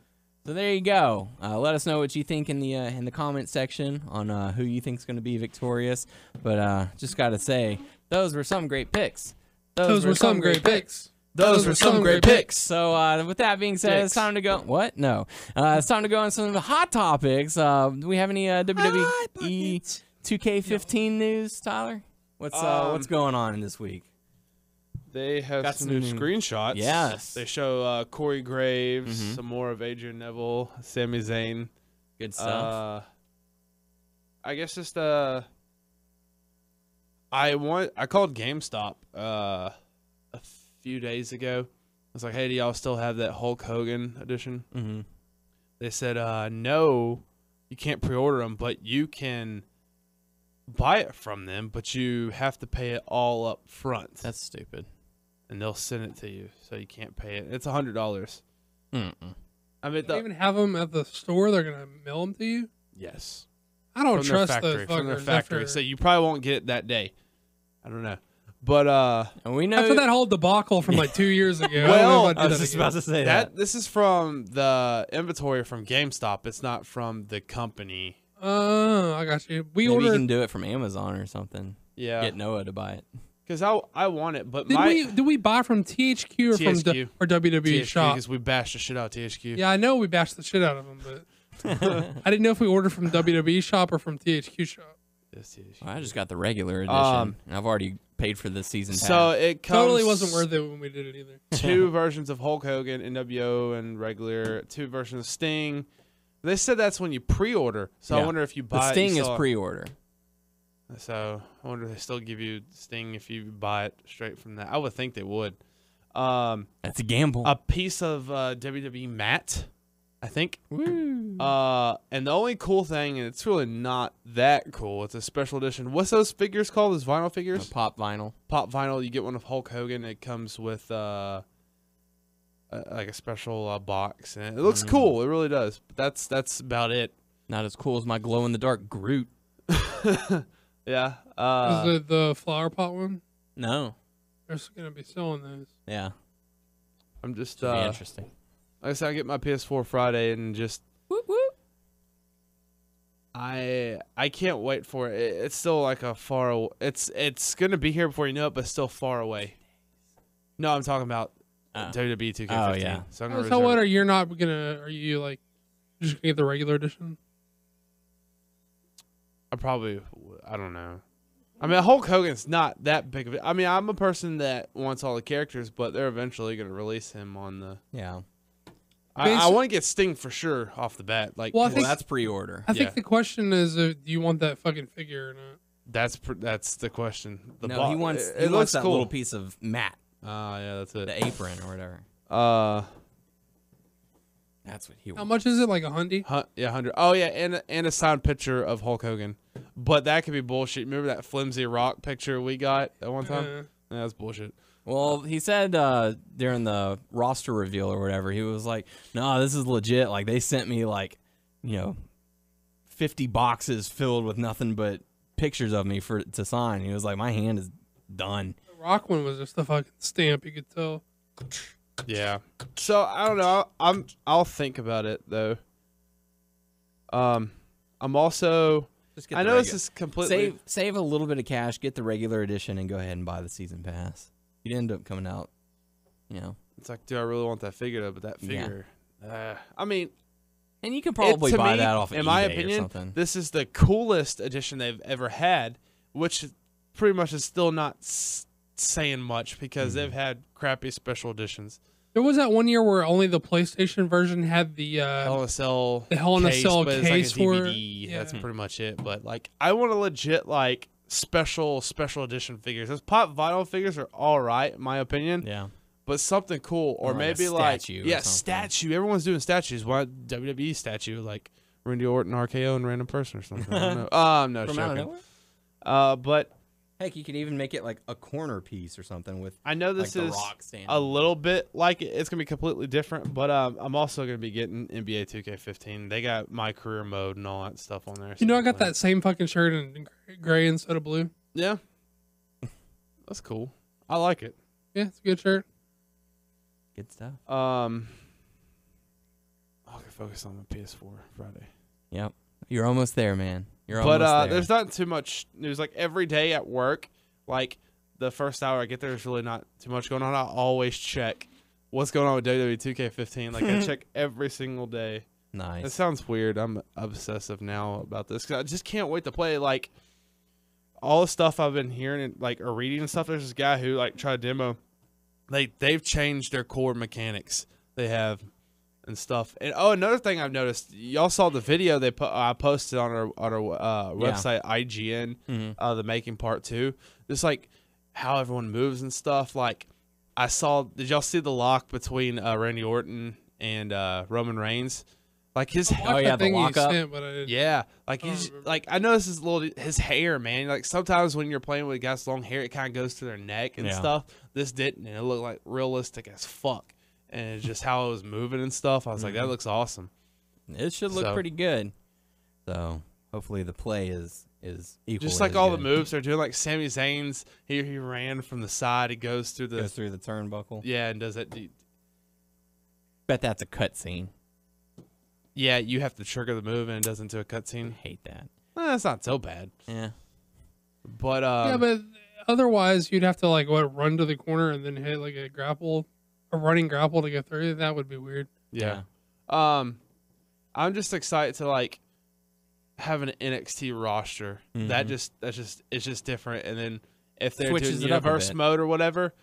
[SPEAKER 3] So there you go. Uh, let us know what you think in the uh, in the comment section on uh, who you think's going to be victorious. But uh, just got to say, those were some great picks.
[SPEAKER 5] Those, were some great picks.
[SPEAKER 3] Those
[SPEAKER 5] were some great picks.
[SPEAKER 3] So uh, with that being said, it's time to go. What? No, uh, it's time to go on some hot topics. Uh, do we have any uh, WWE 2K15 news, Tyler? What's uh,
[SPEAKER 4] Um,
[SPEAKER 3] what's going on in this week?
[SPEAKER 4] They have
[SPEAKER 3] Got
[SPEAKER 4] some,
[SPEAKER 3] some
[SPEAKER 4] new screenshots.
[SPEAKER 3] Yes.
[SPEAKER 4] They show uh, Corey Graves,
[SPEAKER 3] Mhm.
[SPEAKER 4] some more of Adrian Neville, Sami Zayn.
[SPEAKER 3] Good stuff.
[SPEAKER 4] Uh, I guess just uh, I want. I called GameStop uh a few days ago. I was like, "Hey, do y'all still have that Hulk Hogan edition?"
[SPEAKER 3] mm-hmm.
[SPEAKER 4] They said, uh, "No, you can't pre-order them, but you can buy it from them, but you have to pay it all up front,
[SPEAKER 3] That's stupid.
[SPEAKER 4] And they'll send it to you, so you can't pay it. It's a hundred dollars. I mean,
[SPEAKER 5] They
[SPEAKER 4] the,
[SPEAKER 5] even have them at the store. They're gonna mail them to you.
[SPEAKER 4] yes,
[SPEAKER 5] I don't
[SPEAKER 4] from their
[SPEAKER 5] trust
[SPEAKER 4] factory.
[SPEAKER 5] the
[SPEAKER 4] From their factory,
[SPEAKER 5] after,
[SPEAKER 4] so you probably won't get it that day. I don't know, but uh,
[SPEAKER 3] And we know
[SPEAKER 5] after that whole debacle from like two years ago. I don't know
[SPEAKER 4] Well,
[SPEAKER 5] if I'd do
[SPEAKER 3] I was
[SPEAKER 5] that
[SPEAKER 3] just
[SPEAKER 5] again.
[SPEAKER 3] about to say
[SPEAKER 4] that
[SPEAKER 3] that.
[SPEAKER 4] this is from the inventory from GameStop. It's not from the company.
[SPEAKER 5] Uh, I got you. We
[SPEAKER 3] Maybe you
[SPEAKER 5] ordered.
[SPEAKER 3] can do it from Amazon or something.
[SPEAKER 4] Yeah,
[SPEAKER 3] Get Noah to buy it.
[SPEAKER 4] Because I I want it, but
[SPEAKER 5] Did
[SPEAKER 4] my
[SPEAKER 5] we did we buy from THQ or from
[SPEAKER 4] THQ.
[SPEAKER 5] D- or WWE shop?
[SPEAKER 4] because we bashed the shit out of THQ.
[SPEAKER 5] Yeah, I know we bashed the shit out of them, but (laughs) I didn't know if we ordered from WWE shop or from THQ shop.
[SPEAKER 4] Yes, THQ.
[SPEAKER 3] Well, I just got the regular edition,
[SPEAKER 4] Um,
[SPEAKER 3] and I've already paid for the season pass.
[SPEAKER 4] So it comes
[SPEAKER 5] Totally wasn't worth it when we did it either. (laughs)
[SPEAKER 4] two versions of Hulk Hogan, NWO, and regular. Two versions of Sting. They said that's when you pre-order. So I wonder if you
[SPEAKER 3] the
[SPEAKER 4] buy. it,
[SPEAKER 3] Sting
[SPEAKER 4] you
[SPEAKER 3] is pre-order.
[SPEAKER 4] So I wonder if they still give you Sting if you buy it straight from that. I would think they would. Um,
[SPEAKER 3] That's a gamble.
[SPEAKER 4] a piece of uh, WWE mat, I think.
[SPEAKER 3] Woo.
[SPEAKER 4] Uh, and the only cool thing, and it's really not that cool. It's a special edition. What's those figures called? Those vinyl
[SPEAKER 3] A
[SPEAKER 4] figures?
[SPEAKER 3] pop vinyl.
[SPEAKER 4] Pop vinyl. You get one of Hulk Hogan. It comes with uh, uh like a special uh, box, and it looks
[SPEAKER 3] Mm.
[SPEAKER 4] cool. It really does. But that's that's about it.
[SPEAKER 3] Not as cool as my glow in the dark Groot. (laughs)
[SPEAKER 4] Yeah. Uh,
[SPEAKER 5] Is it the flower pot one?
[SPEAKER 3] No.
[SPEAKER 5] They're just gonna be selling those.
[SPEAKER 3] Yeah.
[SPEAKER 4] I'm just
[SPEAKER 3] Should be
[SPEAKER 4] uh,
[SPEAKER 3] interesting.
[SPEAKER 4] like I said, I get my PS4 Friday, and just
[SPEAKER 3] Whoop, whoop.
[SPEAKER 4] I I can't wait for it. It- It's still like a far. aw- It's it's gonna be here before you know it, but still far away. No, I'm talking about
[SPEAKER 3] Oh.
[SPEAKER 4] WWE 2K15.
[SPEAKER 3] Oh, yeah.
[SPEAKER 4] So I'm
[SPEAKER 5] Oh, so what are
[SPEAKER 4] it.
[SPEAKER 5] you not gonna? Are you like just gonna get the regular edition?
[SPEAKER 4] I probably I don't know. I mean, Hulk Hogan's not that big of it. I mean, I'm a person that wants all the characters, but they're eventually gonna release him on the.
[SPEAKER 3] Yeah.
[SPEAKER 4] I, I want to get Sting for sure off the bat. Like,
[SPEAKER 5] Well, I
[SPEAKER 3] Well,
[SPEAKER 5] think-
[SPEAKER 3] that's pre-order.
[SPEAKER 5] I think
[SPEAKER 4] Yeah.
[SPEAKER 5] the question is, uh, do you want that fucking figure or not?
[SPEAKER 4] that's pr- that's the question. The
[SPEAKER 3] no,
[SPEAKER 4] bo-
[SPEAKER 3] he wants
[SPEAKER 4] It,
[SPEAKER 3] he
[SPEAKER 4] it
[SPEAKER 3] wants
[SPEAKER 4] looks
[SPEAKER 3] that
[SPEAKER 4] cool.
[SPEAKER 3] little piece of mat,
[SPEAKER 4] Ah, yeah, that's it.
[SPEAKER 3] the apron or whatever.
[SPEAKER 4] Uh,
[SPEAKER 3] That's what he
[SPEAKER 5] How
[SPEAKER 3] wants.
[SPEAKER 5] much is it? Like a hundy?
[SPEAKER 4] Hun- yeah, hundred. Oh yeah, and a- and a signed picture of Hulk Hogan, but that could be bullshit. Remember that flimsy rock picture we got at one time?
[SPEAKER 5] Uh,
[SPEAKER 4] Yeah, that's bullshit.
[SPEAKER 3] Well, he said uh, during the roster reveal or whatever, he was like, "No, this is legit. Like they sent me like, you know, fifty boxes filled with nothing but pictures of me for to sign." He was like, "My hand is done."
[SPEAKER 5] the rock one was just a fucking stamp. You could tell.
[SPEAKER 4] Yeah. So I don't know. I'll, I'm I'll think about it though. Um, I'm also.
[SPEAKER 3] Just get
[SPEAKER 4] I
[SPEAKER 3] the
[SPEAKER 4] know this is completely.
[SPEAKER 3] save save a little bit of cash, get the regular edition, and go ahead and buy the season pass. You'd end up coming out, you know,
[SPEAKER 4] It's like, do I really want that figure though? But that
[SPEAKER 3] Yeah.
[SPEAKER 4] figure. Uh, I mean,
[SPEAKER 3] and you
[SPEAKER 4] can
[SPEAKER 3] probably
[SPEAKER 4] to
[SPEAKER 3] buy
[SPEAKER 4] me,
[SPEAKER 3] that off. Of
[SPEAKER 4] in my
[SPEAKER 3] eBay or
[SPEAKER 4] opinion,
[SPEAKER 3] something.
[SPEAKER 4] this is the coolest edition they've ever had, which pretty much is still not s- saying much because
[SPEAKER 3] Mm-hmm.
[SPEAKER 4] they've had crappy special editions.
[SPEAKER 5] There was that one year where only the PlayStation version had the uh,
[SPEAKER 4] Hell in a Cell,
[SPEAKER 5] the Hell in a
[SPEAKER 4] case,
[SPEAKER 5] Cell
[SPEAKER 4] but it's
[SPEAKER 5] case
[SPEAKER 4] like a
[SPEAKER 5] for it.
[SPEAKER 4] DVD. That's pretty much it. But like, I want a legit like special special edition figures. Those pop vinyl figures are all right in my opinion,
[SPEAKER 3] yeah,
[SPEAKER 4] but something cool or
[SPEAKER 3] Or like a
[SPEAKER 4] maybe like
[SPEAKER 3] statue
[SPEAKER 4] yeah,
[SPEAKER 3] something.
[SPEAKER 4] statue. Everyone's doing statues. Why WWE statue like Randy Orton RKO and random person or something? I don't (laughs) know. Um, no,
[SPEAKER 3] from out of
[SPEAKER 4] joking. Uh, but
[SPEAKER 3] Heck, you could even make it like a corner piece or something with
[SPEAKER 4] I know this
[SPEAKER 3] the
[SPEAKER 4] is
[SPEAKER 3] rock
[SPEAKER 4] a little bit like it. It's gonna be completely different, but um, I'm also gonna be getting NBA 2K15. They got my career mode and all that stuff on there.
[SPEAKER 5] You know, I got
[SPEAKER 4] like-
[SPEAKER 5] that same fucking shirt in gray instead of blue.
[SPEAKER 4] Yeah, that's cool. I like it.
[SPEAKER 5] Yeah, it's a good shirt.
[SPEAKER 3] Good stuff.
[SPEAKER 4] Um, I'll focus on the PS4 Friday.
[SPEAKER 3] Yep, you're almost there, man. You're
[SPEAKER 4] but uh,
[SPEAKER 3] there.
[SPEAKER 4] there's not too much news. Like every day at work, like the first hour I get there, there's really not too much going on. I always check what's going on with WWE 2K15. Like I (laughs) check every single day.
[SPEAKER 3] Nice.
[SPEAKER 4] It sounds weird. I'm obsessive now about this because I just can't wait to play. Like all the stuff I've been hearing and like or reading and stuff. There's this guy who like tried to demo. They they've changed their core mechanics. They have and stuff. And oh, another thing I've noticed. Y'all saw the video they put. I posted on our on our uh,
[SPEAKER 3] Yeah.
[SPEAKER 4] website IGN.
[SPEAKER 3] Mhm.
[SPEAKER 4] Uh, the making part two. Just like how everyone moves and stuff. Like I saw. Did y'all see the lock between uh, Randy Orton and uh, Roman Reigns? Like his
[SPEAKER 5] I watched
[SPEAKER 3] Oh, yeah,
[SPEAKER 5] that
[SPEAKER 3] the
[SPEAKER 5] thing you
[SPEAKER 3] lockup.
[SPEAKER 5] sent, but I didn't.
[SPEAKER 4] yeah, like he's
[SPEAKER 5] remember.
[SPEAKER 4] like I know this is a little his hair, man. Like sometimes when you're playing with guys long hair, it kind of goes to their neck and
[SPEAKER 3] Yeah.
[SPEAKER 4] stuff. This didn't, and it looked like realistic as fuck. And just how it was moving and stuff. I was like,
[SPEAKER 3] Mm-hmm.
[SPEAKER 4] that looks awesome.
[SPEAKER 3] It should look
[SPEAKER 4] So-
[SPEAKER 3] pretty good. So hopefully the play is is equal.
[SPEAKER 4] Just like all the moves they're doing, like Sami Zayn's here, he ran from the side, he goes through the
[SPEAKER 3] goes through the turnbuckle.
[SPEAKER 4] yeah, and does that.
[SPEAKER 3] Bet that's a cutscene.
[SPEAKER 4] Yeah, you have to trigger the move and it does into a cutscene.
[SPEAKER 3] Hate that.
[SPEAKER 4] Eh, that's not so bad,
[SPEAKER 3] Yeah.
[SPEAKER 4] but um,
[SPEAKER 5] yeah, but otherwise you'd have to like what run to the corner and then hit like a grapple, a running grapple to get through. That would be weird.
[SPEAKER 4] yeah. Um, I'm just excited to like have an NXT roster. That
[SPEAKER 3] Mhm.
[SPEAKER 4] just that's just it's just different. And then if they're
[SPEAKER 3] Switches
[SPEAKER 4] doing
[SPEAKER 3] it up a
[SPEAKER 4] universe mode or whatever,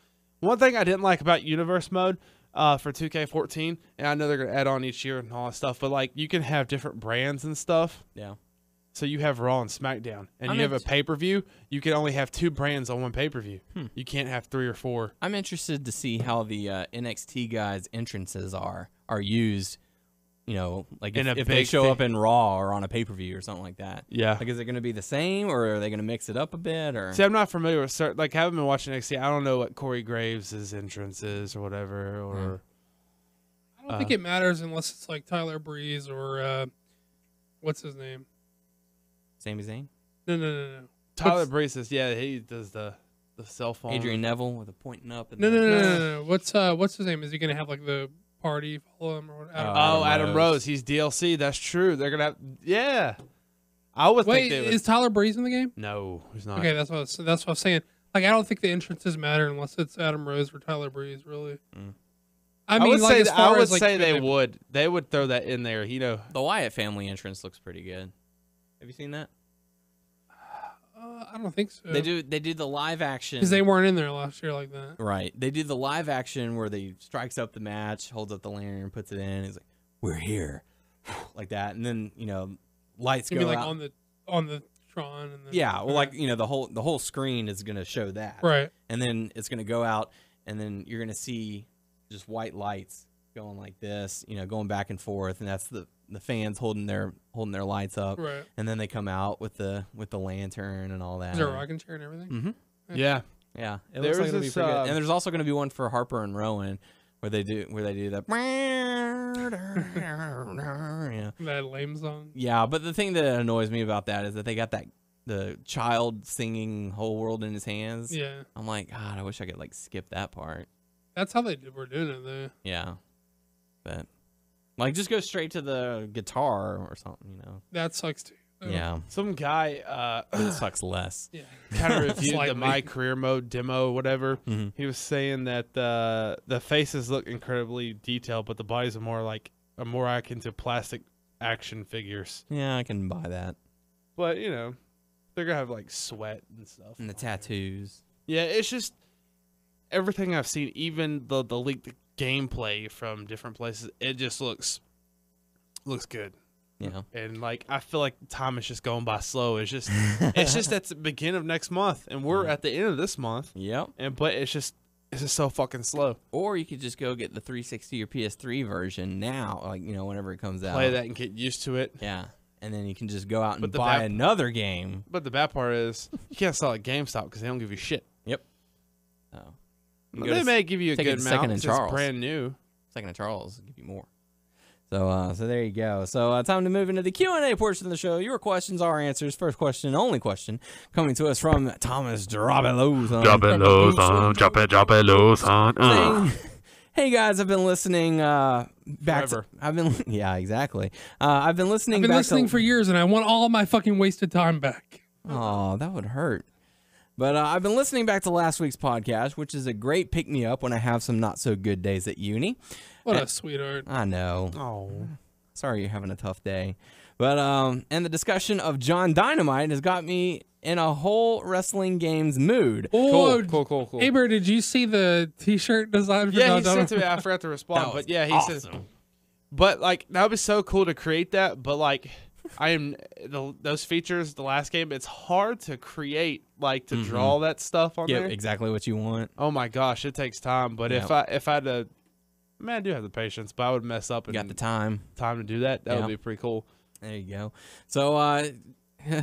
[SPEAKER 4] one thing I didn't like about universe mode uh, for 2K14, and I know they're gonna add on each year and all that stuff, but like you can have different brands and stuff.
[SPEAKER 3] Yeah.
[SPEAKER 4] So you have Raw and SmackDown, and
[SPEAKER 3] I'm
[SPEAKER 4] you have a pay per view. You can only have two brands on one pay per view.
[SPEAKER 3] Hmm.
[SPEAKER 4] You can't have three or four.
[SPEAKER 3] I'm interested to see how the uh, NXT guys' entrances are are used. You know, like if, if they show
[SPEAKER 4] thing.
[SPEAKER 3] up in Raw or on a pay per view or something like that.
[SPEAKER 4] Yeah.
[SPEAKER 3] Like, is it going to be the same, or are they going to mix it up a bit? Or
[SPEAKER 4] See, I'm not familiar with certain. Like, I haven't been watching NXT. I don't know what Corey Graves' entrance is or whatever. Or
[SPEAKER 5] I don't think
[SPEAKER 4] Uh,
[SPEAKER 5] it matters unless it's like Tyler Breeze or uh, what's his name?
[SPEAKER 3] Sami Zayn,
[SPEAKER 5] No, no, no, no.
[SPEAKER 4] Tyler
[SPEAKER 5] What's-
[SPEAKER 4] Breeze. Yeah, he does the the cell phone.
[SPEAKER 3] Adrian Neville with a pointing up. And
[SPEAKER 5] No,
[SPEAKER 3] the-
[SPEAKER 5] no, no, no, (laughs) no, no. What's uh, what's his name? Is he gonna have like the party follow him or what?
[SPEAKER 3] Oh,
[SPEAKER 5] know.
[SPEAKER 4] Oh,
[SPEAKER 3] Adam
[SPEAKER 4] Adam
[SPEAKER 3] Rose.
[SPEAKER 4] Rose. He's DLC. That's true. They're gonna have. Yeah, I would
[SPEAKER 5] Wait,
[SPEAKER 4] think they would.
[SPEAKER 5] is Tyler Breeze in the game?
[SPEAKER 4] no, he's not.
[SPEAKER 5] Okay, that's what I was, that's what I was saying. Like, I don't think the entrances matter unless it's Adam Rose or Tyler Breeze. Really.
[SPEAKER 3] Mm.
[SPEAKER 5] I
[SPEAKER 4] I,
[SPEAKER 5] mean,
[SPEAKER 4] would
[SPEAKER 5] like
[SPEAKER 4] say.
[SPEAKER 5] as
[SPEAKER 4] I would
[SPEAKER 5] as, like,
[SPEAKER 4] say they would. They would throw that in there. You know.
[SPEAKER 3] The Wyatt family entrance looks pretty good. Have you seen that?
[SPEAKER 5] Uh, I don't think so.
[SPEAKER 3] They do. They do the live action.
[SPEAKER 5] because they weren't in there last year like that.
[SPEAKER 3] Right. They do the live action where they strikes up the match, holds up the lantern, puts it in. He's like, "We're here," (sighs) like that, and then you know, lights
[SPEAKER 5] You
[SPEAKER 3] go
[SPEAKER 5] mean like
[SPEAKER 3] out.
[SPEAKER 5] on the on the Tron and then
[SPEAKER 3] yeah, well, like you know, the whole the whole screen is gonna show that,
[SPEAKER 5] right.
[SPEAKER 3] and then it's gonna go out, and then you're gonna see just white lights going like this, you know, going back and forth, and that's the the fans holding their holding their lights up,
[SPEAKER 5] Right.
[SPEAKER 3] and then they come out with the with the lantern and all that.
[SPEAKER 5] Is there a rocking chair and everything?
[SPEAKER 3] Mm-hmm.
[SPEAKER 4] Yeah.
[SPEAKER 3] Yeah, it
[SPEAKER 4] There
[SPEAKER 3] looks like it'll be
[SPEAKER 4] this,
[SPEAKER 3] pretty good.
[SPEAKER 4] uh,
[SPEAKER 3] And there's also going to be one for Harper and Rowan, where they do where they do that. (laughs) yeah.
[SPEAKER 5] That lame song.
[SPEAKER 3] yeah, but the thing that annoys me about that is that they got that the child singing "Whole World in His Hands."
[SPEAKER 5] Yeah,
[SPEAKER 3] I'm like, God, I wish I could like skip that part.
[SPEAKER 5] that's how they did, were doing it though.
[SPEAKER 3] Yeah, but like just go straight to the guitar or something, you know?
[SPEAKER 5] That sucks too.
[SPEAKER 3] Yeah,
[SPEAKER 4] Some guy uh,
[SPEAKER 3] but it (clears throat) sucks less.
[SPEAKER 5] yeah.
[SPEAKER 4] kind of (laughs) reviewed the My Career Mode demo, whatever.
[SPEAKER 3] Mhm.
[SPEAKER 4] He was saying that uh, the faces look incredibly detailed, but the bodies are more like are more akin to plastic action figures.
[SPEAKER 3] Yeah, I can buy that.
[SPEAKER 4] But you know, they're gonna have like sweat and stuff.
[SPEAKER 3] And the tattoos.
[SPEAKER 4] Yeah, it's just everything I've seen, even the the leaked gameplay from different places, it just looks looks good.
[SPEAKER 3] Yeah.
[SPEAKER 4] And like I feel like time is just going by slow. It's just (laughs) it's just at the beginning of next month, and we're at the end of this month,
[SPEAKER 3] Yep.
[SPEAKER 4] and but it's just it's just so fucking slow.
[SPEAKER 3] Or you could just go get the 360 or PS3 version now, like you know, whenever it comes out.
[SPEAKER 4] Play that and get used to it.
[SPEAKER 3] Yeah, and then you can just go out and buy
[SPEAKER 4] bad-
[SPEAKER 3] another game.
[SPEAKER 4] But the bad part is you can't sell at GameStop because they don't give you shit.
[SPEAKER 3] Yep. You
[SPEAKER 4] Well, they
[SPEAKER 3] to
[SPEAKER 4] may give you a good
[SPEAKER 3] to
[SPEAKER 4] amount.
[SPEAKER 3] Second and
[SPEAKER 4] 'cause it's
[SPEAKER 3] Charles.
[SPEAKER 4] brand new.
[SPEAKER 3] Second and Charles give you more. So, uh, so there you go. So, uh, time to move into the Q and A portion of the show. Your questions, our answers. First question, only question, coming to us from Thomas Drabelos.
[SPEAKER 6] Drop it low, son. Drop it, drop it low, son. Uh. (laughs)
[SPEAKER 3] "Hey guys, I've been listening uh, back. To, I've been, (laughs) yeah, exactly. Uh, I've been listening.
[SPEAKER 5] I've been
[SPEAKER 3] back
[SPEAKER 5] listening
[SPEAKER 3] to,
[SPEAKER 5] for years, and I want all my fucking wasted time back.
[SPEAKER 3] Oh, that would hurt. But uh, I've been listening back to last week's podcast, which is a great pick me up when I have some not so good days at uni.
[SPEAKER 5] What
[SPEAKER 3] Eh.
[SPEAKER 5] a sweetheart.
[SPEAKER 3] I know.
[SPEAKER 4] Oh,
[SPEAKER 3] Sorry you're having a tough day. But um and the discussion of John Dynamite has got me in a whole wrestling games mood.
[SPEAKER 5] Oh,
[SPEAKER 4] cool, cool, cool, cool.
[SPEAKER 5] Aber, did you see the T-shirt design for
[SPEAKER 4] yeah,
[SPEAKER 5] John
[SPEAKER 4] he sent
[SPEAKER 5] Dynamite?
[SPEAKER 4] to me. I forgot to (laughs) respond, but yeah, he says.
[SPEAKER 3] awesome.
[SPEAKER 4] But like that would be so cool to create that. But like, I am the, those features. The last game, it's hard to create. Like to draw that stuff on
[SPEAKER 3] Yep,
[SPEAKER 4] there.
[SPEAKER 3] exactly what you want.
[SPEAKER 4] Oh my gosh, it takes time. But if I if I had to, I mean, I do have the patience, but I would mess up
[SPEAKER 3] You got the time.
[SPEAKER 4] time to do that. That
[SPEAKER 3] Yeah.
[SPEAKER 4] would be pretty cool.
[SPEAKER 3] There you go. So, uh, (laughs)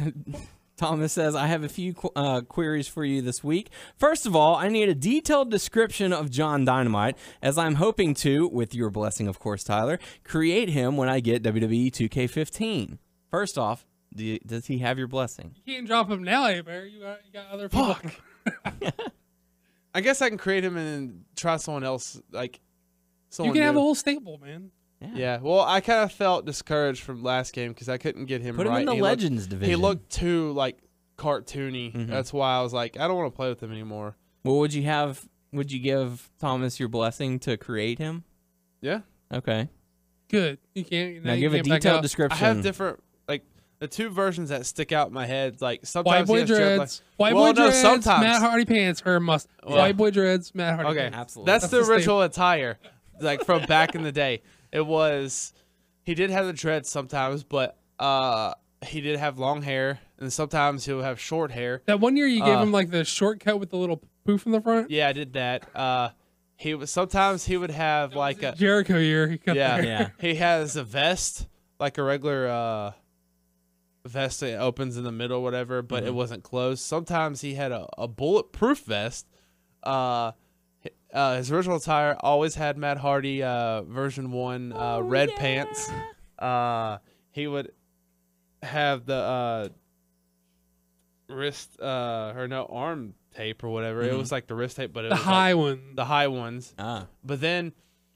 [SPEAKER 3] Thomas says, I have a few qu- uh, queries for you this week. First of all, I need a detailed description of John Dynamite, as I'm hoping to, with your blessing, of course, Tyler, create him when I get WWE 2K15. First off, Do you, does he have your blessing?
[SPEAKER 5] You can't drop him now, A Bear. You got, you got other people. (laughs)
[SPEAKER 4] I guess I can create him and try someone else. Like,
[SPEAKER 5] You
[SPEAKER 4] someone
[SPEAKER 5] can have a whole stable, man.
[SPEAKER 4] Yeah. Well, I kind of felt discouraged from last game because I couldn't get him
[SPEAKER 3] Put him in the
[SPEAKER 4] He looked-
[SPEAKER 3] Legends division.
[SPEAKER 4] He looked too like cartoony.
[SPEAKER 3] Mhm.
[SPEAKER 4] That's why I was like, I don't want to play with him anymore.
[SPEAKER 3] Well, would you have? Would you give Thomas your blessing to create him?
[SPEAKER 4] Yeah.
[SPEAKER 3] Okay.
[SPEAKER 5] Good. You can't.
[SPEAKER 3] Now
[SPEAKER 5] you
[SPEAKER 3] give a
[SPEAKER 5] can't back
[SPEAKER 3] detailed
[SPEAKER 5] out.
[SPEAKER 4] I
[SPEAKER 3] description.
[SPEAKER 4] have different like the two versions that stick out in my head. Like sometimes White
[SPEAKER 5] boy
[SPEAKER 4] he has drip, like-
[SPEAKER 5] dreads. White
[SPEAKER 4] Well,
[SPEAKER 5] boy
[SPEAKER 4] no,
[SPEAKER 5] dreads.
[SPEAKER 4] sometimes.
[SPEAKER 5] Matt Hardy pants are a must.
[SPEAKER 4] Well-
[SPEAKER 5] White boy dreads. Matt Hardy. Pants.
[SPEAKER 4] Okay,
[SPEAKER 5] pants.
[SPEAKER 3] Absolutely.
[SPEAKER 4] That's,
[SPEAKER 5] That's
[SPEAKER 4] the
[SPEAKER 5] the staple.
[SPEAKER 4] original attire, like from back in the day. It was he did have the dreads sometimes, but uh, he did have long hair, and sometimes he'll have short hair.
[SPEAKER 5] That one year you gave
[SPEAKER 4] Uh,
[SPEAKER 5] him like the shortcut with the little poof in the front.
[SPEAKER 4] Yeah, I did that. Uh, he was sometimes he would have like a
[SPEAKER 5] Jericho year. He (laughs) cut
[SPEAKER 4] yeah.
[SPEAKER 3] Yeah.
[SPEAKER 4] He has a vest like a regular uh vest that opens in the middle, whatever, but it wasn't closed. Sometimes he had a, a bulletproof vest. Uh, uh, his original attire always had Matt Hardy uh, version one uh, red pants. Uh, he would have the uh, wrist uh, or no arm tape or whatever. It was like the wrist tape, but it
[SPEAKER 5] The
[SPEAKER 4] was
[SPEAKER 5] high
[SPEAKER 4] like
[SPEAKER 5] one.
[SPEAKER 4] the high ones.
[SPEAKER 3] ah,
[SPEAKER 4] But then,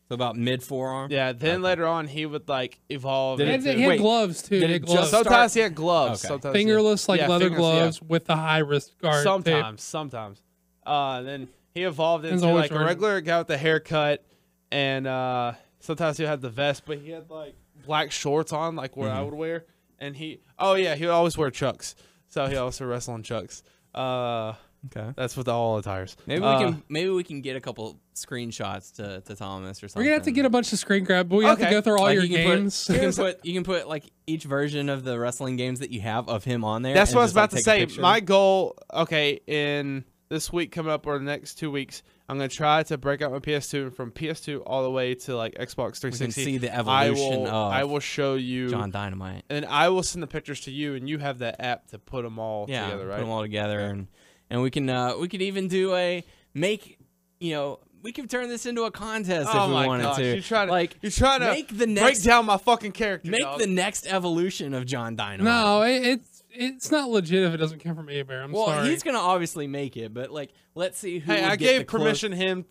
[SPEAKER 3] so about mid forearm.
[SPEAKER 4] yeah, then
[SPEAKER 3] Okay.
[SPEAKER 4] later on he would like evolve.
[SPEAKER 3] Did
[SPEAKER 5] He
[SPEAKER 3] it-
[SPEAKER 5] had,
[SPEAKER 4] into-
[SPEAKER 5] he had
[SPEAKER 3] wait,
[SPEAKER 5] gloves too.
[SPEAKER 3] did
[SPEAKER 5] He
[SPEAKER 3] it
[SPEAKER 5] had
[SPEAKER 3] just
[SPEAKER 5] gloves.
[SPEAKER 3] start-
[SPEAKER 4] Sometimes he had gloves.
[SPEAKER 3] Okay.
[SPEAKER 4] Sometimes
[SPEAKER 5] fingerless like
[SPEAKER 4] yeah,
[SPEAKER 5] leather
[SPEAKER 4] fingers, yeah.
[SPEAKER 5] gloves with the high wrist guard. tape.
[SPEAKER 4] Sometimes, sometimes. Uh, then he evolved into like a regular guy with the haircut, and uh, sometimes he had the vest, but he had like black shorts on, like what I
[SPEAKER 3] Mm-hmm.
[SPEAKER 4] would wear. And he, oh yeah, he would always wear chucks, so he also wrestled in chucks. Uh,
[SPEAKER 3] Okay.
[SPEAKER 4] that's with all the tires.
[SPEAKER 3] Maybe we
[SPEAKER 4] Uh,
[SPEAKER 3] can maybe we can get a couple screenshots to, to Thomas or something.
[SPEAKER 5] We're gonna have to get a bunch of screen grab. But we have to
[SPEAKER 4] Okay.
[SPEAKER 5] go through all
[SPEAKER 3] Like,
[SPEAKER 5] your
[SPEAKER 3] you can
[SPEAKER 5] games.
[SPEAKER 3] Put, you can (laughs) put you can put like each version of the wrestling games that you have of him on there.
[SPEAKER 4] That's
[SPEAKER 3] and
[SPEAKER 4] what I was
[SPEAKER 3] just, like,
[SPEAKER 4] about to
[SPEAKER 3] take a
[SPEAKER 4] say.
[SPEAKER 3] picture.
[SPEAKER 4] My goal, okay, in this week coming up or the next two weeks, I'm gonna try to break out my PS2 and from PS2 all the way to like Xbox 360.
[SPEAKER 3] see the
[SPEAKER 4] I
[SPEAKER 3] evolution
[SPEAKER 4] will,
[SPEAKER 3] of
[SPEAKER 4] I will show you,
[SPEAKER 3] John Dynamite.
[SPEAKER 4] and I will send the pictures to you, and you have that app to put them all
[SPEAKER 3] Yeah,
[SPEAKER 4] together, right?
[SPEAKER 3] put them all together, and and we can uh we could even do a make you know we could turn this into a contest
[SPEAKER 4] oh
[SPEAKER 3] if we
[SPEAKER 4] my
[SPEAKER 3] wanted
[SPEAKER 4] gosh,
[SPEAKER 3] to.
[SPEAKER 4] you trying to
[SPEAKER 3] like
[SPEAKER 4] you're trying to
[SPEAKER 3] make the
[SPEAKER 4] break down my fucking character.
[SPEAKER 3] make
[SPEAKER 4] dog.
[SPEAKER 3] the next evolution of John Dynamite.
[SPEAKER 5] no, it, it's it's not legit if it doesn't come from A Bear. I'm
[SPEAKER 3] well,
[SPEAKER 5] sorry.
[SPEAKER 3] Well, he's gonna obviously make it, but like let's see who.
[SPEAKER 4] Hey,
[SPEAKER 3] would
[SPEAKER 4] I
[SPEAKER 3] get the
[SPEAKER 4] gave
[SPEAKER 3] close-
[SPEAKER 4] permission him.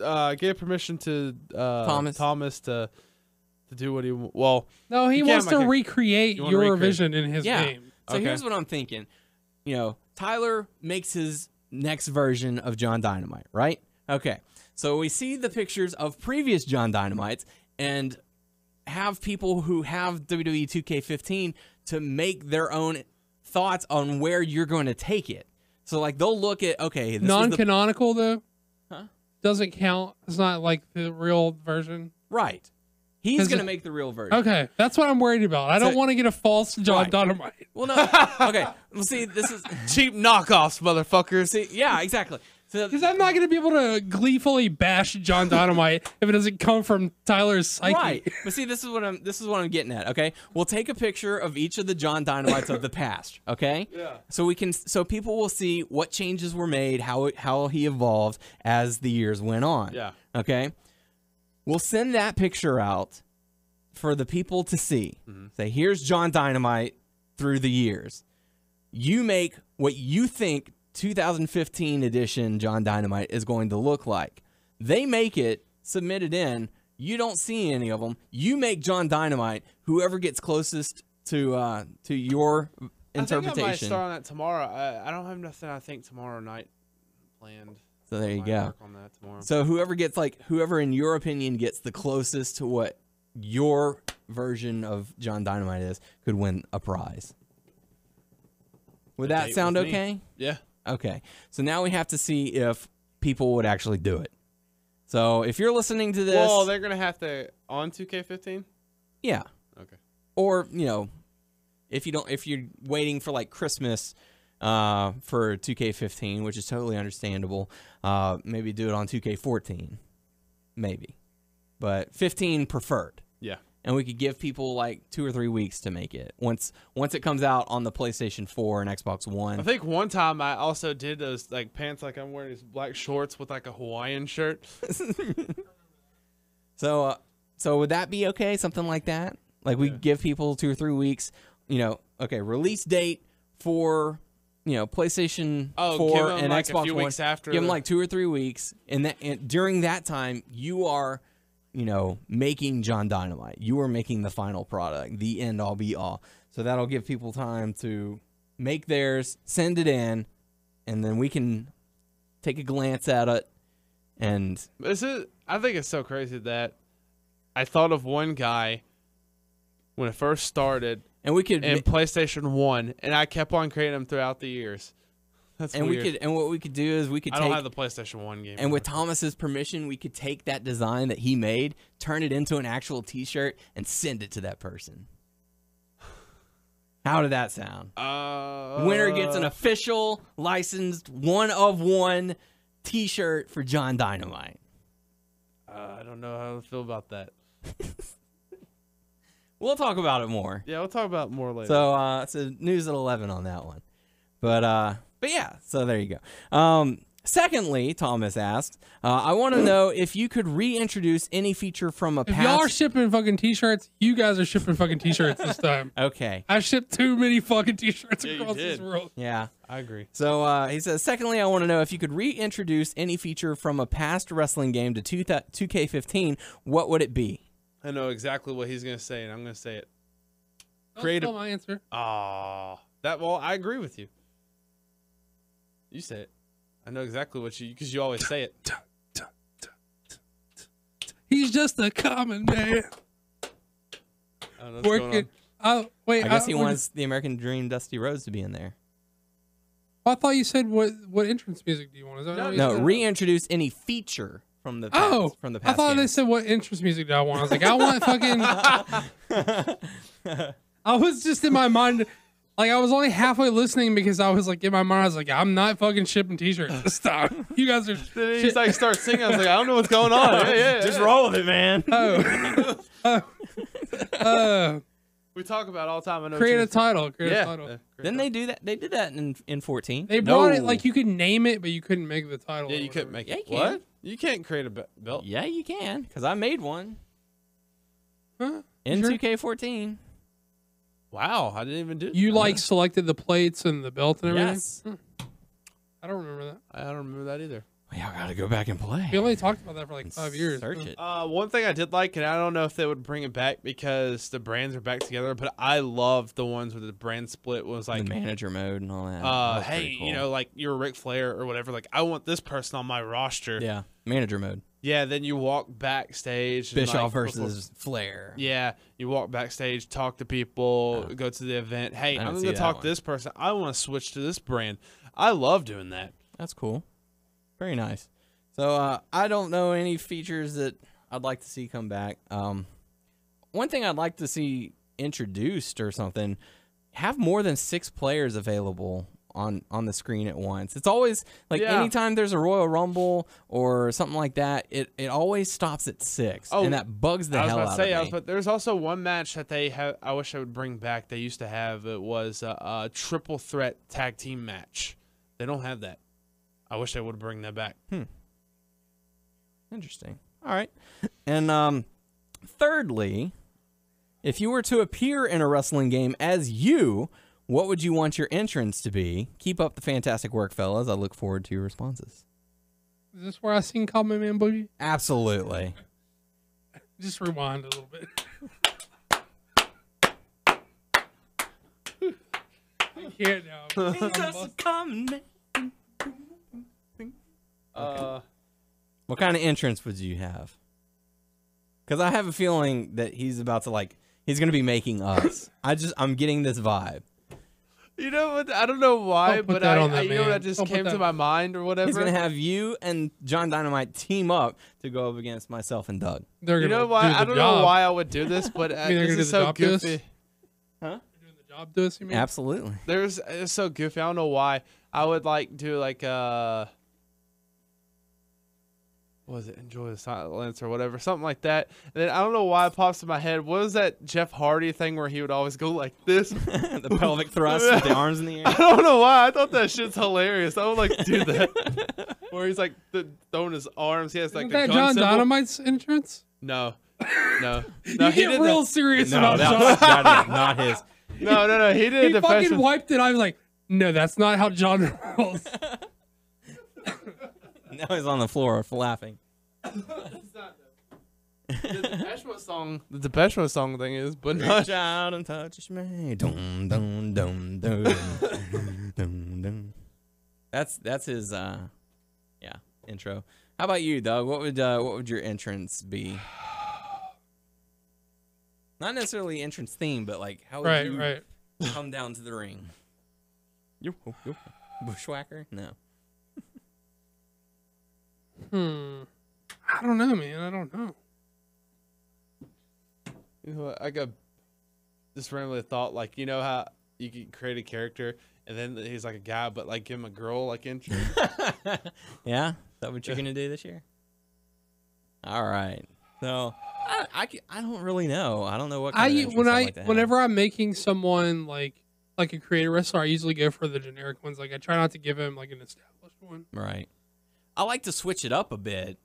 [SPEAKER 4] Uh, I gave permission to uh,
[SPEAKER 3] Thomas.
[SPEAKER 4] Thomas to to do what he well.
[SPEAKER 5] no, he
[SPEAKER 4] You
[SPEAKER 5] wants to recreate your
[SPEAKER 4] recreate-
[SPEAKER 5] vision in his
[SPEAKER 3] Yeah.
[SPEAKER 5] game.
[SPEAKER 3] So
[SPEAKER 4] Okay.
[SPEAKER 3] here's what I'm thinking. You know, Tyler makes his next version of John Dynamite, right? Okay. So we see the pictures of previous John Dynamites and have people who have WWE 2K15 to make their own thoughts on where you're going to take it. So like they'll look at okay, this is the
[SPEAKER 5] Non-canonical though.
[SPEAKER 3] Huh?
[SPEAKER 5] Doesn't count. It's not like the real version.
[SPEAKER 3] right. He's to
[SPEAKER 5] it-
[SPEAKER 3] make the real version.
[SPEAKER 5] Okay, that's what I'm worried about. I don't want to get a false John
[SPEAKER 3] Right.
[SPEAKER 5] Dynamite.
[SPEAKER 3] Well, no. Okay. Well, (laughs) see, this is (laughs)
[SPEAKER 4] Cheap knockoffs, motherfuckers.
[SPEAKER 3] see, yeah, exactly. So
[SPEAKER 5] Because I'm not going to be able to gleefully bash John Dynamite (laughs) if it doesn't come from Tyler's psyche.
[SPEAKER 3] Right. But see, this is what I'm this is what I'm getting at, okay? We'll take a picture of each of the John Dynamites of the past, okay? Yeah. So we can so people will see what changes were made, how it, how he evolved as the years went on.
[SPEAKER 4] Yeah.
[SPEAKER 3] Okay? We'll send that picture out for the people to see. Say, here's John Dynamite through the years. You make what you think 2015 edition John Dynamite is going to look like. They make it, submit it in. You don't see any of them. You make John Dynamite. Whoever gets closest to uh, to your interpretation.
[SPEAKER 4] I think I might start on that tomorrow. I, I don't have nothing. I think tomorrow night planned.
[SPEAKER 3] So there you go.
[SPEAKER 4] Work on that tomorrow.
[SPEAKER 3] So whoever gets like whoever in your opinion gets the closest to what your version of John Dynamite is could win a prize. Would
[SPEAKER 4] A
[SPEAKER 3] that sound
[SPEAKER 4] with me.
[SPEAKER 3] okay?
[SPEAKER 4] yeah.
[SPEAKER 3] Okay. So now we have to see if people would actually do it. So if you're listening to this,
[SPEAKER 4] Well, they're gonna have to on 2K15.
[SPEAKER 3] yeah.
[SPEAKER 4] Okay.
[SPEAKER 3] Or, you know, if you don't if you're waiting for like Christmas uh, for 2K15, which is totally understandable, uh, maybe do it on 2K14. Maybe. But 15 preferred.
[SPEAKER 4] Yeah.
[SPEAKER 3] and we could give people like two or three weeks to make it once once it comes out on the PlayStation 4 and Xbox One.
[SPEAKER 4] I think one time I also did those like pants like I'm wearing these black shorts with like a Hawaiian shirt. (laughs)
[SPEAKER 3] So uh, so would that be okay? Something like that? Like we give people two or three weeks you know, okay, release date for you know PlayStation
[SPEAKER 4] Oh,
[SPEAKER 3] 4
[SPEAKER 4] give 'em,
[SPEAKER 3] and
[SPEAKER 4] like,
[SPEAKER 3] Xbox One.
[SPEAKER 4] after
[SPEAKER 3] give them like two or three weeks, and that and during that time you are, you know, making John Dynamite. You are making the final product, the end all be all. So that'll give people time to make theirs, send it in, and then we can take a glance at it. And
[SPEAKER 4] This is. I think it's so crazy that I thought of one guy when it first started
[SPEAKER 3] and we could
[SPEAKER 4] in PlayStation One, and I kept on creating them throughout the years. (laughs) That's
[SPEAKER 3] and
[SPEAKER 4] weird.
[SPEAKER 3] we could and what we could do is we could
[SPEAKER 4] I
[SPEAKER 3] take
[SPEAKER 4] don't have the PlayStation One game.
[SPEAKER 3] And with Thomas's permission, we could take that design that he made, turn it into an actual T-shirt, and send it to that person. How did that sound?
[SPEAKER 4] uh,
[SPEAKER 3] Winner gets an official, licensed, one of one T-shirt for John Dynamite.
[SPEAKER 4] Uh, I don't know how to feel about that. (laughs)
[SPEAKER 3] We'll talk about it more.
[SPEAKER 4] Yeah, we'll talk about it more later.
[SPEAKER 3] So, uh, so news at eleven on that one. But, uh, but yeah. So there you go. Um, secondly, Thomas asked, uh, I want to know if you could reintroduce any feature from a
[SPEAKER 5] If
[SPEAKER 3] past.
[SPEAKER 5] y'all are shipping fucking t-shirts, you guys are shipping fucking t-shirts this time. (laughs)
[SPEAKER 3] okay.
[SPEAKER 5] I shipped too many fucking t-shirts
[SPEAKER 4] Yeah, you
[SPEAKER 5] across this
[SPEAKER 4] did.
[SPEAKER 5] world.
[SPEAKER 3] Yeah.
[SPEAKER 4] I agree.
[SPEAKER 3] So uh, he says, secondly, I want to know if you could reintroduce any feature from a past wrestling game to 2 2K15, what would it be?
[SPEAKER 4] I know exactly what he's gonna say, and I'm gonna say it.
[SPEAKER 5] Don't
[SPEAKER 4] Creative-
[SPEAKER 5] my answer.
[SPEAKER 4] Ah, that. Well, I agree with you. You say it. I know exactly what you because you always say it.
[SPEAKER 5] He's just a common man
[SPEAKER 4] I don't know what's going
[SPEAKER 5] working. Oh wait,
[SPEAKER 3] I guess he wants the American Dream Dusty Rhodes to be in there.
[SPEAKER 5] I thought you said what what entrance music do you want? Is that
[SPEAKER 4] No,
[SPEAKER 5] what you
[SPEAKER 3] No,
[SPEAKER 5] said?
[SPEAKER 3] reintroduce any feature from the past,
[SPEAKER 5] Oh,
[SPEAKER 3] from the
[SPEAKER 5] I
[SPEAKER 3] past.
[SPEAKER 5] thought they said what interest music do I want? I was like, I want fucking. (laughs) I was just in my mind, like I was only halfway listening because I was like in my mind, I was like, I'm not fucking shipping t-shirts this time. (laughs) You guys are. (laughs)
[SPEAKER 4] Then he's like start singing. I was like, I don't know what's going on. Yeah, yeah,
[SPEAKER 3] Just
[SPEAKER 4] yeah.
[SPEAKER 3] roll with it, man.
[SPEAKER 5] Oh. oh. Uh,
[SPEAKER 4] We talk about it all the time. I know.
[SPEAKER 5] create a title. Create
[SPEAKER 4] Yeah.
[SPEAKER 5] a title.
[SPEAKER 4] yeah, create
[SPEAKER 3] Didn't
[SPEAKER 4] a-
[SPEAKER 3] they do that? They did that in in 14.
[SPEAKER 5] They brought it like you could name it, but you couldn't make the title.
[SPEAKER 4] Yeah, you couldn't
[SPEAKER 5] whatever.
[SPEAKER 4] make
[SPEAKER 3] Yeah,
[SPEAKER 4] it.
[SPEAKER 3] you can.
[SPEAKER 4] What? You can't create a be- belt.
[SPEAKER 3] Yeah, you can, because I made one
[SPEAKER 5] Huh?
[SPEAKER 3] in
[SPEAKER 5] Sure.
[SPEAKER 3] 2K14.
[SPEAKER 4] Wow, I didn't even do.
[SPEAKER 5] You
[SPEAKER 4] that.
[SPEAKER 5] like selected the plates and the belt and everything.
[SPEAKER 3] Yes. Hmm.
[SPEAKER 5] I don't remember that.
[SPEAKER 4] I don't remember that either.
[SPEAKER 3] Well, y'all gotta go back and play.
[SPEAKER 5] We only talked about that for like five years.
[SPEAKER 3] Search it.
[SPEAKER 4] Uh, one thing I did like, and I don't know if they would bring it back because the brands are back together, but I loved the ones where the brand split was like,
[SPEAKER 3] the manager mode and all that. That
[SPEAKER 4] uh,
[SPEAKER 3] was pretty
[SPEAKER 4] hey,
[SPEAKER 3] cool.
[SPEAKER 4] you know, like you're Ric Flair or whatever. Like, I want this person on my roster.
[SPEAKER 3] yeah, manager mode.
[SPEAKER 4] Yeah, then you walk backstage. and,
[SPEAKER 3] Bischoff
[SPEAKER 4] like, before-
[SPEAKER 3] versus Flair.
[SPEAKER 4] Yeah, you walk backstage, talk to people,
[SPEAKER 3] Oh.
[SPEAKER 4] go to the event. Hey,
[SPEAKER 3] I
[SPEAKER 4] I'm
[SPEAKER 3] didn't
[SPEAKER 4] going
[SPEAKER 3] see
[SPEAKER 4] to
[SPEAKER 3] that
[SPEAKER 4] talk
[SPEAKER 3] one.
[SPEAKER 4] to this person. I want to switch to this brand. I love doing that.
[SPEAKER 3] That's cool. Very nice. So uh, I don't know any features that I'd like to see come back. Um, one thing I'd like to see introduced or something, have more than six players available on on the screen at once. It's always like
[SPEAKER 4] Yeah.
[SPEAKER 3] anytime there's a Royal Rumble or something like that, it, it always stops at six,
[SPEAKER 4] Oh,
[SPEAKER 3] and that bugs the
[SPEAKER 4] I was
[SPEAKER 3] hell
[SPEAKER 4] about to
[SPEAKER 3] out
[SPEAKER 4] say, I
[SPEAKER 3] of
[SPEAKER 4] was,
[SPEAKER 3] me.
[SPEAKER 4] but there's also one match that they have. I wish I would bring back. They used to have it was a, a triple threat tag team match. They don't have that. I wish they would bring that back. Hmm.
[SPEAKER 3] Interesting. All right. (coughs) And um thirdly, if you were to appear in a wrestling game as you, what would you want your entrance to be? Keep up the fantastic work, fellas. I look forward to your responses.
[SPEAKER 5] Is this where I sing seen Common Man Boogie?
[SPEAKER 3] Absolutely. (laughs)
[SPEAKER 5] Just rewind a little bit. (laughs) I can't now. (laughs) I'm bust-
[SPEAKER 3] Come.
[SPEAKER 4] Uh,
[SPEAKER 3] What kind of entrance would you have? Cuz I have a feeling that he's about to like he's going to be making us. I just I'm getting this vibe.
[SPEAKER 4] you know what? I don't know why,
[SPEAKER 5] Don't put
[SPEAKER 4] but
[SPEAKER 5] that
[SPEAKER 4] I,
[SPEAKER 5] on that
[SPEAKER 4] I you know
[SPEAKER 5] man.
[SPEAKER 4] that just
[SPEAKER 5] Don't put
[SPEAKER 4] came to my mind or whatever.
[SPEAKER 3] He's going to have you and John Dynamite team up to go up against myself and Doug.
[SPEAKER 5] They're
[SPEAKER 4] you
[SPEAKER 5] gonna
[SPEAKER 4] know why?
[SPEAKER 5] do
[SPEAKER 4] I don't
[SPEAKER 5] job.
[SPEAKER 4] know why I would do this, but (laughs) uh,
[SPEAKER 5] mean
[SPEAKER 4] this
[SPEAKER 5] gonna
[SPEAKER 4] is
[SPEAKER 5] do the
[SPEAKER 4] so
[SPEAKER 5] job to us?
[SPEAKER 4] goofy.
[SPEAKER 5] They're doing the job to us. You mean?
[SPEAKER 3] Absolutely.
[SPEAKER 4] There's it's so goofy. I don't know why. I would like do like uh what was it enjoy the silence or whatever something like that. And then I don't know why it pops in my head. What was that Jeff Hardy thing where he would always go like this? (laughs)
[SPEAKER 3] the pelvic thrust with the (laughs) arms in the air I
[SPEAKER 4] don't know why. I thought that shit's hilarious. I would like to do that. (laughs) where he's like the, throwing his arms. He has like
[SPEAKER 5] Isn't
[SPEAKER 4] a
[SPEAKER 5] that
[SPEAKER 4] gun
[SPEAKER 5] John
[SPEAKER 4] symbol.
[SPEAKER 5] Dynamite's entrance?
[SPEAKER 4] No, no, no.
[SPEAKER 5] you
[SPEAKER 4] he
[SPEAKER 5] get real
[SPEAKER 4] that.
[SPEAKER 5] serious
[SPEAKER 3] No,
[SPEAKER 5] about
[SPEAKER 3] that,
[SPEAKER 5] John.
[SPEAKER 3] that is not his.
[SPEAKER 4] No, no, no. He did
[SPEAKER 5] he
[SPEAKER 4] the
[SPEAKER 5] fucking wiped it. I was like, no, that's not how John rolls. (laughs)
[SPEAKER 3] Now he's on the floor for laughing. (laughs)
[SPEAKER 4] the Depeche Mode song. The Depeche Mode song thing is, but not.
[SPEAKER 3] Reach out and touch me. Dum, dum, dum, dum, dum, dum. That's that's his uh yeah, intro. How about you, Doug? What would uh what would your entrance be? Not necessarily entrance theme, but like how would
[SPEAKER 5] right,
[SPEAKER 3] you
[SPEAKER 5] right.
[SPEAKER 3] come down to the ring? You bushwhacker? No.
[SPEAKER 5] Hmm. I don't know, man. I don't know.
[SPEAKER 4] You know what, I got just randomly thought like you know how you can create a character and then he's like a guy, but like give him a girl like (laughs) intro.
[SPEAKER 3] yeah, is that what you're gonna do this year? All right. So I, I, I don't really know. I don't know what. Kind
[SPEAKER 5] I
[SPEAKER 3] of
[SPEAKER 5] when
[SPEAKER 3] I'd like to have.
[SPEAKER 5] whenever I'm making someone like like a creator wrestler, I usually go for the generic ones. Like I try not to give him like an established one.
[SPEAKER 3] Right. I like to switch it up a bit.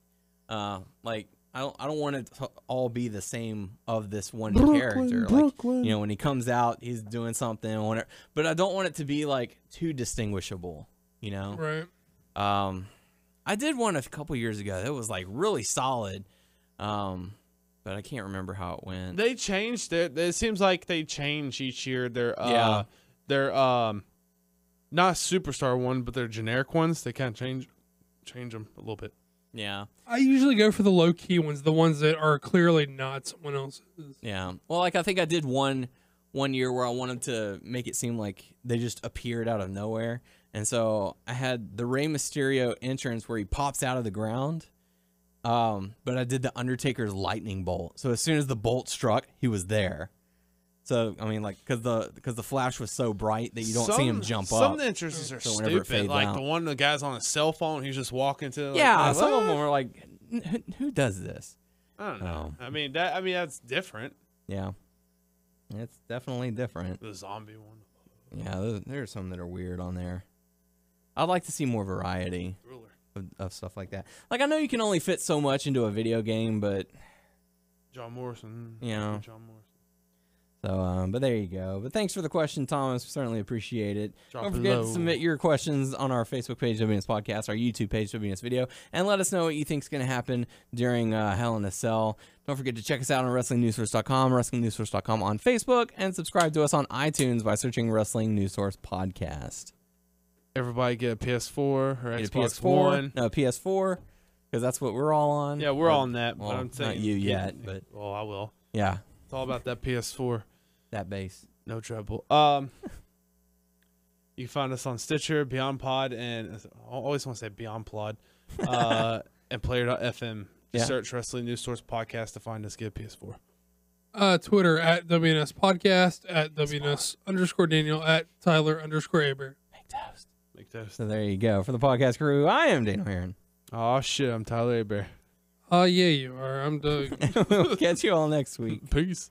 [SPEAKER 3] Uh, like I don't I don't want it to all be the same of this one character. Like you know when he comes out, he's doing something. Whatever. But I don't want it to be like too distinguishable. You know.
[SPEAKER 5] Right.
[SPEAKER 3] Um, I did one a couple years ago. That was like really solid. Um, but I can't remember how it went.
[SPEAKER 4] they changed it. It seems like they change each year. Their uh,
[SPEAKER 3] Yeah.
[SPEAKER 4] their um, not superstar one, but their generic ones. They kind of change change them a little bit.
[SPEAKER 3] yeah.
[SPEAKER 5] I usually go for the low key ones, the ones that are clearly not someone else's.
[SPEAKER 3] Yeah. Well, like I think I did one one year where I wanted to make it seem like they just appeared out of nowhere. And so I had the Rey Mysterio entrance where he pops out of the ground. Um, but I did the Undertaker's lightning bolt. So as soon as the bolt struck, he was there. So I mean, like, cause the cause the flash was so bright that you don't see him jump
[SPEAKER 4] Some
[SPEAKER 3] up.
[SPEAKER 4] Some of the entrances are
[SPEAKER 3] So
[SPEAKER 4] stupid. Like
[SPEAKER 3] out.
[SPEAKER 4] the one the guy's on his cell phone. He's just walking to. Like,
[SPEAKER 3] yeah,
[SPEAKER 4] like,
[SPEAKER 3] some of them were like, who, who does this?
[SPEAKER 4] I don't know.
[SPEAKER 3] Oh.
[SPEAKER 4] I mean that. I mean that's different.
[SPEAKER 3] Yeah, it's definitely different.
[SPEAKER 4] The zombie one.
[SPEAKER 3] Yeah, there- there's some that are weird on there. I'd like to see more variety of, of stuff like that. Like I know you can only fit so much into a video game, but
[SPEAKER 4] John Morrison.
[SPEAKER 3] Yeah.
[SPEAKER 4] John Morrison.
[SPEAKER 3] So um, but there you go. But thanks for the question, Thomas. We certainly appreciate it.
[SPEAKER 4] Drop
[SPEAKER 3] Don't forget
[SPEAKER 4] low.
[SPEAKER 3] to submit your questions on our Facebook page, WNS Podcast, our YouTube page, WNS Video, and let us know what you think is going to happen during uh, Hell in a Cell. Don't forget to check us out on WrestlingNewsSource.com, WrestlingNewsSource.com on Facebook, and subscribe to us on iTunes by searching Wrestling News Source Podcast.
[SPEAKER 4] Everybody get a PS4 or
[SPEAKER 3] Get
[SPEAKER 4] Xbox
[SPEAKER 3] PS4,
[SPEAKER 4] One.
[SPEAKER 3] no PS4, because that's what we're all on.
[SPEAKER 4] Yeah, we're all on that.
[SPEAKER 3] well,
[SPEAKER 4] but I'm
[SPEAKER 3] not you yet, but-
[SPEAKER 4] well, I will.
[SPEAKER 3] Yeah,
[SPEAKER 4] It's all about that PS4.
[SPEAKER 3] that bass.
[SPEAKER 4] No trouble. Um, (laughs) you can find us on Stitcher, Beyond Pod, and I always want to say Beyond Plod, uh, (laughs) and Player.fm.
[SPEAKER 3] Yeah.
[SPEAKER 4] Search Wrestling News Source Podcast to find us. Get a PS4.
[SPEAKER 5] Uh, Twitter at WNS Podcast, at WNS underscore Daniel, at Tyler underscore Aber.
[SPEAKER 3] Make toast.
[SPEAKER 4] Make toast.
[SPEAKER 3] So there you go. For the podcast crew, I am Daniel Heron.
[SPEAKER 4] Oh shit! I'm Tyler Aber.
[SPEAKER 5] Uh, yeah, you are. I'm (laughs) Doug.
[SPEAKER 3] we'll catch you all next week. (laughs)
[SPEAKER 4] Peace.